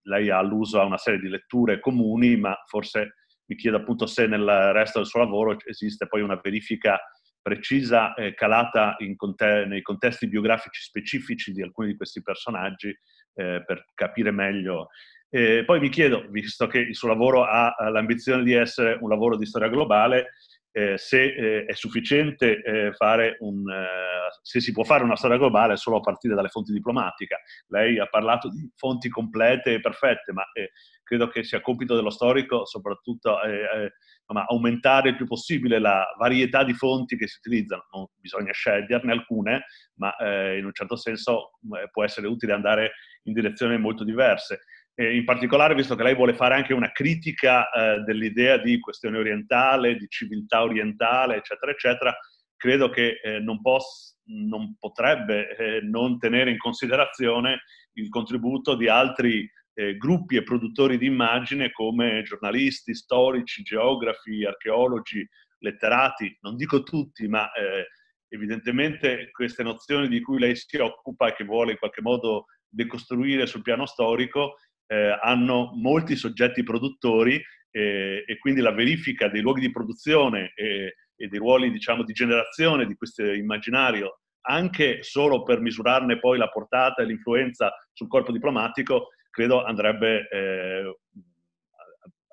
lei ha alluso a una serie di letture comuni, ma forse mi chiedo appunto se nel resto del suo lavoro esiste poi una verifica precisa eh, calata conte- nei contesti biografici specifici di alcuni di questi personaggi eh, per capire meglio. E poi mi chiedo, visto che il suo lavoro ha l'ambizione di essere un lavoro di storia globale, eh, se eh, è sufficiente eh, fare un, eh, se si può fare una storia globale solo a partire dalle fonti diplomatiche. Lei ha parlato di fonti complete e perfette, ma eh, credo che sia compito dello storico soprattutto eh, insomma, aumentare il più possibile la varietà di fonti che si utilizzano. Non bisogna sceglierne alcune, ma in un certo senso può essere utile andare in direzioni molto diverse. Eh, in particolare, visto che lei vuole fare anche una critica eh, dell'idea di questione orientale, di civiltà orientale, eccetera, eccetera, credo che eh, non, poss- non, potrebbe eh, non tenere in considerazione il contributo di altri eh, gruppi e produttori di immagine come giornalisti, storici, geografi, archeologi, letterati, non dico tutti, ma eh, evidentemente queste nozioni di cui lei si occupa e che vuole in qualche modo decostruire sul piano storico eh, hanno molti soggetti produttori eh, e quindi la verifica dei luoghi di produzione e, e dei ruoli diciamo, di generazione di questo immaginario, anche solo per misurarne poi la portata e l'influenza sul corpo diplomatico, credo andrebbe eh,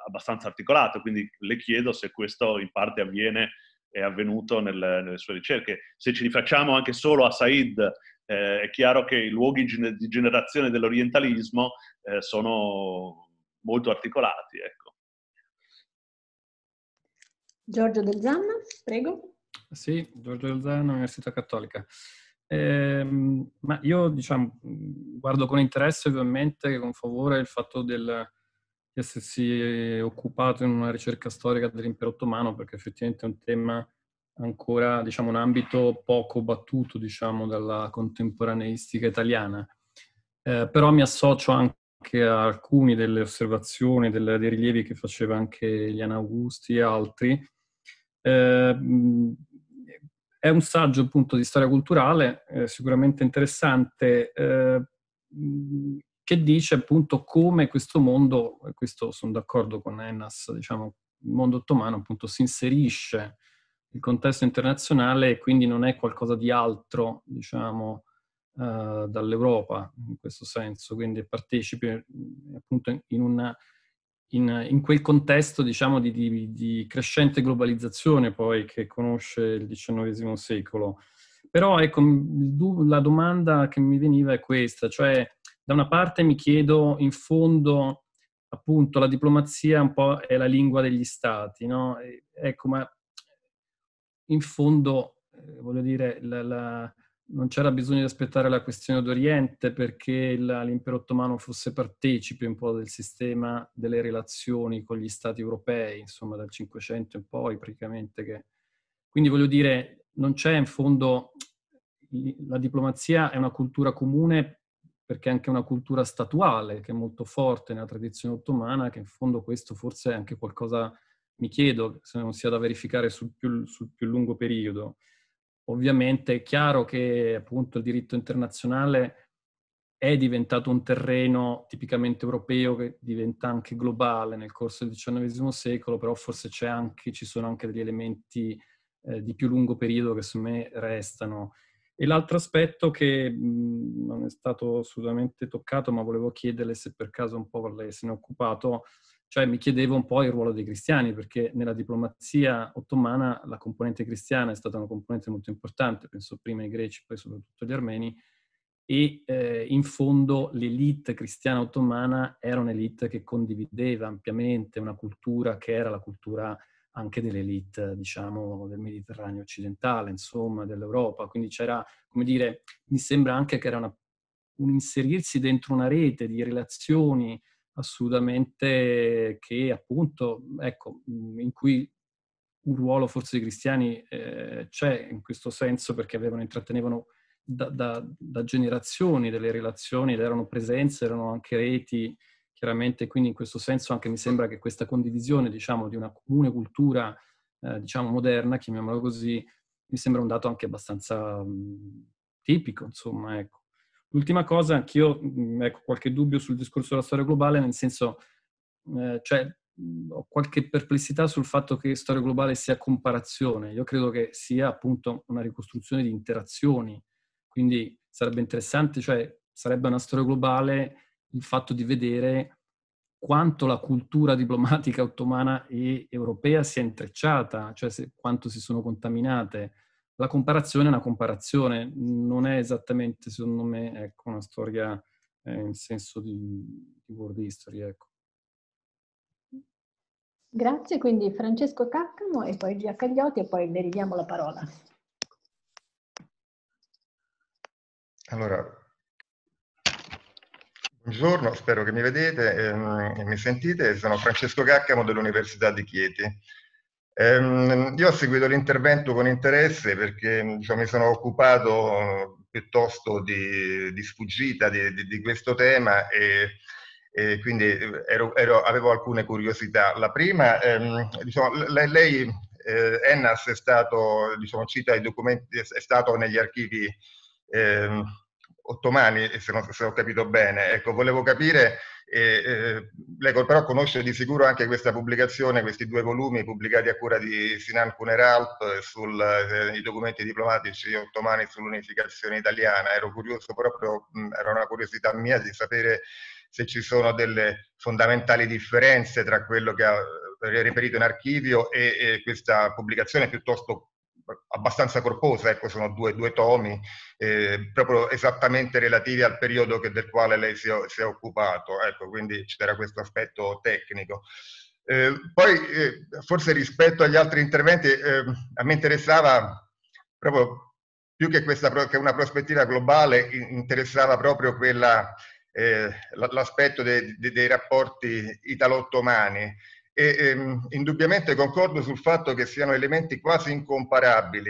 abbastanza articolato. Quindi le chiedo se questo in parte avviene è avvenuto nel, nelle sue ricerche. Se ci rifacciamo anche solo a Said eh, è chiaro che i luoghi di generazione dell'orientalismo eh, sono molto articolati. Ecco. Giorgio Del Zanna, prego. Sì, Giorgio Del Zanna, Università Cattolica. Eh, ma io diciamo, guardo con interesse ovviamente, con favore il fatto del, di essersi occupato in una ricerca storica dell'impero ottomano, perché effettivamente è un tema ancora diciamo, un ambito poco battuto diciamo, dalla contemporaneistica italiana. Eh, però mi associo anche a alcune delle osservazioni, delle, dei rilievi che faceva anche Eliana Augusti e altri. Eh, è un saggio appunto di storia culturale, eh, sicuramente interessante, eh, che dice appunto come questo mondo, e questo sono d'accordo con Ennas, diciamo, il mondo ottomano appunto si inserisce il contesto internazionale e quindi non è qualcosa di altro, diciamo, uh, dall'Europa in questo senso, quindi partecipi appunto in, una, in, in quel contesto, diciamo, di, di, di, crescente globalizzazione poi che conosce il XIX secolo. Però ecco, la domanda che mi veniva è questa, cioè da una parte mi chiedo in fondo appunto la diplomazia un po' è la lingua degli stati, no? Ecco, ma in fondo, eh, voglio dire, la, la, non c'era bisogno di aspettare la questione d'Oriente perché la, l'impero ottomano fosse partecipe un po' del sistema delle relazioni con gli stati europei, insomma dal Cinquecento in poi praticamente. Che... Quindi voglio dire, non c'è in fondo, la diplomazia è una cultura comune perché è anche una cultura statuale che è molto forte nella tradizione ottomana, che in fondo questo forse è anche qualcosa mi chiedo se non sia da verificare sul più, sul più lungo periodo. Ovviamente è chiaro che appunto il diritto internazionale è diventato un terreno tipicamente europeo che diventa anche globale nel corso del XIX secolo, però forse anche, ci sono anche degli elementi eh, di più lungo periodo che secondo me restano. E l'altro aspetto che mh, non è stato assolutamente toccato, ma volevo chiederle se per caso un po' lei se ne è occupato, cioè mi chiedevo un po' il ruolo dei cristiani, perché nella diplomazia ottomana la componente cristiana è stata una componente molto importante, penso prima ai greci, poi soprattutto agli armeni, e eh, in fondo l'elite cristiana ottomana era un'elite che condivideva ampiamente una cultura che era la cultura anche dell'elite, diciamo, del Mediterraneo occidentale, insomma, dell'Europa. Quindi c'era, come dire, mi sembra anche che era una, un inserirsi dentro una rete di relazioni assolutamente che appunto, ecco, in cui un ruolo forse dei cristiani eh, c'è in questo senso perché avevano, intrattenevano da, da, da, generazioni delle relazioni ed erano presenze, erano anche reti, chiaramente, quindi in questo senso anche mi sembra che questa condivisione, diciamo, di una comune cultura, eh, diciamo, moderna, chiamiamola così, mi sembra un dato anche abbastanza mh, tipico, insomma, ecco. L'ultima cosa, anch'io mh, ecco, qualche dubbio sul discorso della storia globale, nel senso, eh, cioè, ho qualche perplessità sul fatto che storia globale sia comparazione. Io credo che sia appunto una ricostruzione di interazioni. Quindi sarebbe interessante, cioè sarebbe una storia globale il fatto di vedere quanto la cultura diplomatica ottomana e europea sia intrecciata, cioè se, quanto si sono contaminate. La comparazione è una comparazione, non è esattamente, secondo me, ecco, una storia eh, in senso di, di world history. Ecco. Grazie, quindi Francesco Caccamo e poi Gia Cagliotti e poi le ridiamo la parola. Allora, buongiorno, spero che mi vedete ehm, e mi sentite. Sono Francesco Caccamo dell'Università di Chieti. Ehm, io ho seguito l'intervento con interesse perché diciamo, mi sono occupato piuttosto di, di sfuggita di, di, di questo tema e e quindi eh, ero, ero, avevo alcune curiosità. La prima, ehm, diciamo, lei, lei eh, Ennas è stato, diciamo, cita i documenti, è stato negli archivi ehm, ottomani, se, non, se ho capito bene. Ecco, volevo capire, eh, eh, lei però conosce di sicuro anche questa pubblicazione, questi due volumi pubblicati a cura di Sinan Kuneralp sui eh, documenti diplomatici ottomani sull'unificazione italiana. Ero curioso proprio, mh, era una curiosità mia di sapere se ci sono delle fondamentali differenze tra quello che ha riferito in archivio e, e questa pubblicazione piuttosto abbastanza corposa, ecco, sono due, due tomi, eh, proprio esattamente relativi al periodo che, del quale lei si è, si è occupato, ecco, quindi c'era questo aspetto tecnico. Eh, poi, eh, forse rispetto agli altri interventi, eh, a me interessava proprio più che, questa, che una prospettiva globale, interessava proprio quella eh, l'aspetto dei, dei rapporti italo-ottomani e ehm, indubbiamente concordo sul fatto che siano elementi quasi incomparabili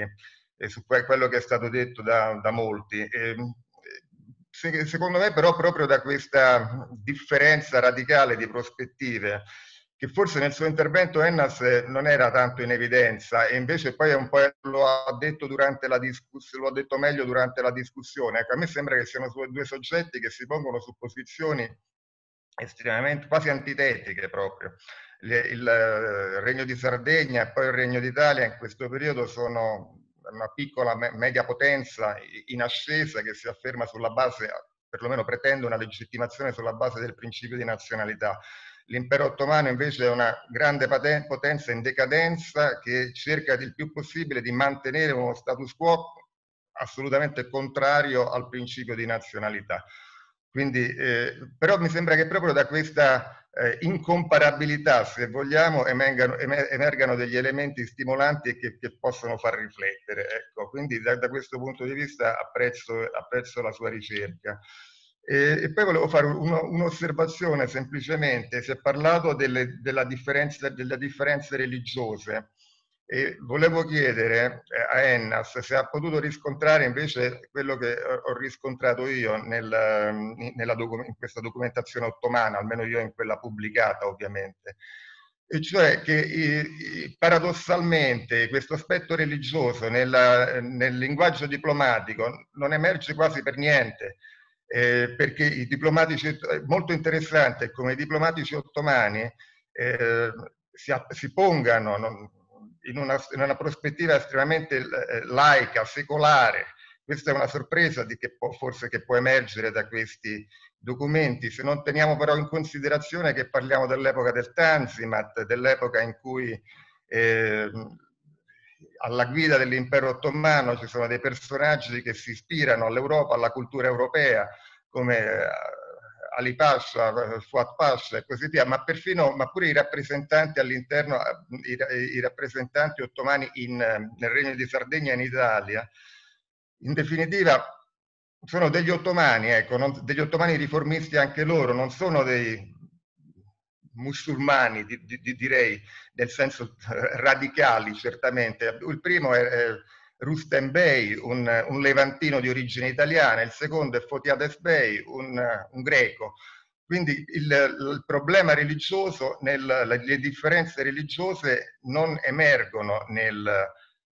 eh, su quello che è stato detto da, da molti. Eh, se, secondo me però proprio da questa differenza radicale di prospettive che forse nel suo intervento Ennas non era tanto in evidenza e invece poi un po' lo ha detto durante la lo ha detto meglio durante la discussione. Ecco, a me sembra che siano due soggetti che si pongono su posizioni estremamente quasi antitetiche proprio. Il, il eh, Regno di Sardegna e poi il Regno d'Italia in questo periodo sono una piccola media potenza in ascesa che si afferma sulla base, perlomeno pretende una legittimazione sulla base del principio di nazionalità L'impero ottomano invece è una grande potenza in decadenza che cerca il più possibile di mantenere uno status quo assolutamente contrario al principio di nazionalità. Quindi, eh, però mi sembra che proprio da questa eh, incomparabilità, se vogliamo, emergano, emergano, degli elementi stimolanti che, che possono far riflettere. Ecco, quindi da, da, questo punto di vista apprezzo, apprezzo la sua ricerca. E, e poi volevo fare uno, un'osservazione semplicemente, si è parlato delle, della differenza, delle differenze religiose e volevo chiedere eh, a Ennas se ha potuto riscontrare invece quello che ho riscontrato io nel, nella in questa documentazione ottomana, almeno io in quella pubblicata ovviamente, e cioè che paradossalmente questo aspetto religioso nella, nel linguaggio diplomatico non emerge quasi per niente eh, perché i diplomatici, è molto interessante come i diplomatici ottomani eh, si, si, pongano in una, in una, prospettiva estremamente eh, laica, secolare. Questa è una sorpresa che può, forse che può emergere da questi documenti, se non teniamo però in considerazione che parliamo dell'epoca del Tanzimat, dell'epoca in cui eh, alla guida dell'impero ottomano ci sono dei personaggi che si ispirano all'Europa, alla cultura europea, come eh, Ali Pasha, Fuad Pasha e così via, ma perfino, ma pure i rappresentanti all'interno, i, i rappresentanti ottomani in, nel Regno di Sardegna e in Italia, in definitiva sono degli ottomani, ecco, non, degli ottomani riformisti anche loro, non sono dei, musulmani, di, di, direi, nel senso radicali certamente. Il primo è, è Rustem Bey, un, un, levantino di origine italiana, il secondo è Fotiades Bey, un, un greco. Quindi il, il, problema religioso, nel, le differenze religiose non emergono nel,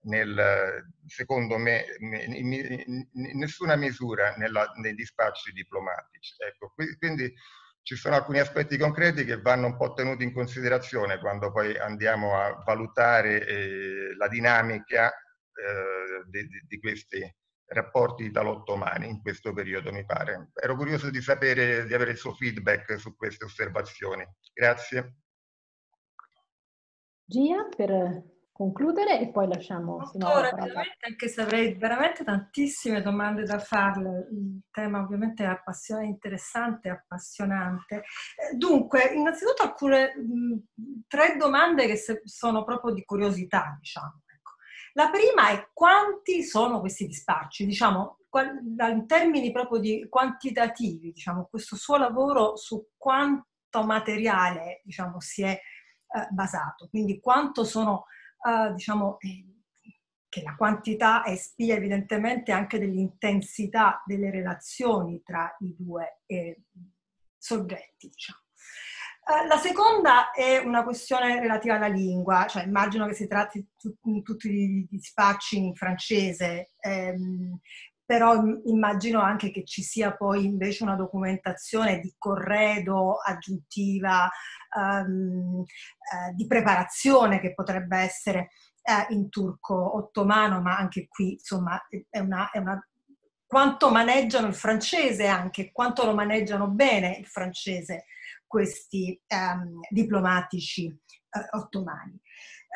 nel, secondo me, in, nessuna misura nella, nei dispacci diplomatici. Ecco, quindi ci sono alcuni aspetti concreti che vanno un po' tenuti in considerazione quando poi andiamo a valutare eh, la dinamica eh, di, di, questi rapporti italo-ottomani in questo periodo, mi pare. Ero curioso di sapere, di avere il suo feedback su queste osservazioni. Grazie. Gia, per concludere e poi lasciamo Molto rapidamente, anche se avrei veramente tantissime domande da farle, il tema ovviamente è appassionante, interessante e appassionante. Eh, dunque, innanzitutto alcune mh, tre domande che sono proprio di curiosità, diciamo. La prima è quanti sono questi dispacci, diciamo, in termini proprio di quantitativi, diciamo, questo suo lavoro su quanto materiale, diciamo, si è eh, basato, quindi quanto sono uh, diciamo, eh, che la quantità è spia evidentemente anche dell'intensità delle relazioni tra i due eh, soggetti. Diciamo. Uh, la seconda è una questione relativa alla lingua, cioè immagino che si tratti di tutti i dispacci in francese, ehm, però immagino anche che ci sia poi invece una documentazione di corredo aggiuntiva, um, uh, di preparazione che potrebbe essere uh, in turco ottomano, ma anche qui insomma è una, è una quanto maneggiano il francese anche, quanto lo maneggiano bene il francese questi um, diplomatici uh, ottomani.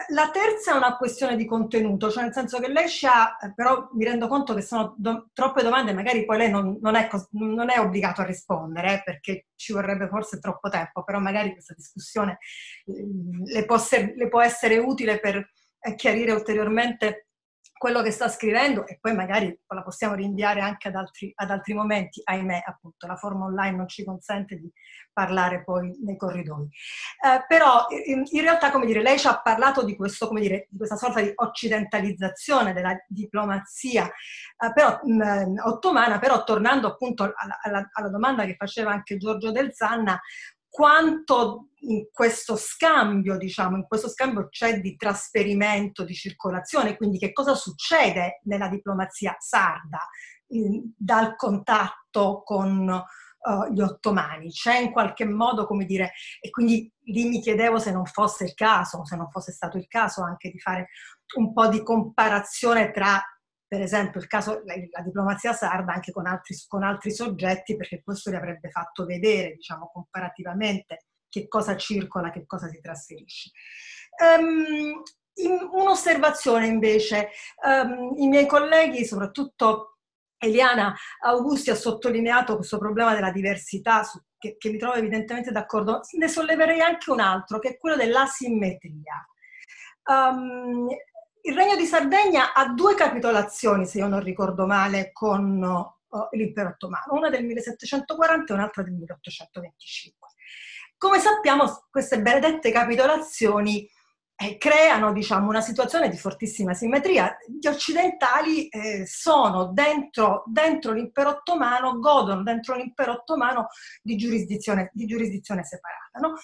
La terza è una questione di contenuto, cioè nel senso che lei ha, eh, però mi rendo conto che sono do, troppe domande, magari poi lei non, non, è, non è, obbligato a rispondere eh, perché ci vorrebbe forse troppo tempo, però magari questa discussione eh, le può, ser, le può essere utile per eh, chiarire ulteriormente quello che sta scrivendo e poi magari la possiamo rinviare anche ad altri, ad altri momenti, ahimè appunto la forma online non ci consente di parlare poi nei corridoi. Eh, però in, in, realtà, come dire, lei ci ha parlato di, questo, come dire, di questa sorta di occidentalizzazione della diplomazia eh, però, mh, ottomana, però tornando appunto alla, alla, alla domanda che faceva anche Giorgio Del Zanna, quanto in questo scambio, diciamo, in questo scambio c'è di trasferimento, di circolazione, quindi che cosa succede nella diplomazia sarda in, dal contatto con uh, gli ottomani? C'è in qualche modo, come dire, e quindi lì mi chiedevo se non fosse il caso, se non fosse stato il caso anche di fare un po' di comparazione tra per esempio il caso, la, la diplomazia sarda anche con altri, con altri, soggetti, perché questo li avrebbe fatto vedere, diciamo, comparativamente che cosa circola, che cosa si trasferisce. Um, un'osservazione invece, um, i miei colleghi, soprattutto Eliana Augusti, ha sottolineato questo problema della diversità, su, che, che mi trovo evidentemente d'accordo, ne solleverei anche un altro, che è quello dell'asimmetria. Um, il Regno di Sardegna ha due capitolazioni, se io non ricordo male, con uh, l'impero ottomano, una del 1740 e un'altra del 1825. Come sappiamo, queste benedette capitolazioni eh, creano diciamo, una situazione di fortissima simmetria. Gli occidentali eh, sono dentro, dentro, l'impero ottomano, godono dentro l'impero ottomano di giurisdizione, di giurisdizione separata. No?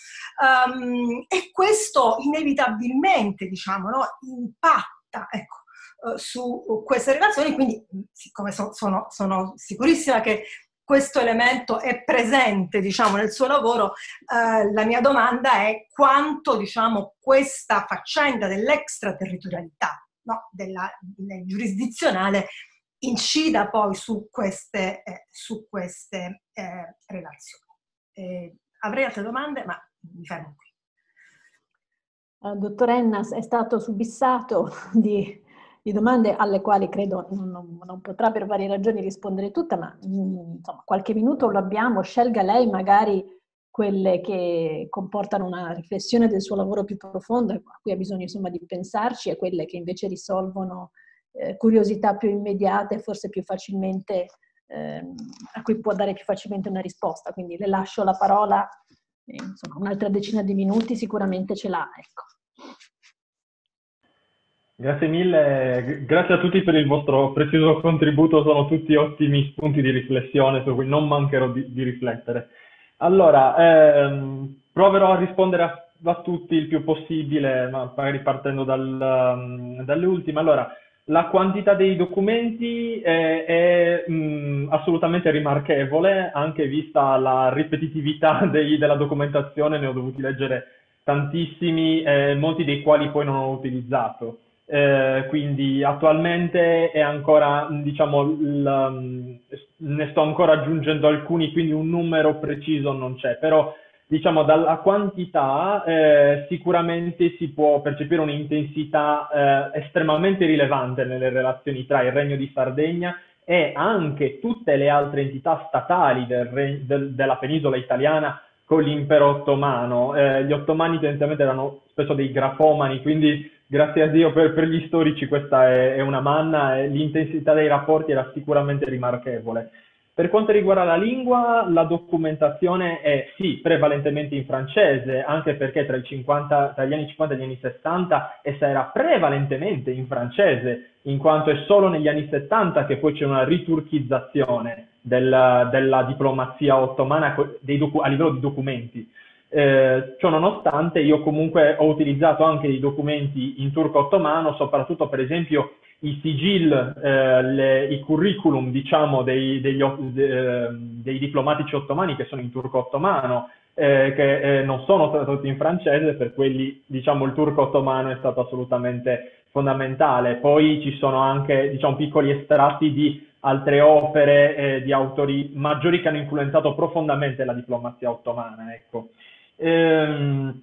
Um, e questo inevitabilmente diciamo, no, impatta ecco, uh, su queste relazioni, quindi siccome so, sono, sono sicurissima che questo elemento è presente diciamo, nel suo lavoro, eh, la mia domanda è quanto diciamo, questa faccenda dell'extraterritorialità no? della, del giurisdizionale incida poi su queste, eh, su queste eh, relazioni. Eh, avrei altre domande, ma mi fermo qui. Uh, dottor Ennas, è stato subissato di di domande alle quali credo non, non, potrà per varie ragioni rispondere tutta, ma mm, insomma qualche minuto lo abbiamo, scelga lei magari quelle che comportano una riflessione del suo lavoro più profonda, a cui ha bisogno insomma di pensarci, e quelle che invece risolvono eh, curiosità più immediate, forse più facilmente, eh, a cui può dare più facilmente una risposta. Quindi le lascio la parola insomma, un'altra decina di minuti sicuramente ce l'ha. Ecco. Grazie mille, grazie a tutti per il vostro prezioso contributo, sono tutti ottimi spunti di riflessione su cui non mancherò di, di riflettere. Allora, ehm, proverò a rispondere a, a, tutti il più possibile, ma magari partendo dal, um, dalle ultime. Allora, la quantità dei documenti è, è mh, assolutamente rimarchevole, anche vista la ripetitività dei, della documentazione, ne ho dovuti leggere tantissimi, eh, molti dei quali poi non ho utilizzato. Eh, quindi attualmente è ancora, diciamo, il, ne sto ancora aggiungendo alcuni, quindi un numero preciso non c'è, però diciamo dalla quantità eh, sicuramente si può percepire un'intensità eh, estremamente rilevante nelle relazioni tra il Regno di Sardegna e anche tutte le altre entità statali del, del, della penisola italiana con l'impero ottomano. Eh, gli ottomani tendenzialmente erano spesso dei grafomani, quindi grazie a Dio per, per gli storici questa è, è, una manna e l'intensità dei rapporti era sicuramente rimarchevole. Per quanto riguarda la lingua, la documentazione è sì, prevalentemente in francese, anche perché tra, 50, tra, gli anni 50 e gli anni 60 essa era prevalentemente in francese, in quanto è solo negli anni 70 che poi c'è una riturchizzazione del, della diplomazia ottomana docu- a livello di documenti. Eh, ciò nonostante io comunque ho utilizzato anche i documenti in turco ottomano, soprattutto per esempio i sigil, eh, le, i curriculum diciamo, dei, degli, de, dei, diplomatici ottomani che sono in turco ottomano, eh, che eh, non sono tradotti in francese, per quelli diciamo, il turco ottomano è stato assolutamente fondamentale. Poi ci sono anche diciamo, piccoli estratti di altre opere eh, di autori maggiori che hanno influenzato profondamente la diplomazia ottomana. Ecco. Ehm,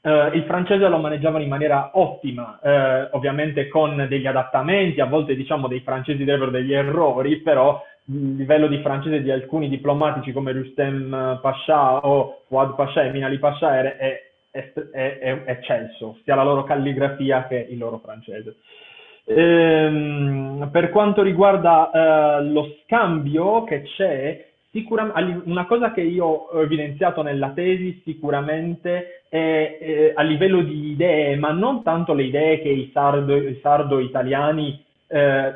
eh, il francese lo maneggiavano in maniera ottima, eh, ovviamente con degli adattamenti, a volte diciamo dei francesi direbbero degli errori, però il livello di francese di alcuni diplomatici come Rustem Pasha o Fouad Pasha e Minali Pasha è, è, è, è eccelso, sia la loro calligrafia che il loro francese. Ehm, per quanto riguarda eh, lo scambio che c'è, una cosa che io ho evidenziato nella tesi sicuramente è, è a livello di idee, ma non tanto le idee che i sardo-italiani eh,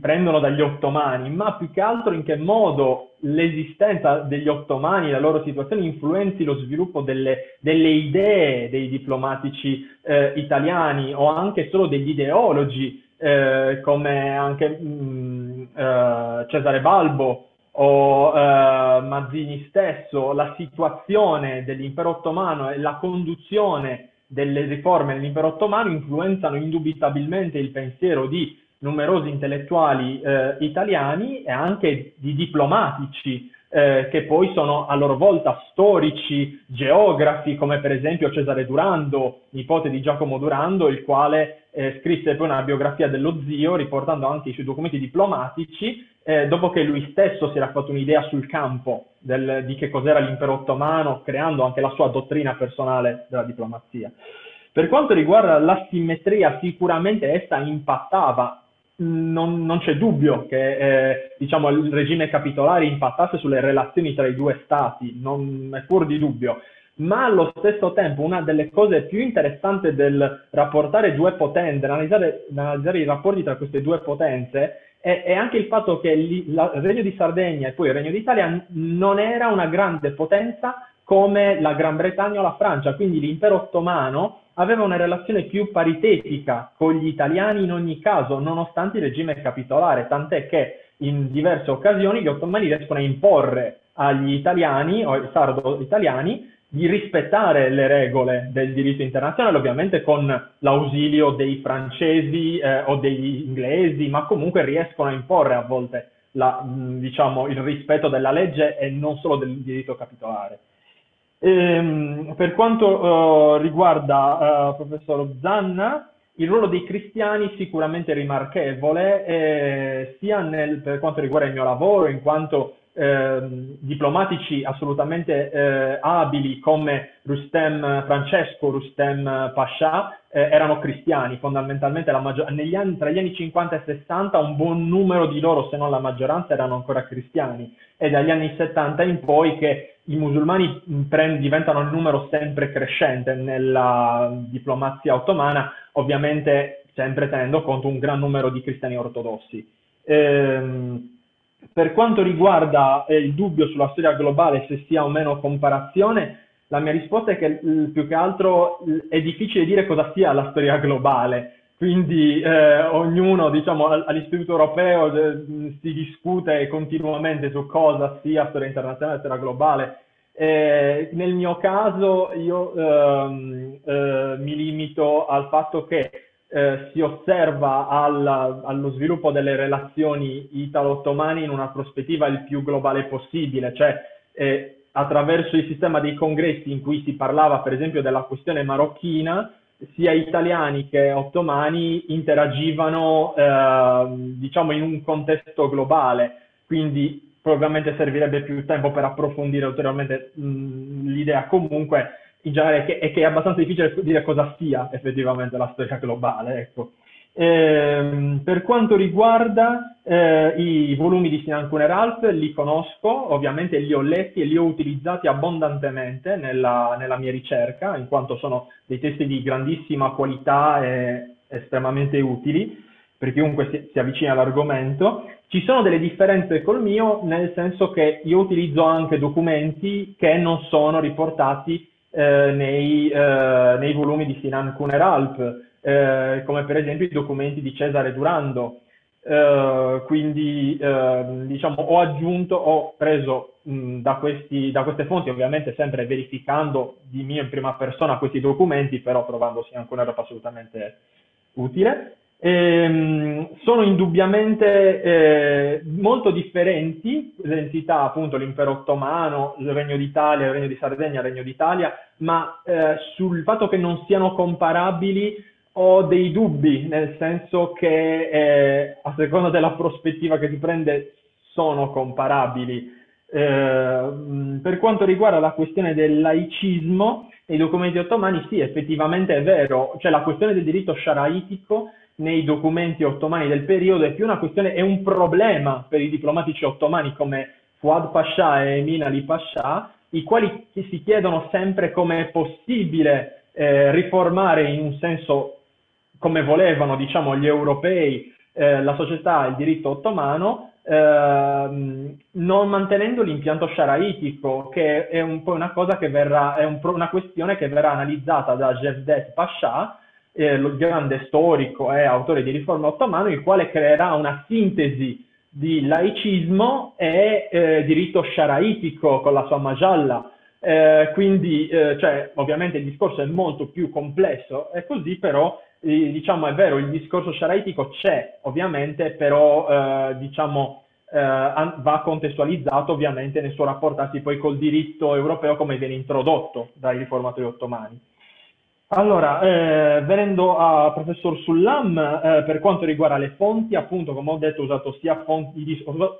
prendono dagli ottomani, ma più che altro in che modo l'esistenza degli ottomani, la loro situazione influenzi lo sviluppo delle, delle idee dei diplomatici eh, italiani o anche solo degli ideologi eh, come anche mh, eh, Cesare Balbo o eh, Mazzini stesso, la situazione dell'impero ottomano e la conduzione delle riforme nell'impero ottomano influenzano indubitabilmente il pensiero di numerosi intellettuali eh, italiani e anche di diplomatici eh, che poi sono a loro volta storici, geografi, come per esempio Cesare Durando, nipote di Giacomo Durando, il quale eh, scrisse poi una biografia dello zio, riportando anche i suoi documenti diplomatici, eh, dopo che lui stesso si era fatto un'idea sul campo del, di che cos'era l'impero ottomano, creando anche la sua dottrina personale della diplomazia. Per quanto riguarda la simmetria, sicuramente essa impattava non, non, c'è dubbio che eh, diciamo, il regime capitolare impattasse sulle relazioni tra i due stati, non è pur di dubbio, ma allo stesso tempo una delle cose più interessanti del rapportare due potenze, analizzare, analizzare i rapporti tra queste due potenze, è, è anche il fatto che il, la, il Regno di Sardegna e poi il Regno d'Italia non era una grande potenza come la Gran Bretagna o la Francia, quindi l'impero ottomano aveva una relazione più paritetica con gli italiani in ogni caso, nonostante il regime capitolare, tant'è che in diverse occasioni gli ottomani riescono a imporre agli italiani o ai sardo-italiani di rispettare le regole del diritto internazionale, ovviamente con l'ausilio dei francesi eh, o degli inglesi, ma comunque riescono a imporre a volte la, diciamo, il rispetto della legge e non solo del diritto capitolare. Ehm, per quanto uh, riguarda uh, professor Zanna, il ruolo dei cristiani sicuramente rimarchevole, eh, sia nel, per quanto riguarda il mio lavoro, in quanto eh, diplomatici assolutamente eh, abili come Rustem Francesco, Rustem Pasha, eh, erano cristiani, fondamentalmente maggior- anni, tra gli anni 50 e 60 un buon numero di loro, se non la maggioranza, erano ancora cristiani, e dagli anni 70 in poi che i musulmani diventano il numero sempre crescente nella diplomazia ottomana, ovviamente sempre tenendo conto un gran numero di cristiani ortodossi. Ehm, per quanto riguarda eh, il dubbio sulla storia globale, se sia o meno comparazione, la mia risposta è che più che altro è difficile dire cosa sia la storia globale. Quindi eh, ognuno, diciamo, all'Istituto Europeo eh, si discute continuamente su cosa sia storia internazionale e storia globale. Eh, nel mio caso io ehm, eh, mi limito al fatto che eh, si osserva alla, allo sviluppo delle relazioni italo-ottomane in una prospettiva il più globale possibile, cioè eh, attraverso il sistema dei congressi in cui si parlava per esempio della questione marocchina, sia italiani che ottomani interagivano eh, diciamo in un contesto globale, quindi probabilmente servirebbe più tempo per approfondire ulteriormente mh, l'idea. Comunque in generale che, è che è abbastanza difficile dire cosa sia effettivamente la storia globale. Ecco. Eh, per quanto riguarda eh, i volumi di Sinan Kuner li conosco, ovviamente li ho letti e li ho utilizzati abbondantemente nella, nella mia ricerca, in quanto sono dei testi di grandissima qualità e estremamente utili per chiunque si, si avvicina all'argomento. Ci sono delle differenze col mio, nel senso che io utilizzo anche documenti che non sono riportati eh, nei, eh, nei, volumi di Sinan Kuner eh, come per esempio i documenti di Cesare Durando. Eh, quindi ehm, diciamo ho aggiunto, ho preso mh, da, questi, da, queste fonti, ovviamente sempre verificando di mio in prima persona questi documenti, però trovando Sinan Kuner assolutamente utile. Ehm, sono indubbiamente eh, molto differenti le entità, appunto l'impero ottomano, il Regno d'Italia, il Regno di Sardegna, il Regno d'Italia, ma eh, sul fatto che non siano comparabili ho dei dubbi, nel senso che eh, a seconda della prospettiva che si prende sono comparabili. Ehm, per quanto riguarda la questione del laicismo, nei documenti ottomani sì, effettivamente è vero, cioè la questione del diritto sharaitico nei documenti ottomani del periodo è più una questione, è un problema per i diplomatici ottomani come Fuad Pasha e Emin Ali Pasha, i quali si chiedono sempre come è possibile eh, riformare in un senso come volevano diciamo, gli europei eh, la società il diritto ottomano, eh, non mantenendo l'impianto sharaitico, che è un po' una cosa che verrà, è un, una questione che verrà analizzata da Jevdet Pasha, eh, lo grande storico e autore di riforma ottomano, il quale creerà una sintesi di laicismo e eh, diritto sharaitico con la sua majalla. Eh, quindi, eh, cioè, ovviamente il discorso è molto più complesso, è così, però, eh, diciamo, è vero, il discorso sharaitico c'è, ovviamente, però, eh, diciamo, va contestualizzato, ovviamente, nel suo rapportarsi poi col diritto europeo come viene introdotto dai riformatori ottomani. Allora, eh, venendo a professor Sullam, eh, per quanto riguarda le fonti, appunto, come ho detto, ho usato, sia fonti, ho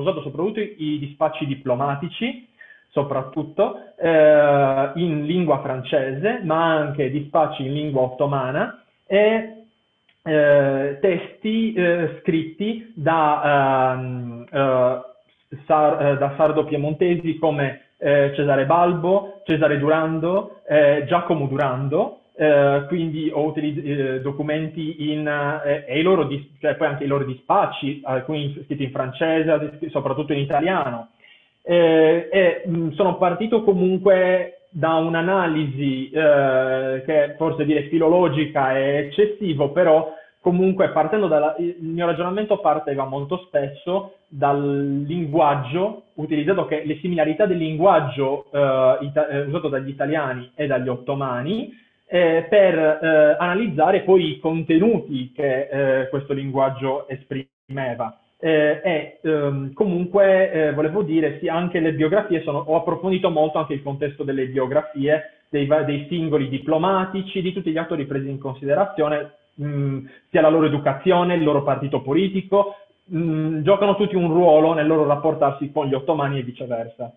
usato soprattutto i dispacci diplomatici, soprattutto eh, in lingua francese, ma anche dispacci in lingua ottomana e eh, testi eh, scritti da, ehm, eh, Sar, da sardo piemontesi come eh, Cesare Balbo, Cesare Durando, eh, Giacomo Durando, eh, quindi ho utilizzato eh, documenti in, eh, e i loro dis- cioè poi anche i loro dispacci, alcuni scritti in francese, soprattutto in italiano. Eh, e mh, sono partito comunque da un'analisi che forse dire filologica è eccessivo, però comunque partendo dal mio ragionamento parteva molto spesso dal linguaggio utilizzato che le similarità del linguaggio eh, ita- eh, usato dagli italiani e dagli ottomani eh, per eh, analizzare poi i contenuti che eh, questo linguaggio esprimeva. Eh, e ehm, comunque volevo dire sì, anche le biografie sono, ho approfondito molto anche il contesto delle biografie dei, dei singoli diplomatici, di tutti gli attori presi in considerazione mm, sia la loro educazione, il loro partito politico, mh, mm, giocano tutti un ruolo nel loro rapportarsi con gli ottomani e viceversa.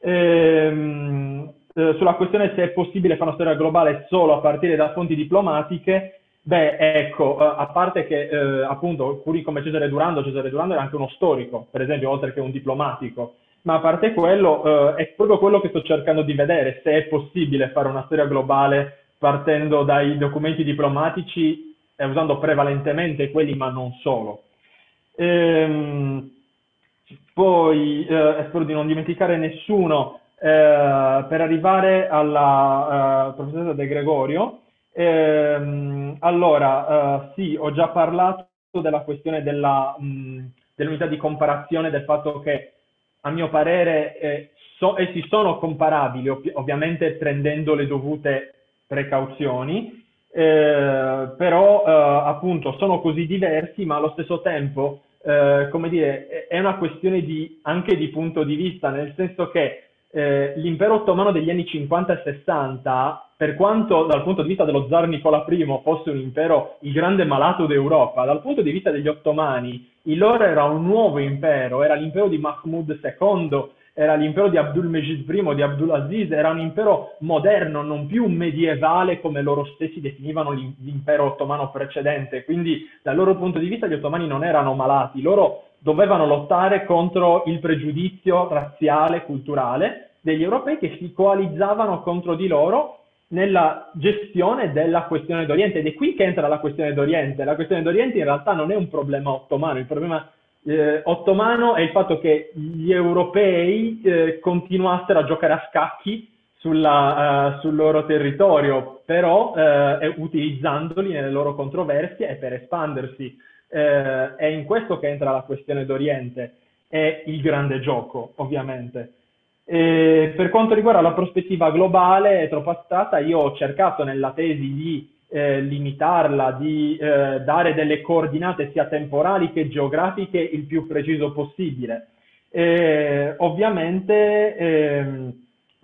Ehm, eh, sulla questione se è possibile fare una storia globale solo a partire da fonti diplomatiche, beh, ecco, eh, a parte che eh, appunto curi come Cesare Durando, Cesare Durando era anche uno storico, per esempio, oltre che un diplomatico. ma a parte quello, eh, è proprio quello che sto cercando di vedere, se è possibile fare una storia globale partendo dai documenti diplomatici e usando prevalentemente quelli, ma non solo. Ehm, poi, eh, spero di non dimenticare nessuno, eh, per arrivare alla uh, professoressa De Gregorio, ehm, allora, uh, sì, ho già parlato della questione mh, dell'unità di comparazione, del fatto che a mio parere eh, so, essi sono comparabili, ov- ovviamente prendendo le dovute precauzioni, eh, però eh, appunto sono così diversi, ma allo stesso tempo, eh, come dire, è una questione di, anche di punto di vista, nel senso che eh, l'impero ottomano degli anni 50 e 60, per quanto dal punto di vista dello zar Nicola I fosse un impero il grande malato d'Europa, dal punto di vista degli ottomani, il loro era un nuovo impero, era l'impero di Mahmud II, era l'impero di Abdul Mejid I, di Abdul Aziz, era un impero moderno, non più medievale come loro stessi definivano l'impero ottomano precedente. Quindi dal loro punto di vista gli ottomani non erano malati, loro dovevano lottare contro il pregiudizio razziale, culturale degli europei che si coalizzavano contro di loro nella gestione della questione d'Oriente ed è qui che entra la questione d'Oriente. La questione d'Oriente in realtà non è un problema ottomano, il problema eh, ottomano è il fatto che gli europei eh, continuassero a giocare a scacchi sulla, uh, sul loro territorio, però uh, utilizzandoli nelle loro controversie e per espandersi. Uh, è in questo che entra la questione d'Oriente, è il grande gioco, ovviamente. E per quanto riguarda la prospettiva globale troppo astratta, io ho cercato nella tesi di eh, limitarla, di eh, dare delle coordinate sia temporali che geografiche il più preciso possibile. E, ovviamente ehm,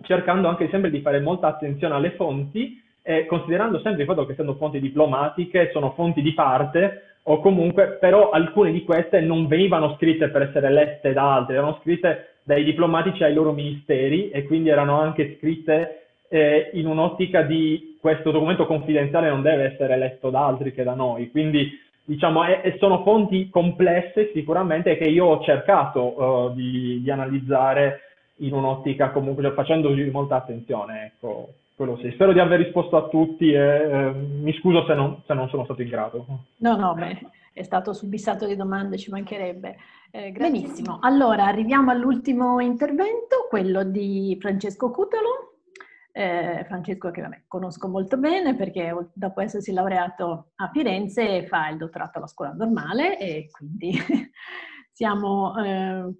cercando anche sempre di fare molta attenzione alle fonti e considerando sempre il fatto che essendo fonti diplomatiche sono fonti di parte o comunque però alcune di queste non venivano scritte per essere lette da altri, erano scritte dai diplomatici ai loro ministeri e quindi erano anche scritte eh, in un'ottica di questo documento confidenziale non deve essere letto da altri che da noi. Quindi diciamo, è, sono fonti complesse sicuramente che io ho cercato uh, di, di, analizzare in un'ottica comunque cioè, facendoci molta attenzione. Ecco, quello sì. Spero di aver risposto a tutti e eh, mi scuso se non, se non, sono stato in grado. No, no, beh, è stato subissato di domande, ci mancherebbe. Eh, Benissimo, allora arriviamo all'ultimo intervento, quello di Francesco Cutolo. Eh, Francesco che vabbè, conosco molto bene perché dopo essersi laureato a Firenze fa il dottorato alla scuola normale e quindi siamo, eh,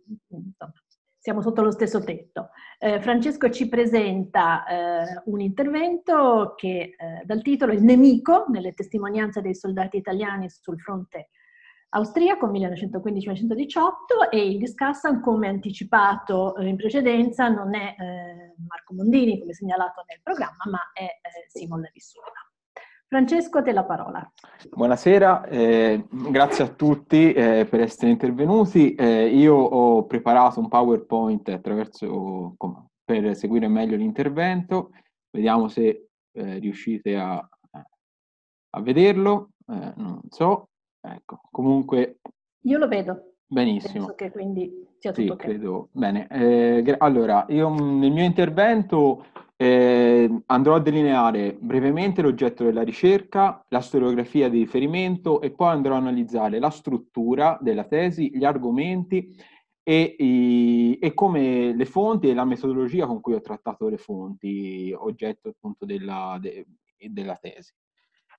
siamo, sotto lo stesso tetto. Eh, Francesco ci presenta eh, un intervento che eh, dal titolo Il nemico nelle testimonianze dei soldati italiani sul fronte austriaco 1915-1918 e il Discussion, come anticipato eh, in precedenza, non è eh, Marco Mondini, come segnalato nel programma, ma è eh, Simon Vissuta. Francesco, te la parola. Buonasera, eh, grazie a tutti eh, per essere intervenuti. Eh, io ho preparato un PowerPoint per seguire meglio l'intervento. Vediamo se riuscite a, a vederlo. non so. Ecco, comunque... Io lo vedo. Benissimo. Penso che quindi sia tutto sì, okay. credo. Bene. Eh, allora, io mm, nel mio intervento eh, andrò a delineare brevemente l'oggetto della ricerca, la storiografia di riferimento e poi andrò a analizzare la struttura della tesi, gli argomenti e, i, e, come le fonti e la metodologia con cui ho trattato le fonti, oggetto appunto della, de, della tesi.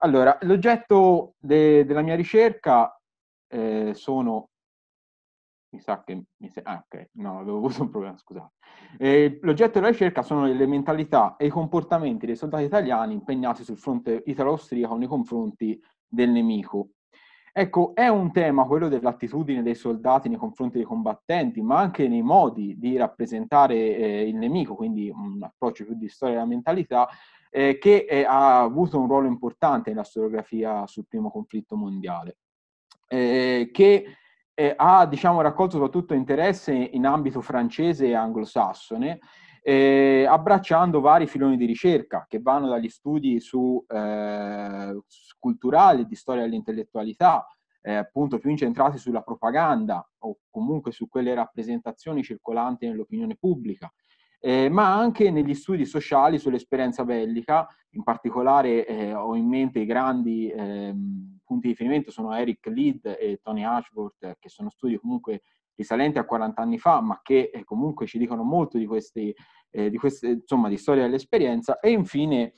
Allora, l'oggetto de- della mia ricerca eh, sono... Mi sa che... Mi sa, ah, ok, no, avevo avuto un problema, scusate. Eh, l'oggetto della ricerca sono le mentalità e i comportamenti dei soldati italiani impegnati sul fronte italo-austriaco nei confronti del nemico. Ecco, è un tema quello dell'attitudine dei soldati nei confronti dei combattenti, ma anche nei modi di rappresentare eh, il nemico, quindi un approccio più di storia della mentalità, eh, che eh, ha avuto un ruolo importante nella storiografia sul primo conflitto mondiale, eh, che eh, ha diciamo, raccolto soprattutto interesse in ambito francese e anglosassone, eh, abbracciando vari filoni di ricerca che vanno dagli studi su, eh, culturali, di storia dell'intellettualità, eh, appunto più incentrati sulla propaganda o comunque su quelle rappresentazioni circolanti nell'opinione pubblica. Eh, ma anche negli studi sociali sull'esperienza bellica, in particolare eh, ho in mente i grandi eh, punti di riferimento sono Eric Lead e Tony Ashworth, che sono studi comunque risalenti a 40 anni fa, ma che eh, comunque ci dicono molto di, questi, eh, di, queste, insomma, di storia dell'esperienza, e infine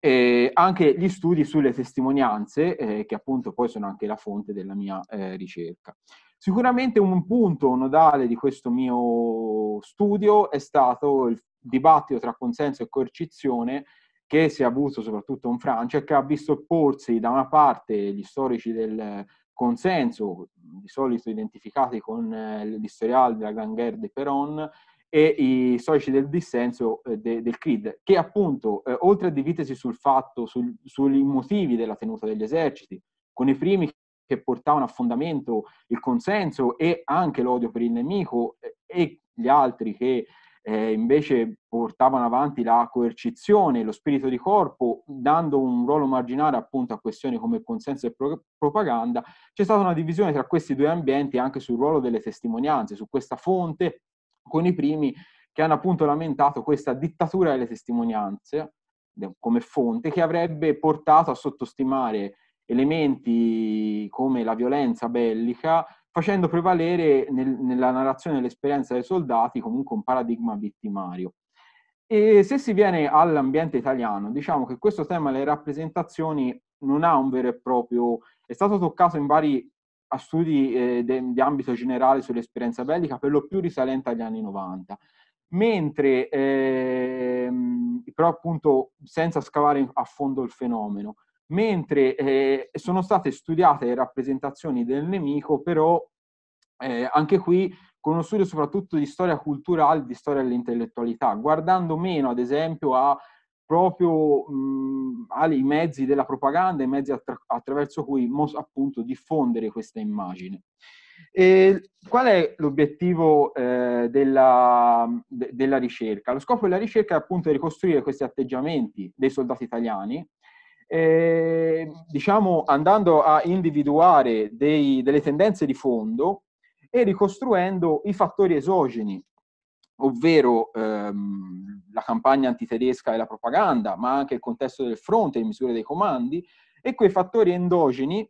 eh, anche gli studi sulle testimonianze, eh, che appunto poi sono anche la fonte della mia eh, ricerca. Sicuramente un punto nodale di questo mio studio è stato il dibattito tra consenso e coercizione che si è avuto soprattutto in Francia e che ha visto opporsi da una parte gli storici del consenso, di solito identificati con eh, l'historial della Grande Guerre de Peron, e i storici del dissenso eh, de, del CRID, che appunto, eh, oltre a dividersi sul fatto, sul, sui motivi della tenuta degli eserciti, con i primi che portavano a fondamento il consenso e anche l'odio per il nemico, eh, e gli altri che eh, invece portavano avanti la coercizione, lo spirito di corpo, dando un ruolo marginale appunto a questioni come consenso e pro- propaganda, c'è stata una divisione tra questi due ambienti anche sul ruolo delle testimonianze, su questa fonte con i primi che hanno appunto lamentato questa dittatura delle testimonianze come fonte che avrebbe portato a sottostimare elementi come la violenza bellica, facendo prevalere nel, nella narrazione dell'esperienza dei soldati comunque un paradigma vittimario. E se si viene all'ambiente italiano, diciamo che questo tema delle rappresentazioni non ha un vero e proprio, è stato toccato in vari a studi eh, di ambito generale sull'esperienza bellica, per lo più risalente agli anni 90. Mentre, ehm, però appunto senza scavare a fondo il fenomeno, mentre eh, sono state studiate le rappresentazioni del nemico, però eh, anche qui con uno studio soprattutto di storia culturale, di storia dell'intellettualità, guardando meno ad esempio a proprio mh, ai mezzi della propaganda, i mezzi attra- attraverso cui mos- appunto diffondere questa immagine. E qual è l'obiettivo eh, della, de- della, ricerca? Lo scopo della ricerca è appunto ricostruire questi atteggiamenti dei soldati italiani, eh, diciamo andando a individuare dei, delle tendenze di fondo e ricostruendo i fattori esogeni ovvero ehm, la campagna antitedesca e la propaganda, ma anche il contesto del fronte, le misure dei comandi, e quei fattori endogeni,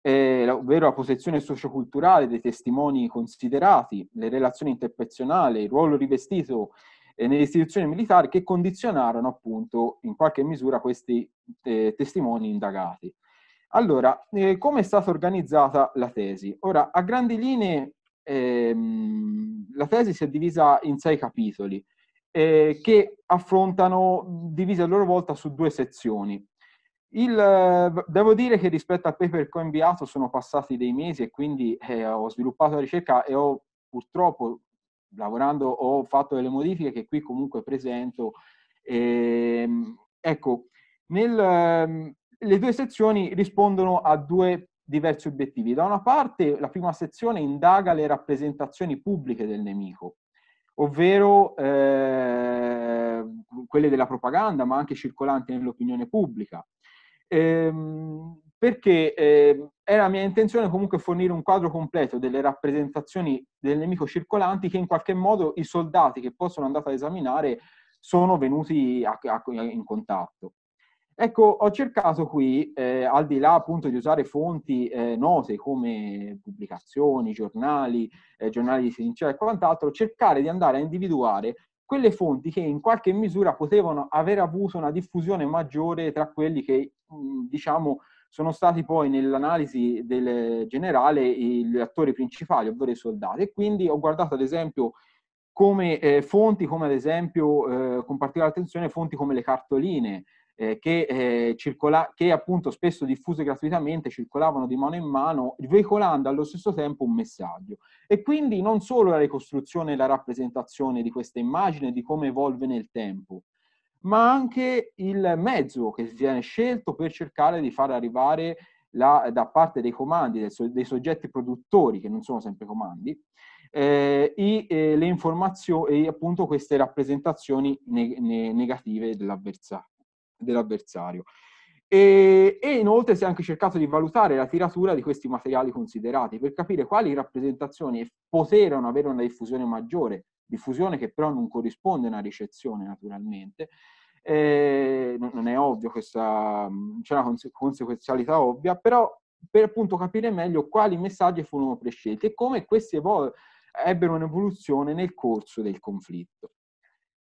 eh, ovvero la posizione socioculturale dei testimoni considerati, le relazioni interpersonali, il ruolo rivestito eh, nelle istituzioni militari, che condizionarono appunto in qualche misura questi eh, testimoni indagati. Allora, eh, come è stata organizzata la tesi? Ora, a grandi linee ehm, la tesi si è divisa in sei capitoli eh, che affrontano, divise a loro volta su due sezioni. Il, devo dire che rispetto al paper che ho inviato sono passati dei mesi e quindi eh, ho sviluppato la ricerca e ho purtroppo, lavorando, ho fatto delle modifiche che qui comunque presento. Eh, ecco, nel, le due sezioni rispondono a due diversi obiettivi. Da una parte la prima sezione indaga le rappresentazioni pubbliche del nemico, ovvero eh, quelle della propaganda, ma anche circolanti nell'opinione pubblica. Ehm, perché eh, era mia intenzione comunque fornire un quadro completo delle rappresentazioni del nemico circolanti che in qualche modo i soldati che possono andare ad esaminare sono venuti a, a, in contatto. Ecco, ho cercato qui, eh, al di là appunto di usare fonti eh, note come pubblicazioni, giornali, eh, giornali di trincea e quant'altro, cercare di andare a individuare quelle fonti che in qualche misura potevano aver avuto una diffusione maggiore tra quelli che, mh, diciamo, sono stati poi nell'analisi del generale gli attori principali, ovvero i soldati. E quindi ho guardato ad esempio come eh, fonti, come ad esempio, eh, con particolare attenzione, fonti come le cartoline, eh, che, eh, circola- che appunto spesso diffuse gratuitamente circolavano di mano in mano, veicolando allo stesso tempo un messaggio. E quindi non solo la ricostruzione e la rappresentazione di questa immagine, di come evolve nel tempo, ma anche il mezzo che viene scelto per cercare di far arrivare la, da parte dei comandi, dei, soggetti produttori, che non sono sempre comandi, eh, i, eh, le informazioni appunto queste rappresentazioni ne, ne, negative dell'avversario dell'avversario. E, e, inoltre si è anche cercato di valutare la tiratura di questi materiali considerati per capire quali rappresentazioni poterono avere una diffusione maggiore, diffusione che però non corrisponde a una ricezione naturalmente. Eh, non è ovvio questa, c'è una conse- conseguenzialità ovvia, però per appunto capire meglio quali messaggi furono prescelti e come questi evol- ebbero un'evoluzione nel corso del conflitto.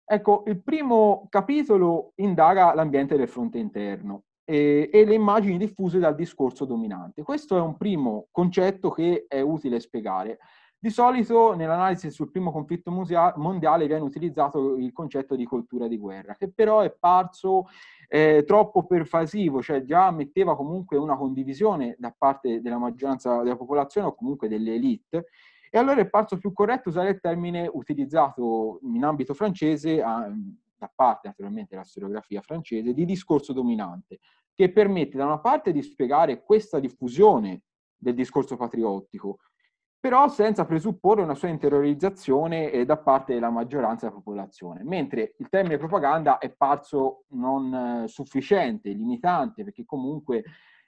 Ecco, il primo capitolo indaga l'ambiente del fronte interno e, e, le immagini diffuse dal discorso dominante. Questo è un primo concetto che è utile spiegare. Di solito nell'analisi sul primo conflitto mondiale viene utilizzato il concetto di cultura di guerra, che però è parso eh, troppo pervasivo, cioè già metteva comunque una condivisione da parte della maggioranza della popolazione o comunque delle elite, e allora è parso più corretto usare il termine utilizzato in ambito francese a, da parte naturalmente della storiografia francese, di discorso dominante, che permette da una parte di spiegare questa diffusione del discorso patriottico, però senza presupporre una sua interiorizzazione da parte della maggioranza della popolazione, mentre il termine propaganda è parso non eh, sufficiente, limitante, perché comunque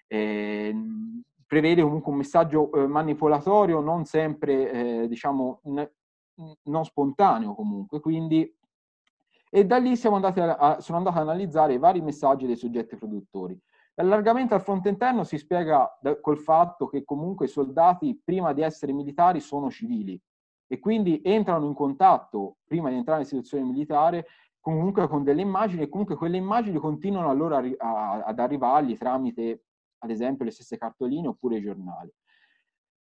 eh, prevede comunque un messaggio eh, manipolatorio non sempre, eh, diciamo, n- non spontaneo comunque, quindi e da lì a, a, sono andato ad analizzare i vari messaggi dei soggetti produttori. L'allargamento al fronte interno si spiega da, col fatto che comunque i soldati, prima di essere militari, sono civili e quindi entrano in contatto, prima di entrare in istituzione militare, comunque con delle immagini e comunque quelle immagini continuano allora ad arrivargli tramite, ad esempio, le stesse cartoline oppure i giornali.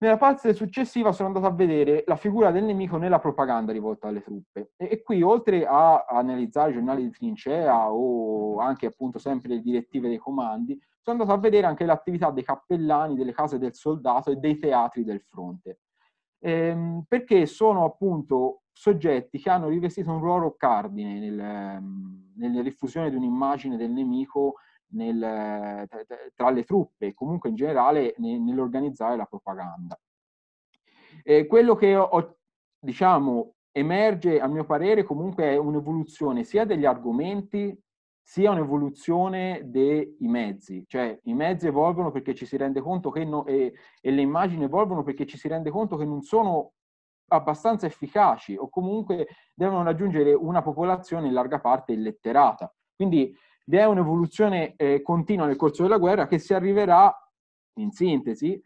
Nella parte successiva sono andato a vedere la figura del nemico nella propaganda rivolta alle truppe e, e qui oltre a, analizzare i giornali di trincea o anche appunto sempre le direttive dei comandi, sono andato a vedere anche l'attività dei cappellani, delle case del soldato e dei teatri del fronte, ehm, perché sono appunto soggetti che hanno rivestito un ruolo cardine nel, ehm, nella diffusione di un'immagine del nemico nel, tra le truppe, comunque in generale nell'organizzare la propaganda. E quello che ho, diciamo, emerge a mio parere comunque è un'evoluzione sia degli argomenti sia un'evoluzione dei mezzi, cioè i mezzi evolvono perché ci si rende conto che no, e, e le immagini evolvono perché ci si rende conto che non sono abbastanza efficaci o comunque devono raggiungere una popolazione in larga parte illetterata. Quindi vi è un'evoluzione eh, continua nel corso della guerra che si arriverà, in sintesi,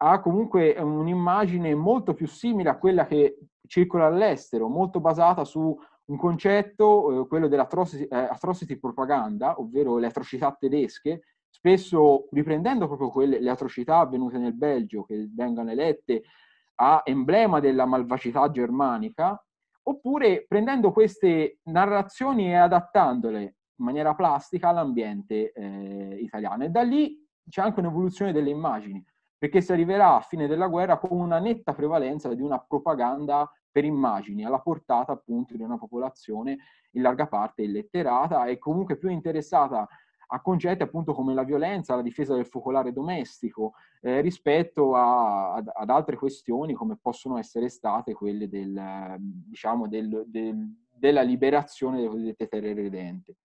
a comunque un'immagine molto più simile a quella che circola all'estero, molto basata su un concetto, eh, quello dell'atrocity eh, propaganda, ovvero le atrocità tedesche, spesso riprendendo proprio quelle, le atrocità avvenute nel Belgio, che vengono elette a emblema della malvagità germanica, oppure prendendo queste narrazioni e adattandole in maniera plastica all'ambiente eh, italiano. E da lì c'è anche un'evoluzione delle immagini, perché si arriverà a fine della guerra con una netta prevalenza di una propaganda per immagini alla portata appunto di una popolazione in larga parte illetterata e comunque più interessata a concetti appunto come la violenza, la difesa del focolare domestico, eh, rispetto a, ad, ad, altre questioni come possono essere state quelle del, diciamo, del, del, della liberazione delle cosiddette terre redente.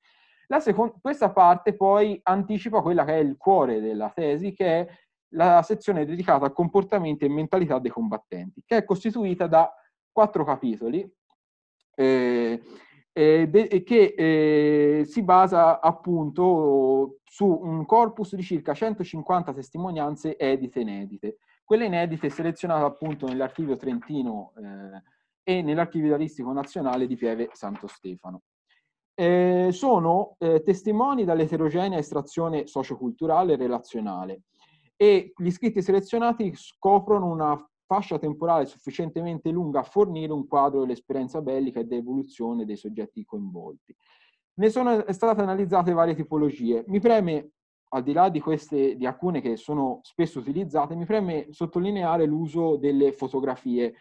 Seconda, questa parte poi anticipa quella che è il cuore della tesi, che è la sezione dedicata a comportamenti e mentalità dei combattenti, che è costituita da quattro capitoli eh, eh, de, che eh, si basa appunto su un corpus di circa 150 testimonianze edite inedite. Quelle inedite selezionate appunto nell'archivio trentino eh, e nell'archivio diaristico nazionale di Pieve Santo Stefano eh, sono eh, testimoni dall'eterogenea estrazione socioculturale e relazionale e gli scritti selezionati scoprono una fascia temporale sufficientemente lunga a fornire un quadro dell'esperienza bellica e dell'evoluzione dei soggetti coinvolti. Ne sono state analizzate varie tipologie. Mi preme, al di là di queste, di alcune che sono spesso utilizzate, mi preme sottolineare l'uso delle fotografie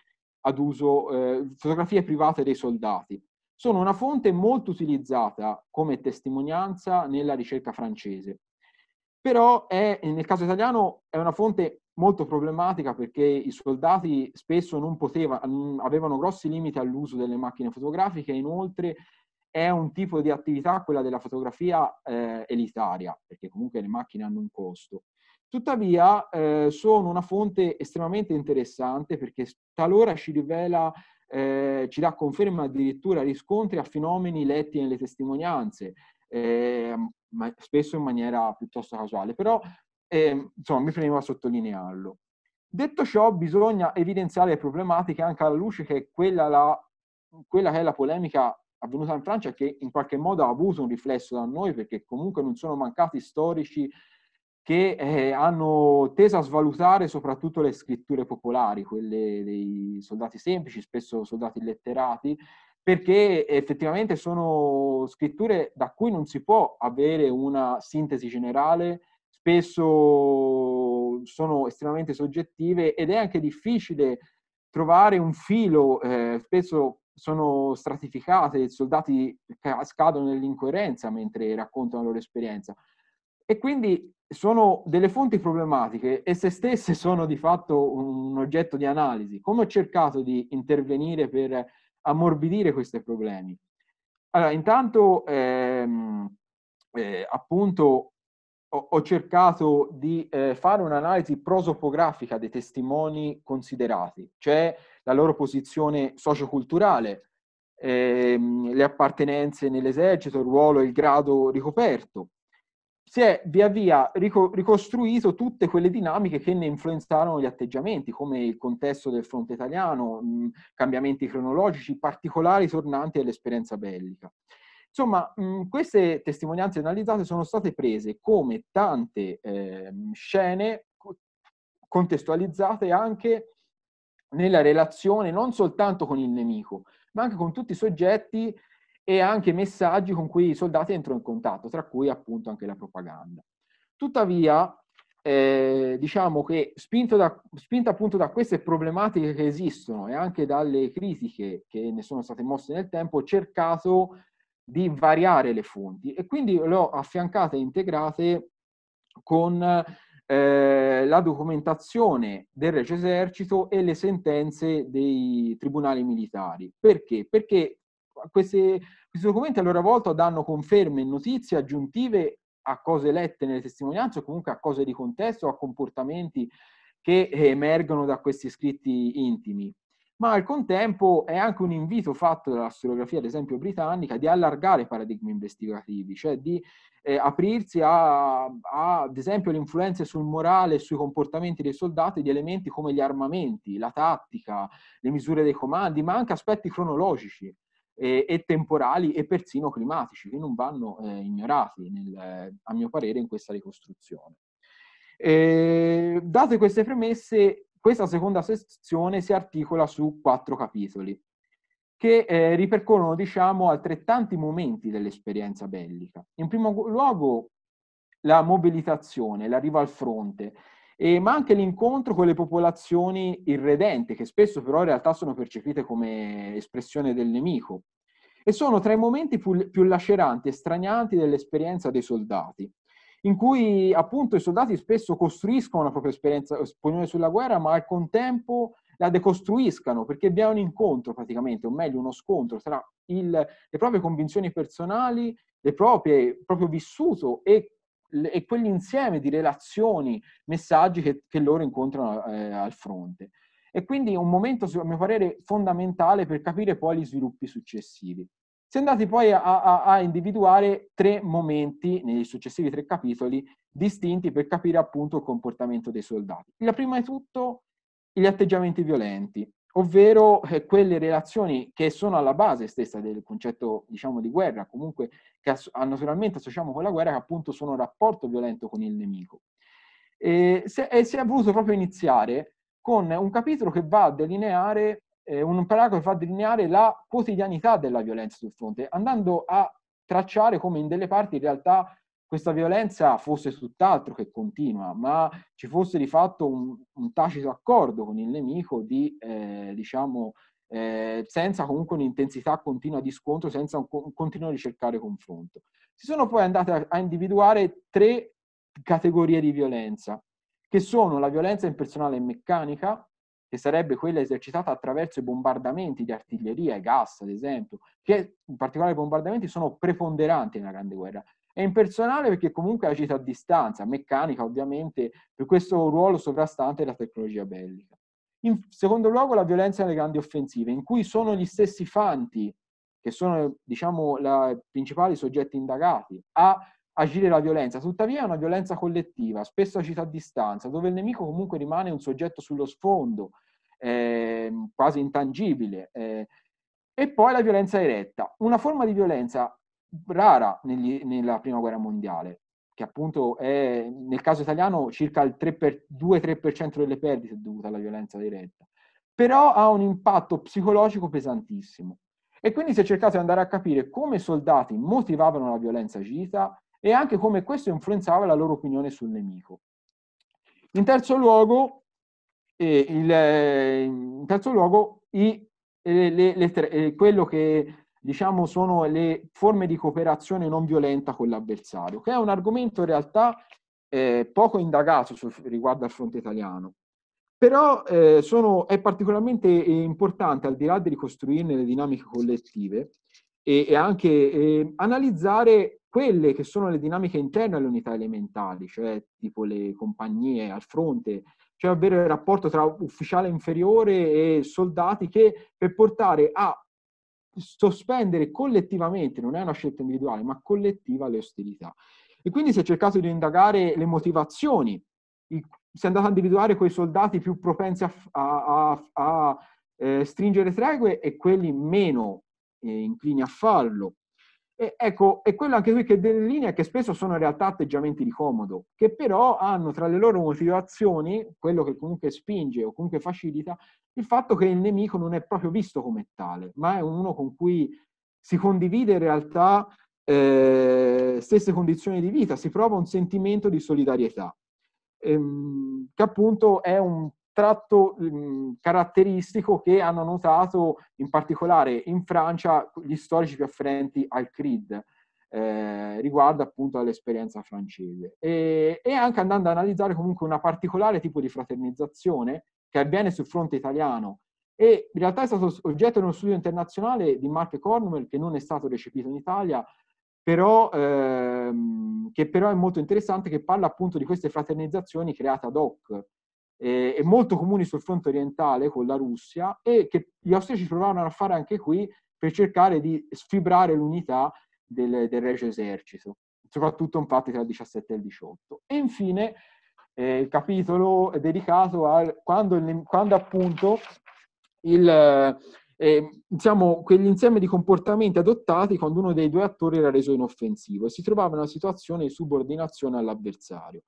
ad uso, eh, fotografie private dei soldati sono una fonte molto utilizzata come testimonianza nella ricerca francese. Però è, nel caso italiano è una fonte molto problematica perché i soldati spesso non potevano, avevano grossi limiti all'uso delle macchine fotografiche e inoltre è un tipo di attività, quella della fotografia eh, elitaria, perché comunque le macchine hanno un costo. Tuttavia eh, sono una fonte estremamente interessante perché talora ci rivela, eh, ci dà conferma addirittura riscontri a fenomeni letti nelle testimonianze, eh, ma spesso in maniera piuttosto casuale, però ehm, insomma mi premeva sottolinearlo. Detto ciò, bisogna evidenziare le problematiche anche alla luce che quella, la, quella che è la polemica avvenuta in Francia che in qualche modo ha avuto un riflesso da noi perché comunque non sono mancati storici che eh, hanno teso a svalutare soprattutto le scritture popolari, quelle dei soldati semplici, spesso soldati illetterati, perché effettivamente sono scritture da cui non si può avere una sintesi generale, spesso sono estremamente soggettive ed è anche difficile trovare un filo, eh, spesso sono stratificate, i soldati scadono nell'incoerenza mentre raccontano la loro esperienza. E quindi sono delle fonti problematiche e se stesse sono di fatto un oggetto di analisi. Come ho cercato di intervenire per ammorbidire questi problemi? Allora, intanto, ehm, eh, appunto, ho, ho, cercato di eh, fare un'analisi prosopografica dei testimoni considerati, cioè la loro posizione socioculturale, ehm, le appartenenze nell'esercito, il ruolo e il grado ricoperto, si è via via ricostruito tutte quelle dinamiche che ne influenzarono gli atteggiamenti, come il contesto del fronte italiano, cambiamenti cronologici, particolari tornanti all'esperienza bellica. Insomma, queste testimonianze analizzate sono state prese come tante eh, scene contestualizzate anche nella relazione non soltanto con il nemico, ma anche con tutti i soggetti e anche messaggi con cui i soldati entrano in contatto, tra cui appunto anche la propaganda. Tuttavia, eh, diciamo che spinto, da, spinto appunto da queste problematiche che esistono e anche dalle critiche che ne sono state mosse nel tempo, ho cercato di variare le fonti e quindi le ho affiancate e integrate con eh, la documentazione del Regio Esercito e le sentenze dei tribunali militari. Perché? Perché questi, questi documenti a loro volta danno conferme e notizie aggiuntive a cose lette nelle testimonianze o comunque a cose di contesto, a comportamenti che emergono da questi scritti intimi. Ma al contempo è anche un invito fatto dalla storiografia, ad esempio britannica, di allargare paradigmi investigativi, cioè di eh, aprirsi a, a, ad esempio, le influenze sul morale e sui comportamenti dei soldati di elementi come gli armamenti, la tattica, le misure dei comandi, ma anche aspetti cronologici e, e temporali e persino climatici, che non vanno eh, ignorati, nel, a mio parere, in questa ricostruzione. E, date queste premesse, questa seconda sezione si articola su quattro capitoli che eh, ripercorrono, diciamo, altrettanti momenti dell'esperienza bellica. In primo luogo, la mobilitazione, l'arrivo al fronte, e, ma anche l'incontro con le popolazioni irredente, che spesso però in realtà sono percepite come espressione del nemico. E sono tra i momenti più, più laceranti e stranianti dell'esperienza dei soldati, in cui appunto i soldati spesso costruiscono la propria esperienza, opinione sulla guerra, ma al contempo la decostruiscano, perché vi è un incontro praticamente, o meglio uno scontro tra il, le proprie convinzioni personali, le proprie, il proprio vissuto e e quell'insieme di relazioni, messaggi che, che loro incontrano eh, al fronte. E quindi un momento, a mio parere, fondamentale per capire poi gli sviluppi successivi. Si è andati poi a, a, a, individuare tre momenti nei successivi tre capitoli distinti per capire appunto il comportamento dei soldati. La prima di tutto gli atteggiamenti violenti ovvero eh, quelle relazioni che sono alla base stessa del concetto, diciamo, di guerra, comunque che naturalmente associamo con la guerra, che appunto sono un rapporto violento con il nemico. E, se, e si è voluto proprio iniziare con un capitolo che va a delineare, eh, un paragrafo che va a delineare la quotidianità della violenza sul fronte, andando a tracciare come in delle parti in realtà questa violenza fosse tutt'altro che continua, ma ci fosse di fatto un, un tacito accordo con il nemico di, eh, diciamo, eh, senza comunque un'intensità continua di scontro, senza un, un continuo ricercare confronto. Si sono poi andate a, a individuare tre categorie di violenza, che sono la violenza impersonale e meccanica, che sarebbe quella esercitata attraverso i bombardamenti di artiglieria e gas, ad esempio, che in particolare i bombardamenti sono preponderanti nella Grande Guerra. È impersonale perché comunque agita a distanza, meccanica ovviamente, per questo ruolo sovrastante della tecnologia bellica. In secondo luogo la violenza nelle grandi offensive, in cui sono gli stessi fanti, che sono diciamo i principali soggetti indagati, a agire la violenza, tuttavia è una violenza collettiva, spesso agita a distanza, dove il nemico comunque rimane un soggetto sullo sfondo, eh, quasi intangibile. Eh. E poi la violenza diretta, una forma di violenza rara negli, nella prima guerra mondiale, che appunto è nel caso italiano circa il 2-3% delle perdite dovute alla violenza diretta, però ha un impatto psicologico pesantissimo. E quindi si è cercato di andare a capire come i soldati motivavano la violenza agita e anche come questo influenzava la loro opinione sul nemico. In terzo luogo, eh, il, in terzo luogo i, le, le, le, eh, quello che diciamo sono le forme di cooperazione non violenta con l'avversario, che è un argomento in realtà eh, poco indagato su, riguardo al fronte italiano. Però eh, sono, è particolarmente importante, al di là di ricostruirne le dinamiche collettive, e, e anche eh, analizzare quelle che sono le dinamiche interne alle unità elementali, cioè tipo le compagnie al fronte, cioè ovvero il rapporto tra ufficiale inferiore e soldati che per portare a sospendere collettivamente, non è una scelta individuale, ma collettiva le ostilità. E quindi si è cercato di indagare le motivazioni, si è andato a individuare quei soldati più propensi a, a, a, a eh, stringere tregue e quelli meno eh, inclini a farlo. E, ecco, è quello anche qui che delinea che spesso sono in realtà atteggiamenti di comodo, che però hanno tra le loro motivazioni, quello che comunque spinge o comunque facilita, il fatto che il nemico non è proprio visto come tale, ma è uno con cui si condivide in realtà eh, stesse condizioni di vita, si prova un sentimento di solidarietà, ehm, che appunto è un tratto mh, caratteristico che hanno notato in particolare in Francia gli storici più afferenti al CRID, eh, riguardo appunto all'esperienza francese. E, e, anche andando ad analizzare comunque una particolare tipo di fraternizzazione che avviene sul fronte italiano e in realtà è stato oggetto di uno studio internazionale di Mark Cornwell che non è stato recepito in Italia, però, ehm, che però è molto interessante, che parla appunto di queste fraternizzazioni create ad hoc eh, e molto comuni sul fronte orientale con la Russia e che gli austriaci provavano a fare anche qui per cercare di sfibrare l'unità del, del Regio Esercito, soprattutto infatti tra il 17 e il 18. E infine eh, il capitolo è dedicato a quando, quando appunto il, eh, diciamo, quell'insieme di comportamenti adottati quando uno dei due attori era reso inoffensivo e si trovava in una situazione di subordinazione all'avversario.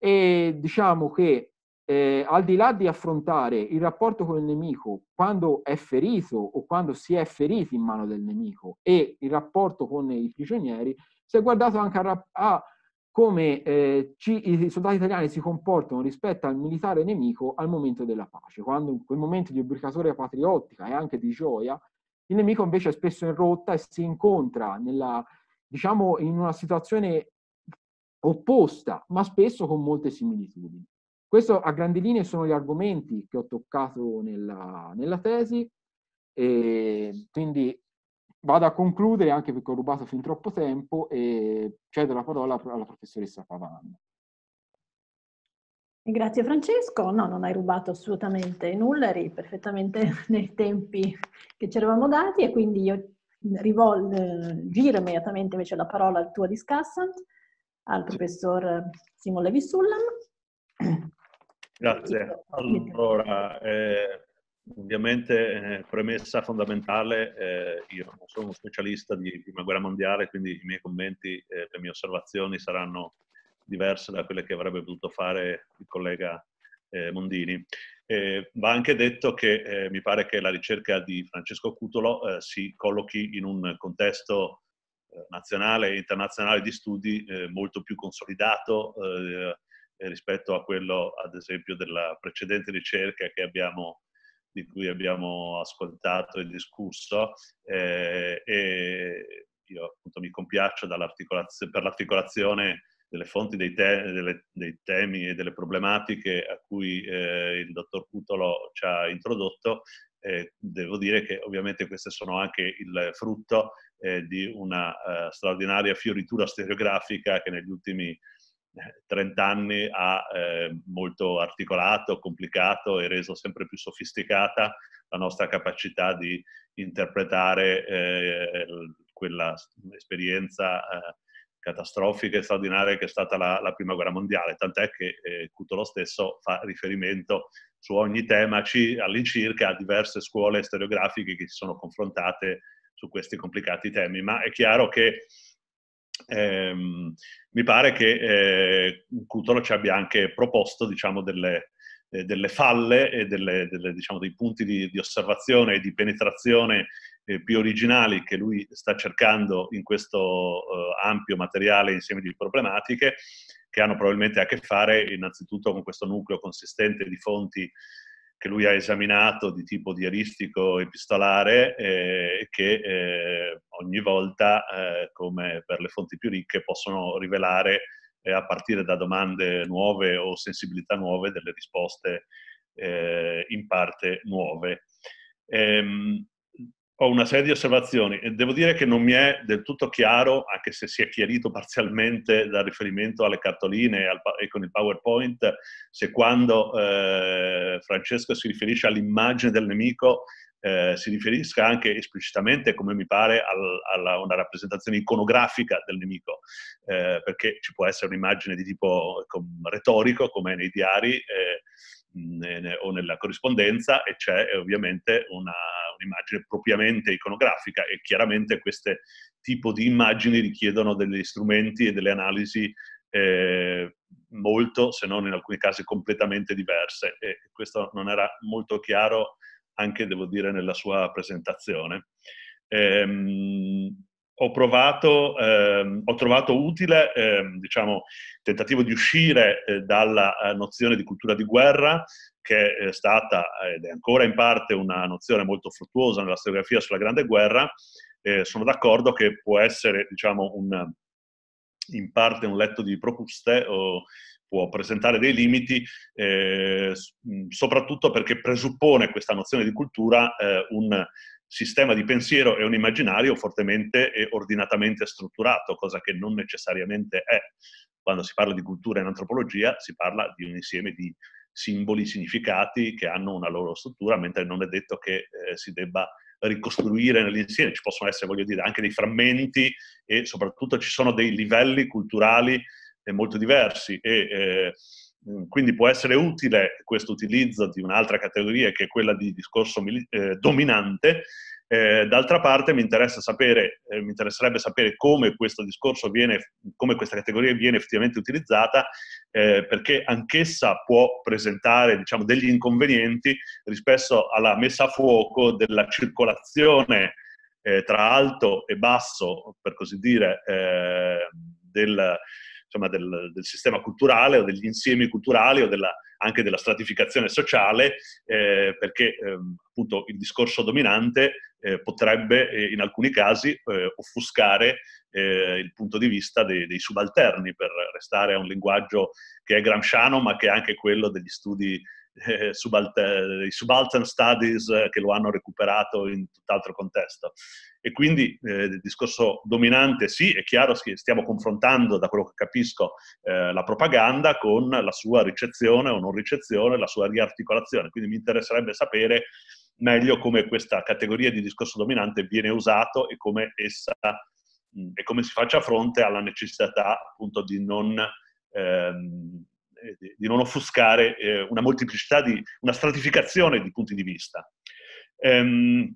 E diciamo che eh, al di là di affrontare il rapporto con il nemico quando è ferito o quando si è feriti in mano del nemico e il rapporto con i prigionieri, si è guardato anche a, a come eh, ci, i soldati italiani si comportano rispetto al militare nemico al momento della pace, quando in quel momento di obbligatoria patriottica e anche di gioia, il nemico invece è spesso in rotta e si incontra nella, diciamo, in una situazione opposta, ma spesso con molte similitudini. Questo a grandi linee sono gli argomenti che ho toccato nella, nella tesi e quindi vado a concludere anche perché ho rubato fin troppo tempo e cedo la parola alla professoressa Pavan. Grazie Francesco, no, non hai rubato assolutamente nulla, eri perfettamente nei tempi che ci eravamo dati e quindi io rivol- giro immediatamente invece la parola al tuo discussant, al professor Simon Levi Sullam. Grazie. Allora, eh, ovviamente, eh, premessa fondamentale, eh, io non sono uno specialista di prima guerra mondiale, quindi i miei commenti, eh, le mie osservazioni saranno diverse da quelle che avrebbe potuto fare il collega eh, Mondini. va anche detto che eh, mi pare che la ricerca di Francesco Cutolo si collochi in un contesto nazionale e internazionale di studi molto più consolidato, rispetto a quello, ad esempio, della precedente ricerca abbiamo, di cui abbiamo ascoltato e discusso. Eh, e io appunto mi compiaccio per l'articolazione delle fonti, dei, te, delle, dei, temi e delle problematiche a cui eh, il dottor Cutolo ci ha introdotto, eh, devo dire che ovviamente queste sono anche il frutto eh, di una uh, straordinaria fioritura stereografica che negli ultimi 30 eh, anni ha eh, molto articolato, complicato e reso sempre più sofisticata la nostra capacità di interpretare eh, quella esperienza eh, catastrofica e straordinaria che è stata la, la prima guerra mondiale, tant'è che eh, Cutolo stesso fa riferimento su ogni tema all'incirca a diverse scuole storiografiche che si sono confrontate su questi complicati temi, ma è chiaro che ehm, mi pare che eh, Cutolo ci abbia anche proposto diciamo, delle, eh, delle falle e delle, delle, diciamo, dei punti di, di, osservazione e di penetrazione eh, più originali che lui sta cercando in questo eh, ampio materiale insieme di problematiche che hanno probabilmente a che fare innanzitutto con questo nucleo consistente di fonti che lui ha esaminato di tipo diaristico epistolare eh, che eh, ogni volta, eh, come per le fonti più ricche, possono rivelare eh, a partire da domande nuove o sensibilità nuove delle risposte eh, in parte nuove. Ehm, ho una serie di osservazioni e devo dire che non mi è del tutto chiaro, anche se si è chiarito parzialmente dal riferimento alle cartoline e, al, e con il PowerPoint, se quando eh, Francesco si riferisce all'immagine del nemico eh, si riferisca anche esplicitamente, come mi pare, a una rappresentazione iconografica del nemico, eh, perché ci può essere un'immagine di tipo com, retorico, come nei diari eh, o nella corrispondenza, e c'è ovviamente una, un'immagine propriamente iconografica e chiaramente queste tipo di immagini richiedono degli strumenti e delle analisi eh, molto, se non in alcuni casi completamente diverse e questo non era molto chiaro anche, devo dire, nella sua presentazione. Ehm, ho, provato, ehm, ho trovato utile, ehm, diciamo, tentativo di uscire eh, dalla eh, nozione di cultura di guerra, che è stata ed è ancora in parte una nozione molto fruttuosa nella storiografia sulla Grande Guerra. Eh, sono d'accordo che può essere, diciamo, un, in parte un letto di propuste o può presentare dei limiti, eh, soprattutto perché presuppone questa nozione di cultura eh, un sistema di pensiero e un immaginario fortemente e ordinatamente strutturato, cosa che non necessariamente è. Quando si parla di cultura in antropologia si parla di un insieme di simboli, significati che hanno una loro struttura, mentre non è detto che eh, si debba ricostruire nell'insieme, ci possono essere, voglio dire, anche dei frammenti e soprattutto ci sono dei livelli culturali molto diversi e eh, quindi può essere utile questo utilizzo di un'altra categoria che è quella di discorso eh, dominante. Eh, d'altra parte mi, interessa sapere, eh, mi interesserebbe sapere come questo discorso viene, come questa categoria viene effettivamente utilizzata, eh, perché anch'essa può presentare diciamo, degli inconvenienti rispetto alla messa a fuoco della circolazione eh, tra alto e basso, per così dire, eh, del, insomma, del, del, sistema culturale o degli insiemi culturali o della, anche della stratificazione sociale, eh, perché ehm, appunto il discorso dominante eh, potrebbe eh, in alcuni casi eh, offuscare eh, il punto di vista dei, dei, subalterni, per restare a un linguaggio che è gramsciano, ma che è anche quello degli studi eh, subalter- i subaltern studies eh, che lo hanno recuperato in tutt'altro contesto. E quindi eh, il discorso dominante, sì, è chiaro che stiamo confrontando, da quello che capisco, eh, la propaganda con la sua ricezione o non ricezione, la sua riarticolazione. Quindi mi interesserebbe sapere meglio come questa categoria di discorso dominante viene usato e come essa mh, e come si faccia fronte alla necessità appunto di non ehm, eh, di non offuscare eh, una molteplicità di, una stratificazione di punti di vista. Um,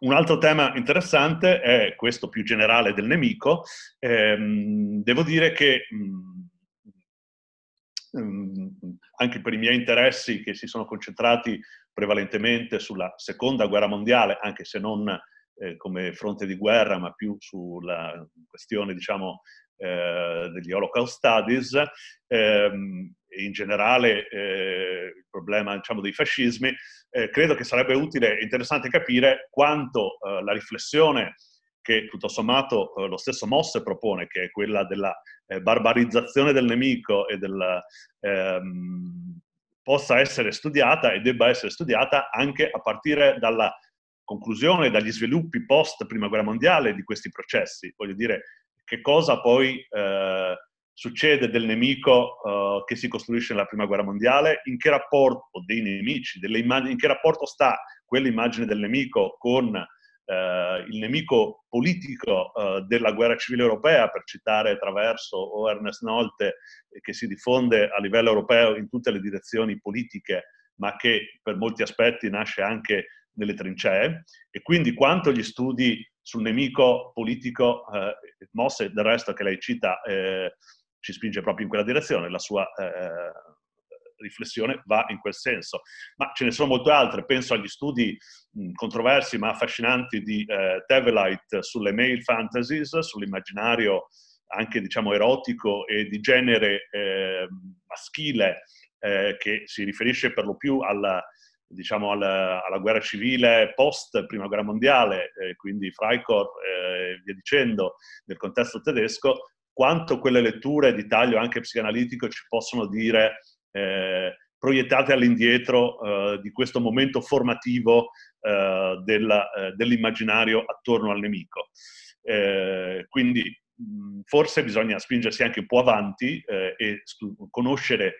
un altro tema interessante è questo più generale del nemico. Um, devo dire che um, anche per i miei interessi che si sono concentrati prevalentemente sulla seconda guerra mondiale, anche se non eh, come fronte di guerra, ma più sulla questione, diciamo, eh, degli Holocaust Studies, ehm, in generale eh, il problema diciamo, dei fascismi, eh, credo che sarebbe utile e interessante capire quanto eh, la riflessione che tutto sommato eh, lo stesso Mosse propone, che è quella della eh, barbarizzazione del nemico e del, ehm, possa essere studiata e debba essere studiata anche a partire dalla conclusione, dagli sviluppi post Prima Guerra Mondiale di questi processi. Voglio dire, che cosa poi eh, succede del nemico uh, che si costruisce nella prima guerra mondiale, in che rapporto dei nemici, in che rapporto sta quell'immagine del nemico con uh, il nemico politico uh, della guerra civile europea, per citare attraverso o Ernest Nolte, che si diffonde a livello europeo in tutte le direzioni politiche, ma che per molti aspetti nasce anche nelle trincee, e quindi quanto gli studi sul nemico politico, eh, Mosse del resto che lei cita, eh, ci spinge proprio in quella direzione, la sua eh, riflessione va in quel senso. Ma ce ne sono molte altre, penso agli studi mh, controversi ma affascinanti di eh, Tevelite sulle male fantasies, sull'immaginario anche diciamo erotico e di genere eh, maschile eh, che si riferisce per lo più alla, diciamo, alla, alla guerra civile post prima guerra mondiale, eh, quindi Freikorps e eh, via dicendo, nel contesto tedesco, quanto quelle letture di taglio anche psicanalitico ci possono dire eh, proiettate all'indietro eh, di questo momento formativo eh, eh, dell'immaginario attorno al nemico. Eh, quindi mh, forse bisogna spingersi anche un po' avanti eh, e conoscere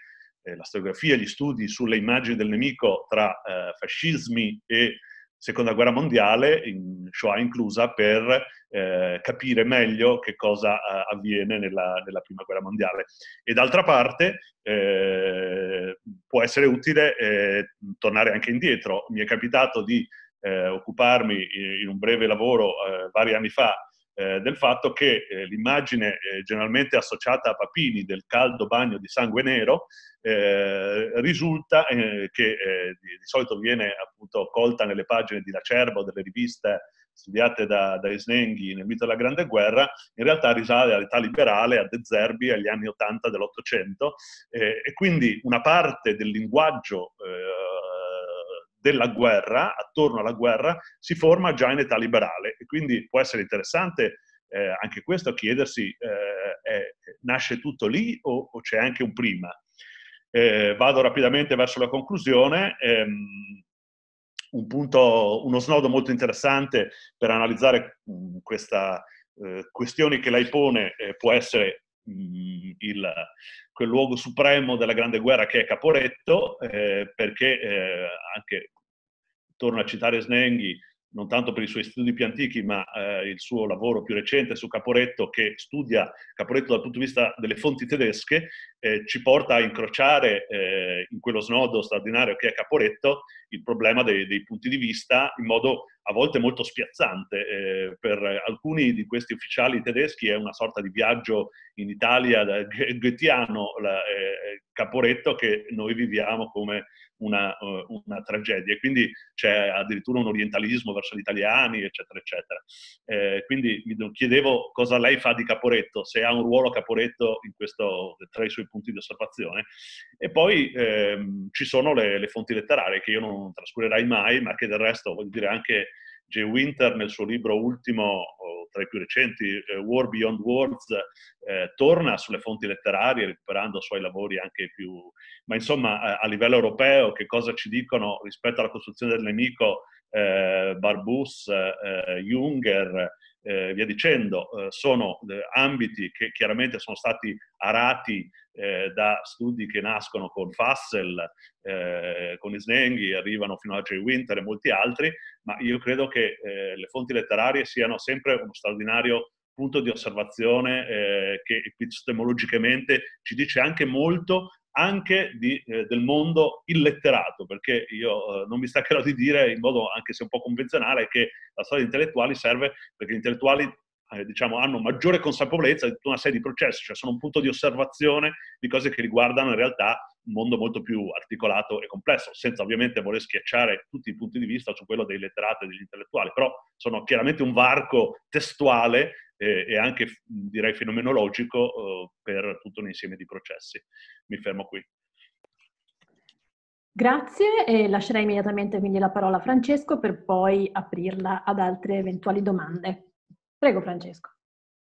la storiografia, gli studi sulle immagini del nemico tra fascismi e seconda guerra mondiale, in Shoah inclusa, per eh, capire meglio che cosa eh, avviene nella, nella, prima guerra mondiale. E d'altra parte eh, può essere utile eh, tornare anche indietro. Mi è capitato di eh, occuparmi in un breve lavoro eh, vari anni fa eh, del fatto che eh, l'immagine eh, generalmente associata a Papini del caldo bagno di sangue nero eh, risulta eh, che di, di, solito viene appunto colta nelle pagine di Lacerba o delle riviste studiate da, da Isnenghi nel mito della Grande Guerra, in realtà risale all'età liberale, a De Zerbi, agli anni 80 dell'Ottocento, e quindi una parte del linguaggio della guerra, attorno alla guerra, si forma già in età liberale e quindi può essere interessante eh, anche questo chiedersi eh, eh, nasce tutto lì o, o, c'è anche un prima. Eh, vado rapidamente verso la conclusione. Ehm, un punto, uno snodo molto interessante per analizzare mh, mm, questa eh, questione che lei pone eh, può essere il, quel luogo supremo della Grande Guerra che è Caporetto, eh, perché eh, anche, torno a citare Snenghi, non tanto per i suoi studi più antichi, ma eh, il suo lavoro più recente su Caporetto, che studia Caporetto dal punto di vista delle fonti tedesche, eh, ci porta a incrociare eh, in quello snodo straordinario che è Caporetto il problema dei, dei punti di vista in modo a volte molto spiazzante. Eh, per alcuni di questi ufficiali tedeschi è una sorta di viaggio in Italia da goethiano, eh, Caporetto, che noi viviamo come una, uh, una, tragedia. Quindi c'è addirittura un orientalismo verso gli italiani, eccetera, eccetera. Eh, quindi mi chiedevo cosa lei fa di Caporetto, se ha un ruolo Caporetto questo, tra i suoi punti di osservazione. E poi ehm, ci sono le, le fonti letterarie che io non trascurerai mai, ma che del resto, voglio dire, anche Jay Winter nel suo libro ultimo, tra i più recenti, eh, War Beyond Words, eh, torna sulle fonti letterarie recuperando suoi lavori anche più... Ma insomma, a, a livello europeo, che cosa ci dicono rispetto alla costruzione del nemico eh, Barbus, eh, Junger, eh, via dicendo, eh, sono eh, ambiti che chiaramente sono stati arati eh, da studi che nascono con Fassel, eh, con Isnenghi, arrivano fino a Jay Winter e molti altri, ma io credo che eh, le fonti letterarie siano sempre uno straordinario punto di osservazione che epistemologicamente ci dice anche molto anche di, eh, del mondo illetterato, perché io eh, non mi staccherò di dire, in modo anche se un po' convenzionale, che la storia degli intellettuali serve perché gli intellettuali eh, diciamo, hanno maggiore consapevolezza di tutta una serie di processi, cioè sono un punto di osservazione di cose che riguardano in realtà un mondo molto più articolato e complesso, senza ovviamente voler schiacciare tutti i punti di vista su quello dei letterati e degli intellettuali, però sono chiaramente un varco testuale eh, e anche direi fenomenologico eh, per tutto un insieme di processi. Mi fermo qui. Grazie e lascerei immediatamente quindi la parola a Francesco per poi aprirla ad altre eventuali domande. Prego Francesco.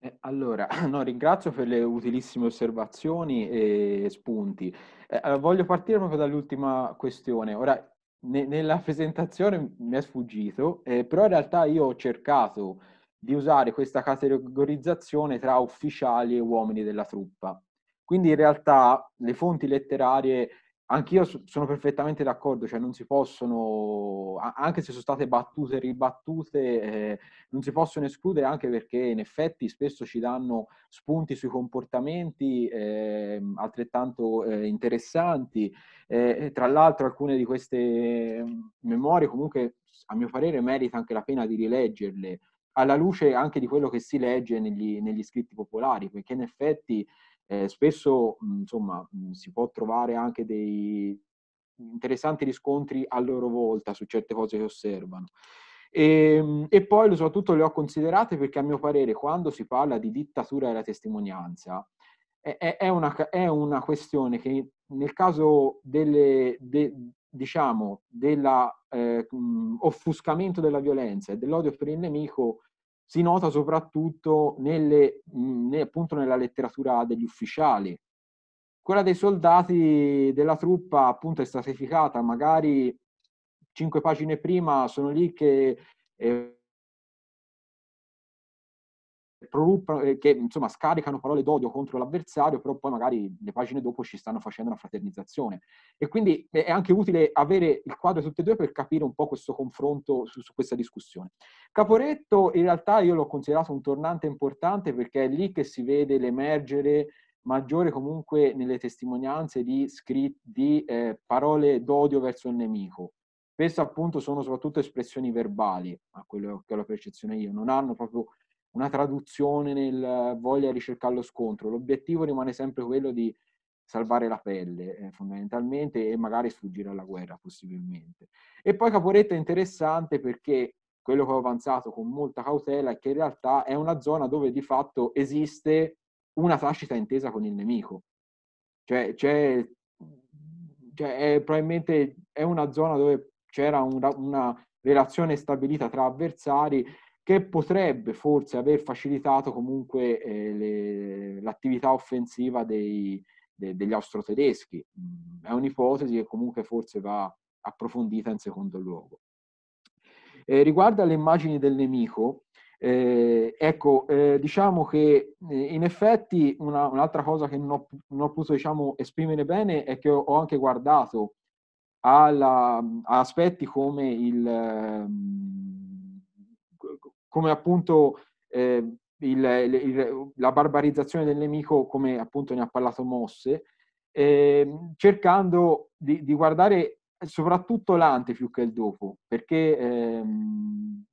Eh, allora, no, ringrazio per le utilissime osservazioni e spunti. Eh, voglio partire proprio dall'ultima questione. Ora, ne, nella presentazione mi è sfuggito, eh, però in realtà io ho cercato di usare questa categorizzazione tra ufficiali e uomini della truppa. Quindi in realtà le fonti letterarie Anch'io sono perfettamente d'accordo, cioè non si possono, anche se sono state battute e ribattute, eh, non si possono escludere anche perché in effetti spesso ci danno spunti sui comportamenti eh, altrettanto eh, interessanti. tra l'altro alcune di queste mm, memorie comunque a mio parere merita anche la pena di rileggerle, alla luce anche di quello che si legge negli, negli scritti popolari, perché in effetti eh, spesso insomma, si può trovare anche dei interessanti riscontri a loro volta su certe cose che osservano. E, ehm, e, poi soprattutto le ho considerate perché a mio parere quando si parla di dittatura della testimonianza è, è, una, è una, questione che nel caso delle, de, diciamo, dell'offuscamento eh, della violenza e dell'odio per il nemico si nota soprattutto nelle, mh, appunto nella letteratura degli ufficiali. Quella dei soldati della truppa appunto è stratificata, magari cinque pagine prima sono lì che eh, che insomma scaricano parole d'odio contro l'avversario, però poi magari le pagine dopo ci stanno facendo una fraternizzazione. E quindi è anche utile avere il quadro tutte e due per capire un po' questo confronto su, su questa discussione. Caporetto in realtà io l'ho considerato un tornante importante perché è lì che si vede l'emergere maggiore comunque nelle testimonianze di, scritti, di eh, parole d'odio verso il nemico. Spesso appunto sono soprattutto espressioni verbali, a quello che ho la percezione io, non hanno proprio una traduzione nel voglia ricercare lo scontro. L'obiettivo rimane sempre quello di salvare la pelle, eh, fondamentalmente, e magari sfuggire alla guerra, possibilmente. E poi Caporetto è interessante perché quello che ho avanzato con molta cautela è che in realtà è una zona dove di fatto esiste una tacita intesa con il nemico. Cioè, c'è, cioè è, probabilmente è una zona dove c'era una, una relazione stabilita tra avversari che potrebbe forse aver facilitato comunque eh, le, l'attività offensiva dei, de, degli austro-tedeschi. Mm, è un'ipotesi che comunque forse va approfondita in secondo luogo. Eh, riguardo alle immagini del nemico, eh, ecco, eh, diciamo che eh, in effetti una, un'altra cosa che non ho, non ho potuto diciamo, esprimere bene è che ho, ho anche guardato alla, a aspetti come il, come appunto eh, il, il, la barbarizzazione del nemico, come appunto ne ha parlato Mosse, eh, cercando di, di, guardare soprattutto l'ante più che il dopo, perché ehm,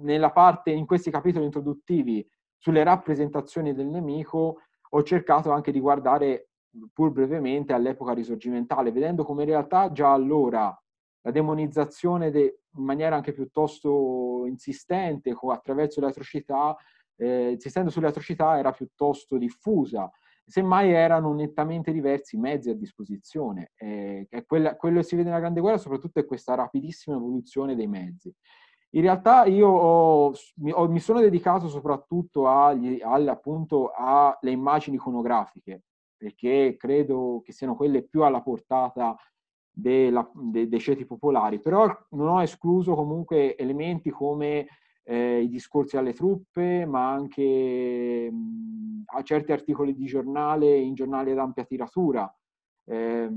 nella parte, in questi capitoli introduttivi sulle rappresentazioni del nemico, ho cercato anche di guardare pur brevemente all'epoca risorgimentale, vedendo come in realtà già allora la demonizzazione de, in maniera anche piuttosto insistente attraverso le atrocità, eh, insistendo sulle atrocità era piuttosto diffusa, semmai erano nettamente diversi i mezzi a disposizione. Eh, quella, quello che si vede nella Grande Guerra soprattutto è questa rapidissima evoluzione dei mezzi. In realtà io ho, ho, mi sono dedicato soprattutto agli, alle, appunto, alle immagini iconografiche, perché credo che siano quelle più alla portata della, de, dei ceti popolari, però non ho escluso comunque elementi come eh, i discorsi alle truppe, ma anche mh, a certi articoli di giornale, in giornali ad ampia tiratura. Eh,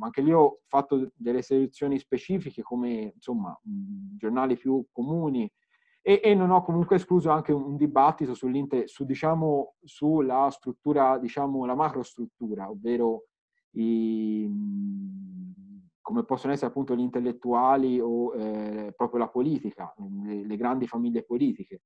anche lì ho fatto delle selezioni specifiche come insomma mh, giornali più comuni e, e, non ho comunque escluso anche un dibattito su, diciamo, sulla struttura, diciamo la macrostruttura, ovvero i, come possono essere appunto gli intellettuali o eh, proprio la politica, le, le, grandi famiglie politiche.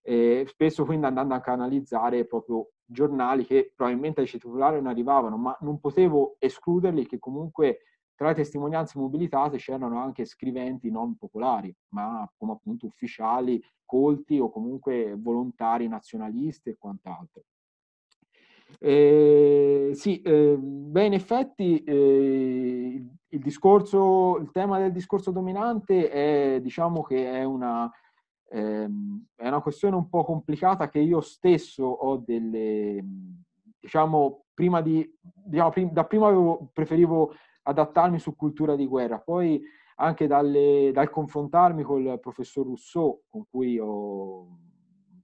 E spesso quindi andando anche a analizzare proprio giornali che probabilmente ai titolari non arrivavano, ma non potevo escluderli che comunque tra le testimonianze mobilitate c'erano anche scriventi non popolari, ma come appunto ufficiali, colti o comunque volontari nazionalisti e quant'altro. Eh, sì, eh, beh, in effetti eh, il discorso, il tema del discorso dominante è, diciamo che è una, ehm, è una questione un po' complicata che io stesso ho delle, diciamo, prima di, diciamo, prim, da prima avevo, preferivo adattarmi su cultura di guerra, poi anche dalle, dal confrontarmi col professor Rousseau, con cui, ho,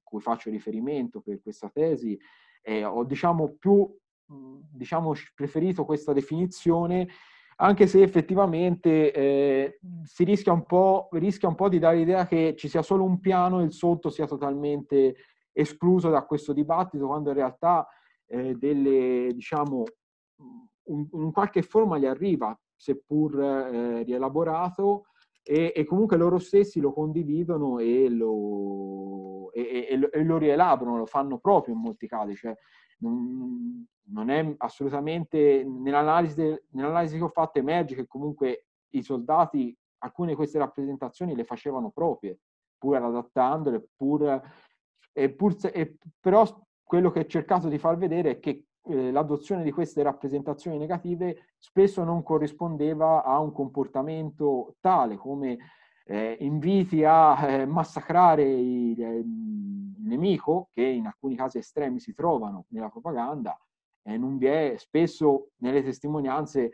cui faccio riferimento per questa tesi, eh, ho diciamo più diciamo, preferito questa definizione anche se effettivamente eh, si rischia un, po', rischia un po' di dare l'idea che ci sia solo un piano e il sotto sia totalmente escluso da questo dibattito, quando in realtà eh, delle, diciamo, in qualche forma gli arriva, seppur eh, rielaborato, e, e, comunque loro stessi lo condividono e lo, e, e, e lo rielaborano, lo fanno proprio in molti casi. Cioè, non, non è assolutamente nell'analisi, nell'analisi che ho fatto emerge che comunque i soldati alcune di queste rappresentazioni le facevano proprie, pur adattandole, pur, e pur e, però quello che ho cercato di far vedere è che eh, l'adozione di queste rappresentazioni negative spesso non corrispondeva a un comportamento tale come eh, inviti a eh, massacrare il, eh, il, nemico, che in alcuni casi estremi si trovano nella propaganda, e non vi è spesso nelle testimonianze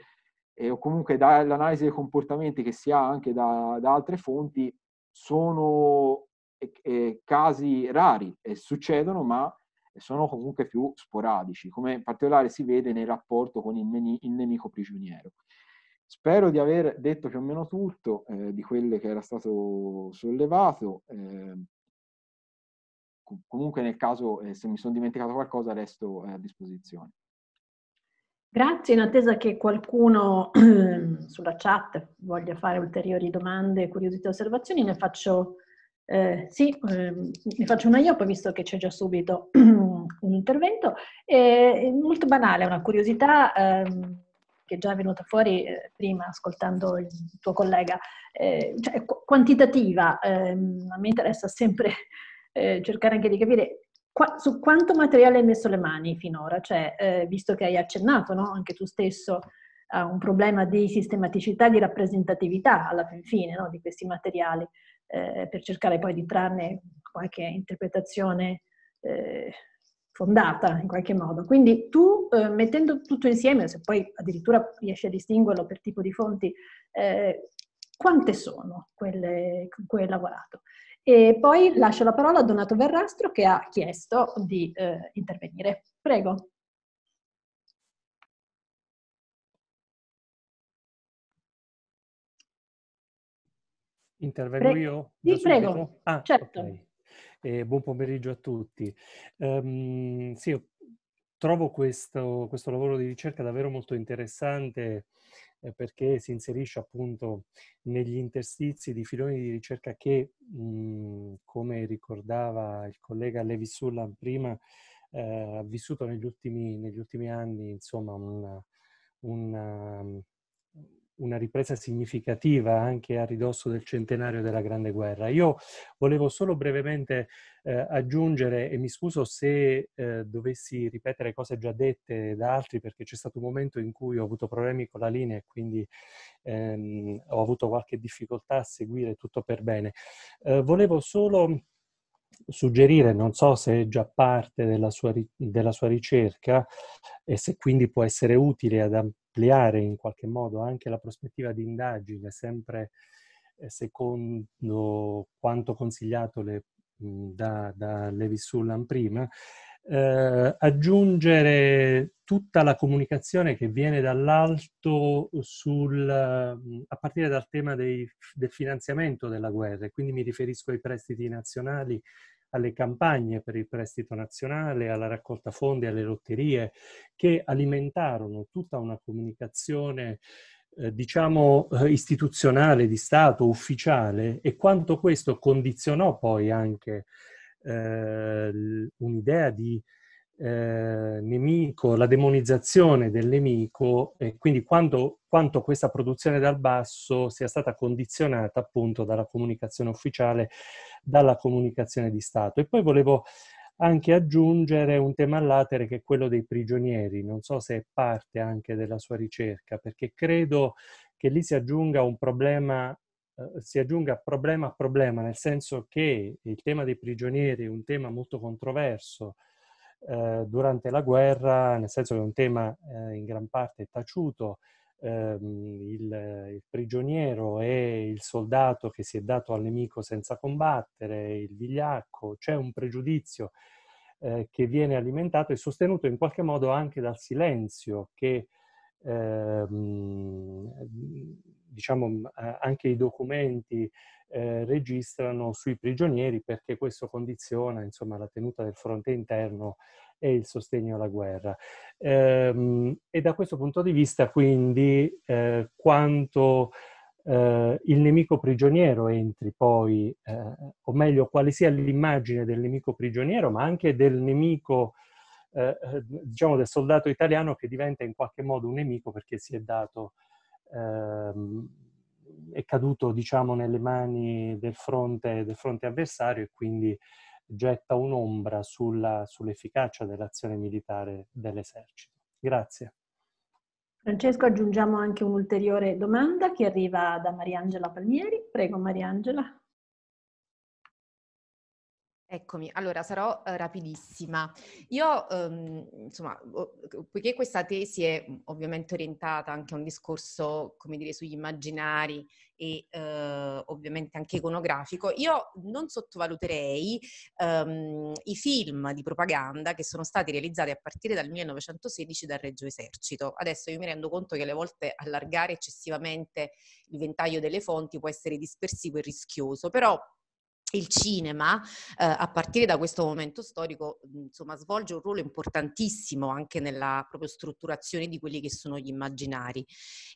o comunque dall'analisi dei comportamenti che si ha anche da, da altre fonti, sono casi rari e succedono, ma sono comunque più sporadici, come in particolare si vede nel rapporto con il, il nemico prigioniero. Spero di aver detto più o meno tutto eh, di quello che era stato sollevato. Eh, comunque nel caso, eh, se mi sono dimenticato qualcosa, resto a disposizione. Grazie, in attesa che qualcuno sulla chat voglia fare ulteriori domande, curiosità osservazioni, ne faccio, eh, sì, eh, ne faccio una io, poi visto che c'è già subito un intervento. È molto banale, una curiosità ehm, che è già venuta fuori eh, prima ascoltando il tuo collega, eh, cioè, qu- quantitativa. Ehm, a me interessa sempre eh, cercare anche di capire qua, su quanto materiale hai messo le mani finora, cioè, eh, visto che hai accennato no? anche tu stesso a un problema di sistematicità, di rappresentatività alla fin fine no? di questi materiali, eh, per cercare poi di trarne qualche interpretazione eh, fondata in qualche modo. Quindi tu eh, mettendo tutto insieme, se poi addirittura riesci a distinguerlo per tipo di fonti, eh, quante sono quelle con cui hai lavorato? E poi lascio la parola a Donato Verrastro che ha chiesto di eh, intervenire. Prego. Intervengo Pre- io? Sì, prego. Ah, certo. Okay e buon pomeriggio a tutti. Um, sì, trovo questo, questo, lavoro di ricerca davvero molto interessante eh, perché si inserisce appunto negli interstizi di filoni di ricerca che, mh, come ricordava il collega Levi Sullan prima, eh, ha vissuto negli ultimi, negli ultimi anni insomma una, una una ripresa significativa anche a ridosso del centenario della Grande Guerra. Io volevo solo brevemente eh, aggiungere, e mi scuso se eh, dovessi ripetere cose già dette da altri, perché c'è stato un momento in cui ho avuto problemi con la linea e quindi ehm, ho avuto qualche difficoltà a seguire tutto per bene. Eh, volevo solo suggerire, non so se è già parte della sua, della sua ricerca e se quindi può essere utile ad ampliare in qualche modo anche la prospettiva di indagine, sempre eh, secondo quanto consigliato le, da, da Levi Sullan prima, eh, aggiungere tutta la comunicazione che viene dall'alto sul, a partire dal tema dei, del finanziamento della guerra, quindi mi riferisco ai prestiti nazionali, alle campagne per il prestito nazionale, alla raccolta fondi, alle lotterie, che alimentarono tutta una comunicazione eh, diciamo eh, istituzionale, di Stato, ufficiale, e quanto questo condizionò poi anche eh, un'idea di eh, nemico, la demonizzazione del nemico e quindi quanto, quanto, questa produzione dal basso sia stata condizionata appunto dalla comunicazione ufficiale, dalla comunicazione di Stato. E poi volevo anche aggiungere un tema all'atere che è quello dei prigionieri, non so se è parte anche della sua ricerca, perché credo che lì si aggiunga un problema eh, si aggiunga problema a problema, nel senso che il tema dei prigionieri è un tema molto controverso eh, durante la guerra, nel senso che è un tema eh, in gran parte taciuto, ehm, il, il, prigioniero è il soldato che si è dato al nemico senza combattere, il vigliacco, c'è un pregiudizio eh, che viene alimentato e sostenuto in qualche modo anche dal silenzio che ehm, diciamo anche i documenti eh, registrano sui prigionieri perché questo condiziona insomma, la tenuta del fronte interno e il sostegno alla guerra. Ehm, e da questo punto di vista quindi eh, quanto eh, il nemico prigioniero entri poi, eh, o meglio quale sia l'immagine del nemico prigioniero, ma anche del nemico, eh, diciamo del soldato italiano che diventa in qualche modo un nemico perché si è dato ehm, è caduto diciamo, nelle mani del fronte, del fronte avversario e quindi getta un'ombra sulla, sull'efficacia dell'azione militare dell'esercito. Grazie. Francesco, aggiungiamo anche un'ulteriore domanda che arriva da Mariangela Palmieri. Prego Mariangela. Eccomi, allora sarò uh, rapidissima. Io, um, insomma, poiché questa tesi è ovviamente orientata anche a un discorso, come dire, sugli immaginari e uh, ovviamente anche iconografico, io non sottovaluterei um, i film di propaganda che sono stati realizzati a partire dal 1916 dal Regio Esercito. Adesso io mi rendo conto che alle volte allargare eccessivamente il ventaglio delle fonti può essere dispersivo e rischioso, però il cinema, eh, a partire da questo momento storico, insomma, svolge un ruolo importantissimo anche nella proprio strutturazione di quelli che sono gli immaginari.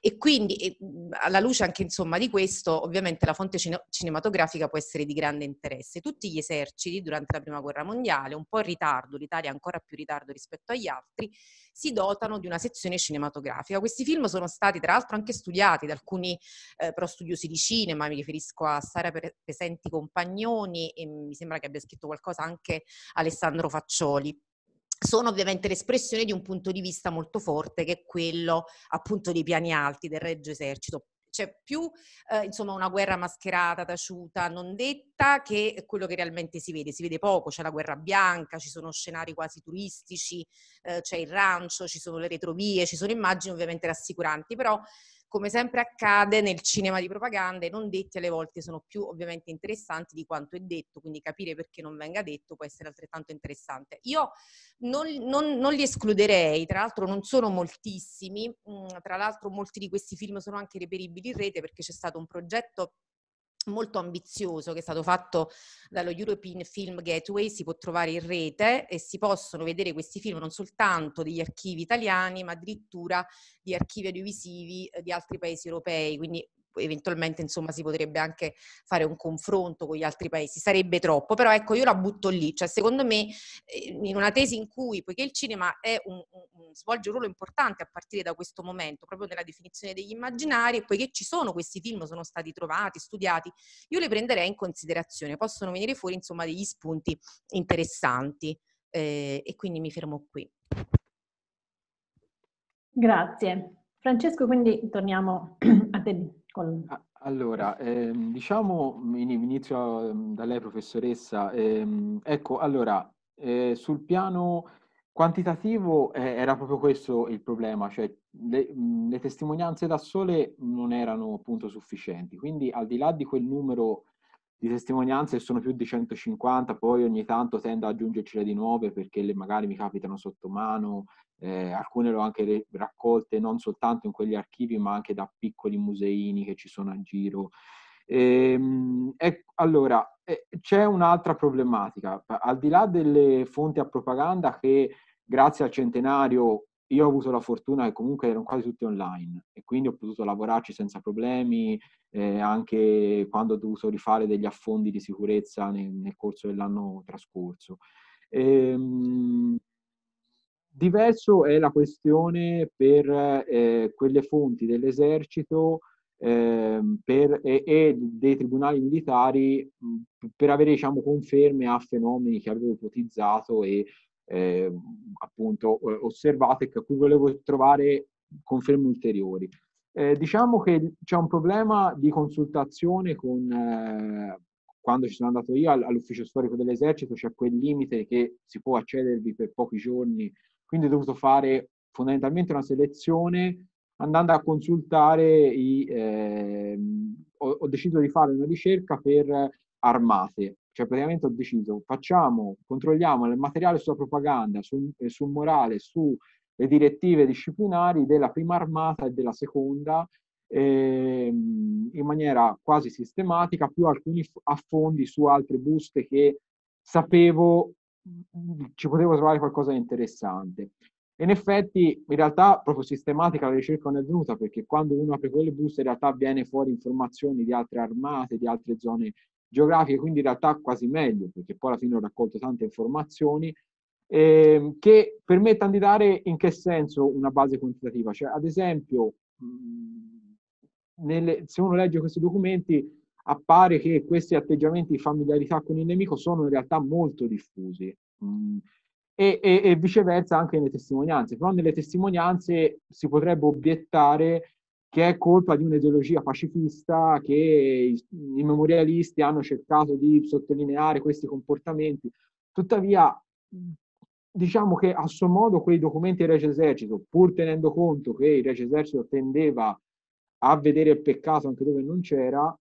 E quindi, e, alla luce anche insomma di questo, ovviamente la fonte cine- cinematografica può essere di grande interesse. Tutti gli eserciti durante la Prima Guerra Mondiale, un po' in ritardo, l'Italia ancora più in ritardo rispetto agli altri, si dotano di una sezione cinematografica. Questi film sono stati tra l'altro anche studiati da alcuni eh, però studiosi di cinema, mi riferisco a Sara Pesenti Compagnoni e mi sembra che abbia scritto qualcosa anche Alessandro Faccioli sono ovviamente l'espressione di un punto di vista molto forte che è quello appunto dei piani alti del Regio Esercito c'è più eh, insomma una guerra mascherata, taciuta, non detta che quello che realmente si vede. Si vede poco, c'è la guerra bianca, ci sono scenari quasi turistici, eh, c'è il rancio, ci sono le retrovie, ci sono immagini ovviamente rassicuranti, però come sempre accade nel cinema di propaganda, i non detti alle volte sono più ovviamente interessanti di quanto è detto, quindi capire perché non venga detto può essere altrettanto interessante. Io non, non, non li escluderei, tra l'altro non sono moltissimi, mm, tra l'altro molti di questi film sono anche reperibili in rete perché c'è stato un progetto molto ambizioso che è stato fatto dallo European Film Gateway, si può trovare in rete e si possono vedere questi film non soltanto degli archivi italiani, ma addirittura di archivi audiovisivi eh, di altri paesi europei, quindi eventualmente insomma si potrebbe anche fare un confronto con gli altri paesi, sarebbe troppo, però ecco io la butto lì, cioè secondo me eh, in una tesi in cui, poiché il cinema un, un, svolge un ruolo importante a partire da questo momento, proprio nella definizione degli immaginari, e poiché ci sono questi film, sono stati trovati, studiati, io li prenderei in considerazione, possono venire fuori insomma degli spunti interessanti eh, e quindi mi fermo qui. Grazie. Francesco, quindi torniamo te. Con... Allora, ehm, diciamo, inizio ehm, da lei professoressa, ehm, ecco, allora, eh, sul piano quantitativo eh, era proprio questo il problema, cioè le, le, testimonianze da sole non erano appunto sufficienti, quindi al di là di quel numero di testimonianze sono più di 150, poi ogni tanto tendo ad aggiungercele di nuove perché le magari mi capitano sotto mano, eh, alcune le ho anche raccolte non soltanto in quegli archivi ma anche da piccoli museini che ci sono a giro. Ehm, e, allora, c'è un'altra problematica, al di là delle fonti a propaganda che grazie al centenario io ho avuto la fortuna che comunque erano quasi tutti online e quindi ho potuto lavorarci senza problemi, eh, anche quando ho dovuto rifare degli affondi di sicurezza nel, nel corso dell'anno trascorso. Ehm, diverso è la questione per eh, quelle fonti dell'esercito eh, per, e, e, dei tribunali militari per avere diciamo, conferme a fenomeni che avevo ipotizzato e eh, appunto osservate a cui volevo trovare conferme ulteriori. Eh, diciamo che c'è un problema di consultazione con, eh, quando ci sono andato io all'ufficio storico dell'esercito, c'è quel limite che si può accedervi per pochi giorni, quindi ho dovuto fare fondamentalmente una selezione andando a consultare i, eh, ho, ho, deciso di fare una ricerca per armate, cioè praticamente ho deciso facciamo, controlliamo il materiale sulla propaganda, sul, sul morale, sulle direttive disciplinari della prima armata e della seconda eh, in maniera quasi sistematica, più alcuni affondi su altre buste che sapevo ci potevo trovare qualcosa di interessante. In effetti, in realtà, proprio sistematica la ricerca non è venuta perché quando uno apre quelle buste, in realtà viene fuori informazioni di altre armate, di altre zone geografiche, quindi in realtà quasi meglio, perché poi alla fine ho raccolto tante informazioni eh, che permettano di dare in che senso una base quantitativa. Cioè, ad esempio, nelle, se uno legge questi documenti, appare che questi atteggiamenti di familiarità con il nemico sono in realtà molto diffusi. Mm e, e, e, viceversa anche nelle testimonianze. Però nelle testimonianze si potrebbe obiettare che è colpa di un'ideologia pacifista che i, i memorialisti hanno cercato di sottolineare questi comportamenti. Tuttavia, diciamo che a suo modo quei documenti del Regio Esercito, pur tenendo conto che il Regio Esercito tendeva a vedere il peccato anche dove non c'era,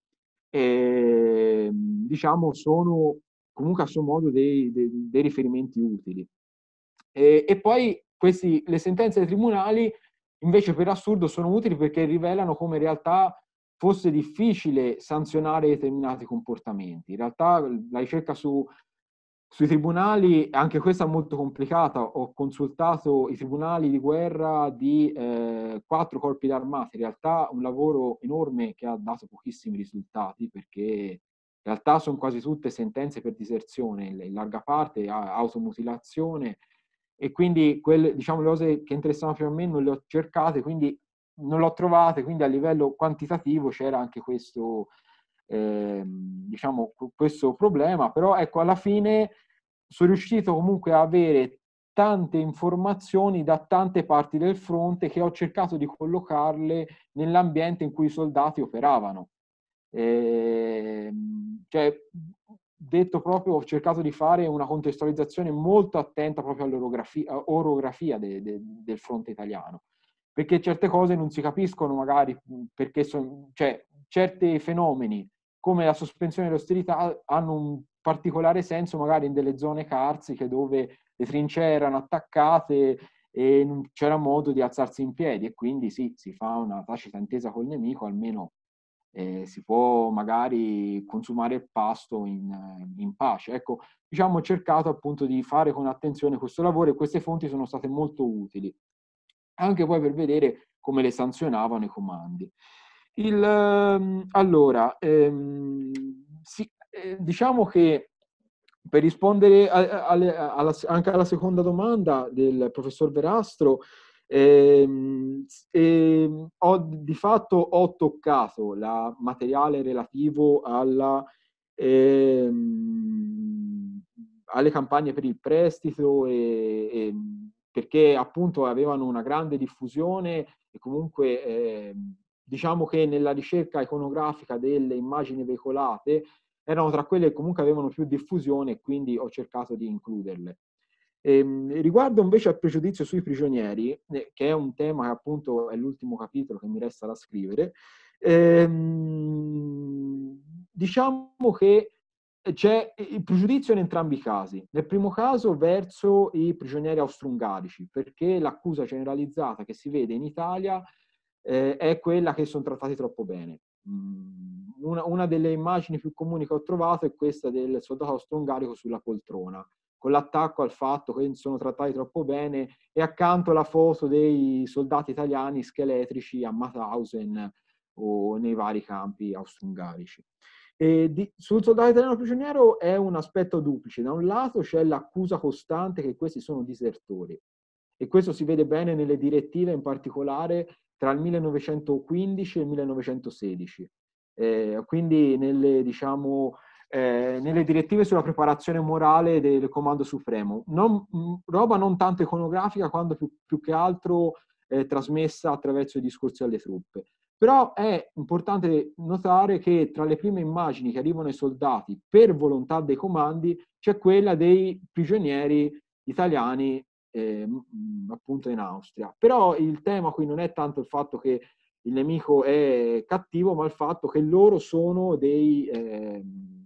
eh, diciamo sono comunque a suo modo dei, dei, dei riferimenti utili. E, e poi questi, le sentenze dei tribunali invece per assurdo sono utili perché rivelano come in realtà fosse difficile sanzionare determinati comportamenti. In realtà la ricerca su, sui tribunali, anche questa è molto complicata, ho consultato i tribunali di guerra di eh, quattro corpi d'armata, in realtà un lavoro enorme che ha dato pochissimi risultati perché in realtà sono quasi tutte sentenze per diserzione, in larga parte automutilazione, e quindi quelle, diciamo, le cose che interessavano più a me non le ho cercate, quindi non le ho trovate, quindi a livello quantitativo c'era anche questo, eh, diciamo, questo problema, però ecco, alla fine sono riuscito comunque a avere tante informazioni da tante parti del fronte che ho cercato di collocarle nell'ambiente in cui i soldati operavano. Eh, cioè, detto proprio, ho cercato di fare una contestualizzazione molto attenta proprio all'orografia de, de, del fronte italiano, perché certe cose non si capiscono magari perché sono, cioè, certi fenomeni come la sospensione dell'austerità hanno un particolare senso magari in delle zone carsiche dove le trincee erano attaccate e non c'era modo di alzarsi in piedi e quindi sì, si fa una tacita intesa col nemico, almeno eh, si può magari consumare il pasto in, in, pace. Ecco, diciamo, ho cercato appunto di fare con attenzione questo lavoro e queste fonti sono state molto utili, anche poi per vedere come le sanzionavano i comandi. Il, ehm, allora, ehm, sì, eh, diciamo che per rispondere a, a, alla, anche alla seconda domanda del professor Verastro, ehm, ehm, ho, di fatto ho toccato il materiale relativo alla, ehm, alle campagne per il prestito e, e, perché appunto avevano una grande diffusione e comunque eh, diciamo che nella ricerca iconografica delle immagini veicolate erano tra quelle che comunque avevano più diffusione e quindi ho cercato di includerle. Ehm, riguardo invece al pregiudizio sui prigionieri, eh, che è un tema che appunto è l'ultimo capitolo che mi resta da scrivere, ehm, diciamo che c'è il pregiudizio in entrambi i casi. Nel primo caso verso i prigionieri austro-ungarici, perché l'accusa generalizzata che si vede in Italia eh, è quella che sono trattati troppo bene. Mm, una, una, delle immagini più comuni che ho trovato è questa del soldato austro-ungarico sulla poltrona, con l'attacco al fatto che sono trattati troppo bene e accanto la foto dei soldati italiani scheletrici a Mauthausen o nei vari campi austro-ungarici. Di, sul soldato italiano prigioniero è un aspetto duplice. Da un lato c'è l'accusa costante che questi sono disertori e questo si vede bene nelle direttive, in particolare tra il 1915 e il 1916. Eh, quindi nelle, diciamo, eh, nelle direttive sulla preparazione morale del Comando Supremo. Non, mm, roba non tanto iconografica quanto più, più che altro eh, trasmessa attraverso i discorsi alle truppe. Però è importante notare che tra le prime immagini che arrivano ai soldati per volontà dei comandi c'è quella dei prigionieri italiani eh, appunto in Austria. Però il tema qui non è tanto il fatto che il nemico è cattivo, ma il fatto che loro sono, dei, eh,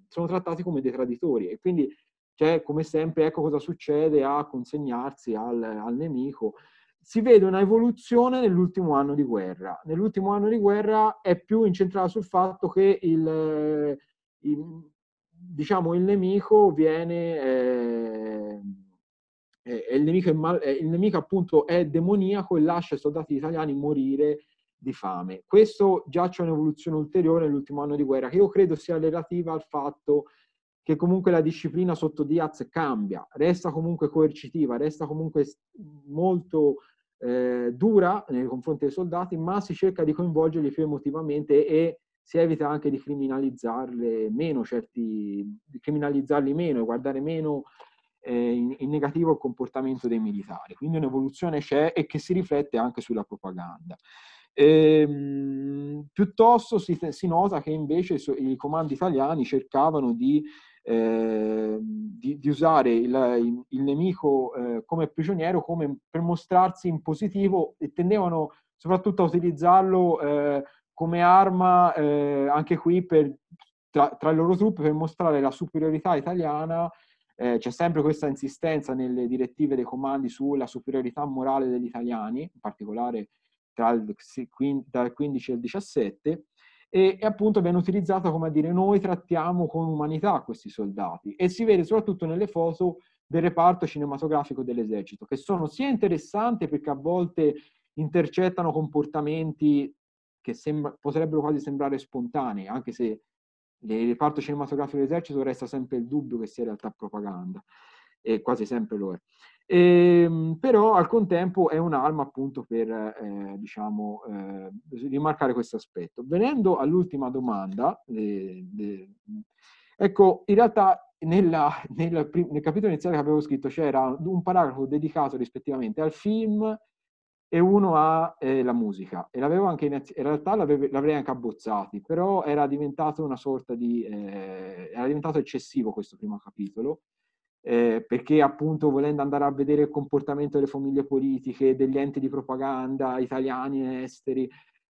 sono trattati come dei traditori e quindi c'è come sempre, ecco cosa succede a consegnarsi al, al nemico si vede una evoluzione nell'ultimo anno di guerra. Nell'ultimo anno di guerra è più incentrata sul fatto che il, il, diciamo, il nemico viene... Eh, eh, il, nemico mal, eh, il nemico appunto è demoniaco e lascia i soldati italiani morire di fame. Questo già c'è un'evoluzione ulteriore nell'ultimo anno di guerra che io credo sia relativa al fatto che comunque la disciplina sotto Diaz cambia, resta comunque coercitiva, resta comunque molto eh, dura nei confronti dei soldati, ma si cerca di coinvolgerli più emotivamente e si evita anche di criminalizzarle meno, certi, di criminalizzarli meno e guardare meno eh, in, negativo il comportamento dei militari. Quindi un'evoluzione c'è e che si riflette anche sulla propaganda. Ehm, piuttosto si, si, nota che invece i comandi italiani cercavano di Ehm, di, di, usare il, il nemico eh, come prigioniero come per mostrarsi in positivo e tendevano soprattutto a utilizzarlo eh, come arma eh, anche qui per, tra, tra, le loro truppe per mostrare la superiorità italiana. Eh, c'è sempre questa insistenza nelle direttive dei comandi sulla superiorità morale degli italiani, in particolare tra il, dal 15 al 17, e, e, appunto viene utilizzata come a dire noi trattiamo con umanità questi soldati e si vede soprattutto nelle foto del reparto cinematografico dell'esercito che sono sia interessanti perché a volte intercettano comportamenti che sembra, potrebbero quasi sembrare spontanei anche se il reparto cinematografico dell'esercito resta sempre il dubbio che sia in realtà propaganda e quasi sempre lo è. E, ehm, però al contempo è un'arma appunto per eh, diciamo, eh, rimarcare questo aspetto. Venendo all'ultima domanda, le, le, ecco, in realtà nella, nella, nel capitolo iniziale che avevo scritto c'era un paragrafo dedicato rispettivamente al film e uno alla eh, musica. E l'avevo anche in, in realtà l'avrei anche abbozzati, però era diventato una sorta di... Eh, era diventato eccessivo questo primo capitolo eh, perché appunto volendo andare a vedere il comportamento delle famiglie politiche, degli enti di propaganda italiani e esteri,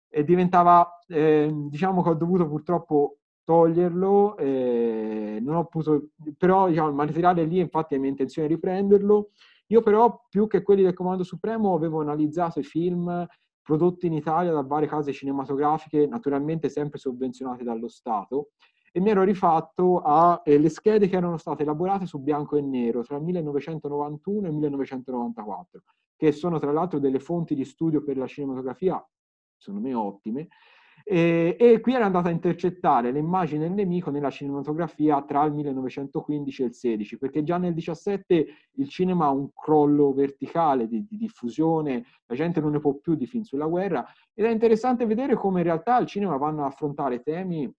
e diventava, eh, diciamo che ho dovuto purtroppo toglierlo, eh, non ho potuto, però diciamo, il materiale lì infatti è mia intenzione riprenderlo. Io però più che quelli del Comando Supremo avevo analizzato i film prodotti in Italia da varie case cinematografiche, naturalmente sempre sovvenzionate dallo Stato, e mi ero rifatto alle eh, schede che erano state elaborate su bianco e nero tra il 1991 e il 1994, che sono tra l'altro delle fonti di studio per la cinematografia, secondo me ottime, e, e, qui era andata a intercettare le immagini del nemico nella cinematografia tra il 1915 e il 16, perché già nel 17 il cinema ha un crollo verticale di, di diffusione, la gente non ne può più di film sulla guerra, ed è interessante vedere come in realtà il cinema vanno a affrontare temi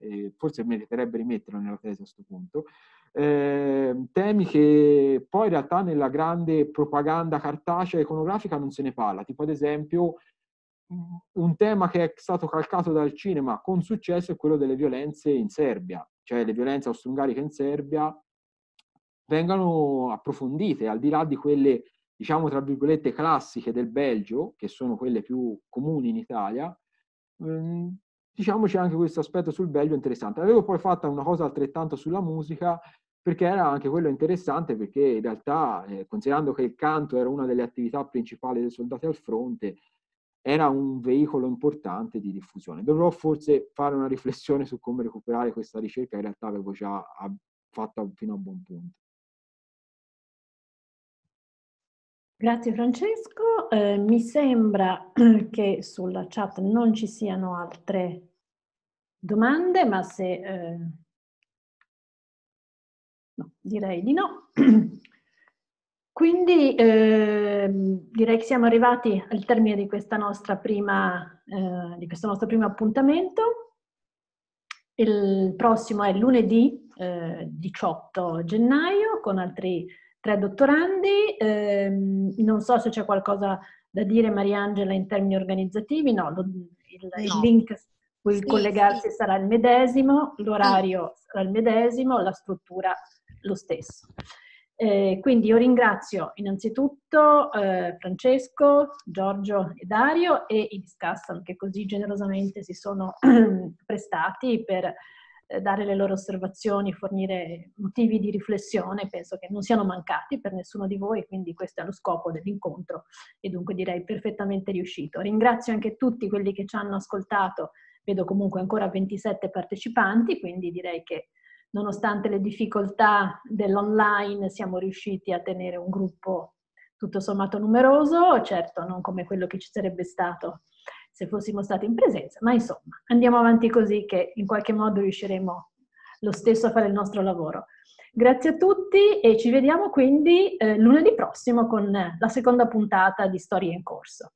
eh, forse meriterebbe rimetterlo nella tesi a questo punto, eh, temi che poi in realtà nella grande propaganda cartacea iconografica non se ne parla, tipo ad esempio un tema che è stato calcato dal cinema con successo è quello delle violenze in Serbia, cioè le violenze austro-ungariche in Serbia vengano approfondite, al di là di quelle, diciamo, tra virgolette, classiche del Belgio, che sono quelle più comuni in Italia, ehm, diciamo c'è anche questo aspetto sul Belgio interessante. Avevo poi fatto una cosa altrettanto sulla musica, perché era anche quello interessante, perché in realtà, eh, considerando che il canto era una delle attività principali dei soldati al fronte, era un veicolo importante di diffusione. Dovrò forse fare una riflessione su come recuperare questa ricerca, in realtà avevo già fatto fino a buon punto. Grazie Francesco, eh, mi sembra che sulla chat non ci siano altre domande, ma se... Eh... No, direi di no. Quindi eh, direi che siamo arrivati al termine di, questa nostra prima, eh, di questo nostro primo appuntamento. Il prossimo è lunedì 18 eh, gennaio con altri tre dottorandi. Eh, non so se c'è qualcosa da dire, Mariangela, in termini organizzativi. No, lo, il, no. il link cui sì, collegarsi sì. sarà il medesimo, l'orario sarà il medesimo, la struttura lo stesso. Eh, quindi io ringrazio innanzitutto eh, Francesco, Giorgio e Dario e i Discussion che così generosamente si sono prestati per eh, dare le loro osservazioni, fornire motivi di riflessione, penso che non siano mancati per nessuno di voi, quindi questo è lo scopo dell'incontro e dunque direi perfettamente riuscito. Ringrazio anche tutti quelli che ci hanno ascoltato, vedo comunque ancora 27 partecipanti, quindi direi che nonostante le difficoltà dell'online siamo riusciti a tenere un gruppo tutto sommato numeroso, certo non come quello che ci sarebbe stato se fossimo stati in presenza, ma insomma andiamo avanti così che in qualche modo riusciremo lo stesso a fare il nostro lavoro. Grazie a tutti e ci vediamo quindi eh, lunedì prossimo con la seconda puntata di Storie in Corso.